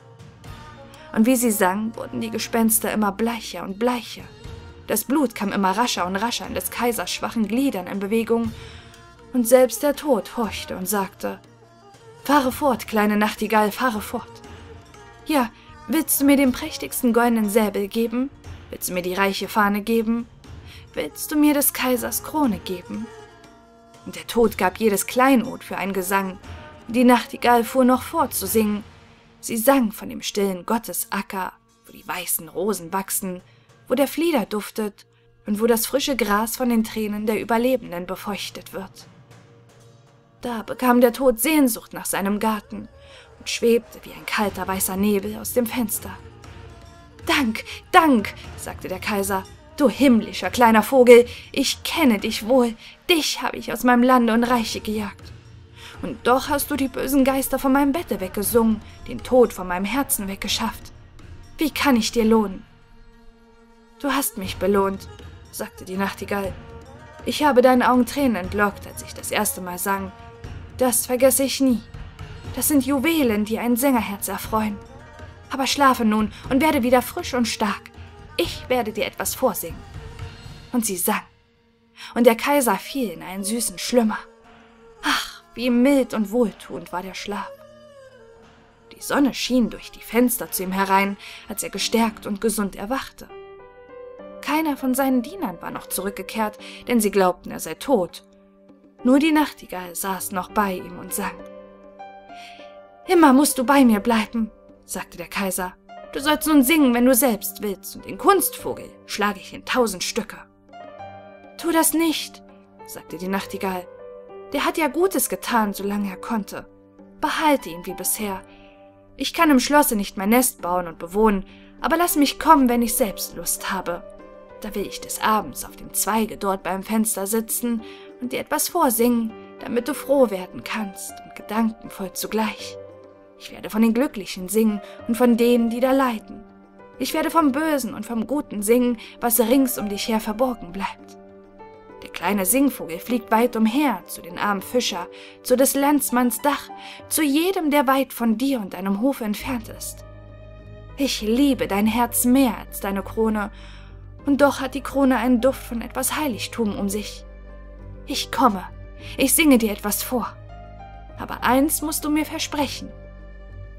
Und wie sie sang, wurden die Gespenster immer bleicher und bleicher. Das Blut kam immer rascher und rascher in des Kaisers schwachen Gliedern in Bewegung, und selbst der Tod horchte und sagte, Fahre fort, kleine Nachtigall, fahre fort. Ja, willst du mir den prächtigsten goldenen Säbel geben? Willst du mir die reiche Fahne geben? Willst du mir des Kaisers Krone geben? Und der Tod gab jedes Kleinod für einen Gesang, die Nachtigall fuhr noch fort zu singen. Sie sang von dem stillen Gottesacker, wo die weißen Rosen wachsen, wo der Flieder duftet und wo das frische Gras von den Tränen der Überlebenden befeuchtet wird. Da bekam der Tod Sehnsucht nach seinem Garten und schwebte wie ein kalter weißer Nebel aus dem Fenster. Dank, Dank, sagte der Kaiser, du himmlischer kleiner Vogel, ich kenne dich wohl, dich habe ich aus meinem Lande und Reiche gejagt. Und doch hast du die bösen Geister von meinem Bette weggesungen, den Tod von meinem Herzen weggeschafft. Wie kann ich dir lohnen? Du hast mich belohnt, sagte die Nachtigall. Ich habe deinen Augen Tränen entlockt, als ich das erste Mal sang. Das vergesse ich nie. Das sind Juwelen, die ein Sängerherz erfreuen. Aber schlafe nun und werde wieder frisch und stark. Ich werde dir etwas vorsingen. Und sie sang. Und der Kaiser fiel in einen süßen Schlummer. Ach, wie mild und wohltuend war der Schlaf. Die Sonne schien durch die Fenster zu ihm herein, als er gestärkt und gesund erwachte. Keiner von seinen Dienern war noch zurückgekehrt, denn sie glaubten, er sei tot. Nur die Nachtigall saß noch bei ihm und sang. Immer musst du bei mir bleiben, sagte der Kaiser. Du sollst nun singen, wenn du selbst willst, und den Kunstvogel schlage ich in tausend Stücke. Tu das nicht, sagte die Nachtigall. Der hat ja Gutes getan, solange er konnte. Behalte ihn wie bisher. Ich kann im Schlosse nicht mein Nest bauen und bewohnen, aber lass mich kommen, wenn ich selbst Lust habe. Da will ich des Abends auf dem Zweige dort beim Fenster sitzen und dir etwas vorsingen, damit du froh werden kannst und gedankenvoll zugleich. Ich werde von den Glücklichen singen und von denen, die da leiden. Ich werde vom Bösen und vom Guten singen, was rings um dich her verborgen bleibt. Der kleine Singvogel fliegt weit umher, zu den armen Fischer, zu des Landsmanns Dach, zu jedem, der weit von dir und deinem Hofe entfernt ist. Ich liebe dein Herz mehr als deine Krone, und doch hat die Krone einen Duft von etwas Heiligtum um sich. Ich komme, ich singe dir etwas vor. Aber eins musst du mir versprechen.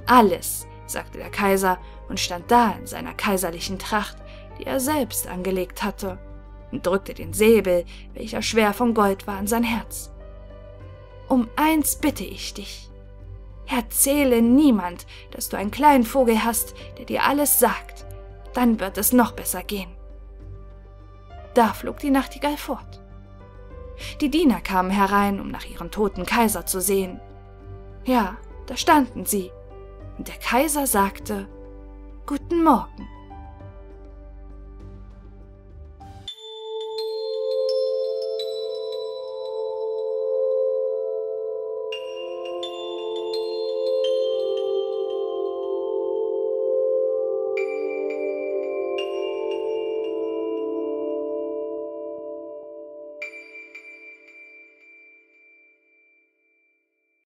Alles, sagte der Kaiser und stand da in seiner kaiserlichen Tracht, die er selbst angelegt hatte und drückte den Säbel, welcher schwer von Gold war, an sein Herz. Um eins bitte ich dich. Erzähle niemand, dass du einen kleinen Vogel hast, der dir alles sagt. Dann wird es noch besser gehen. Da flog die Nachtigall fort. Die Diener kamen herein, um nach ihrem toten Kaiser zu sehen. Ja, da standen sie. Und der Kaiser sagte, Guten Morgen.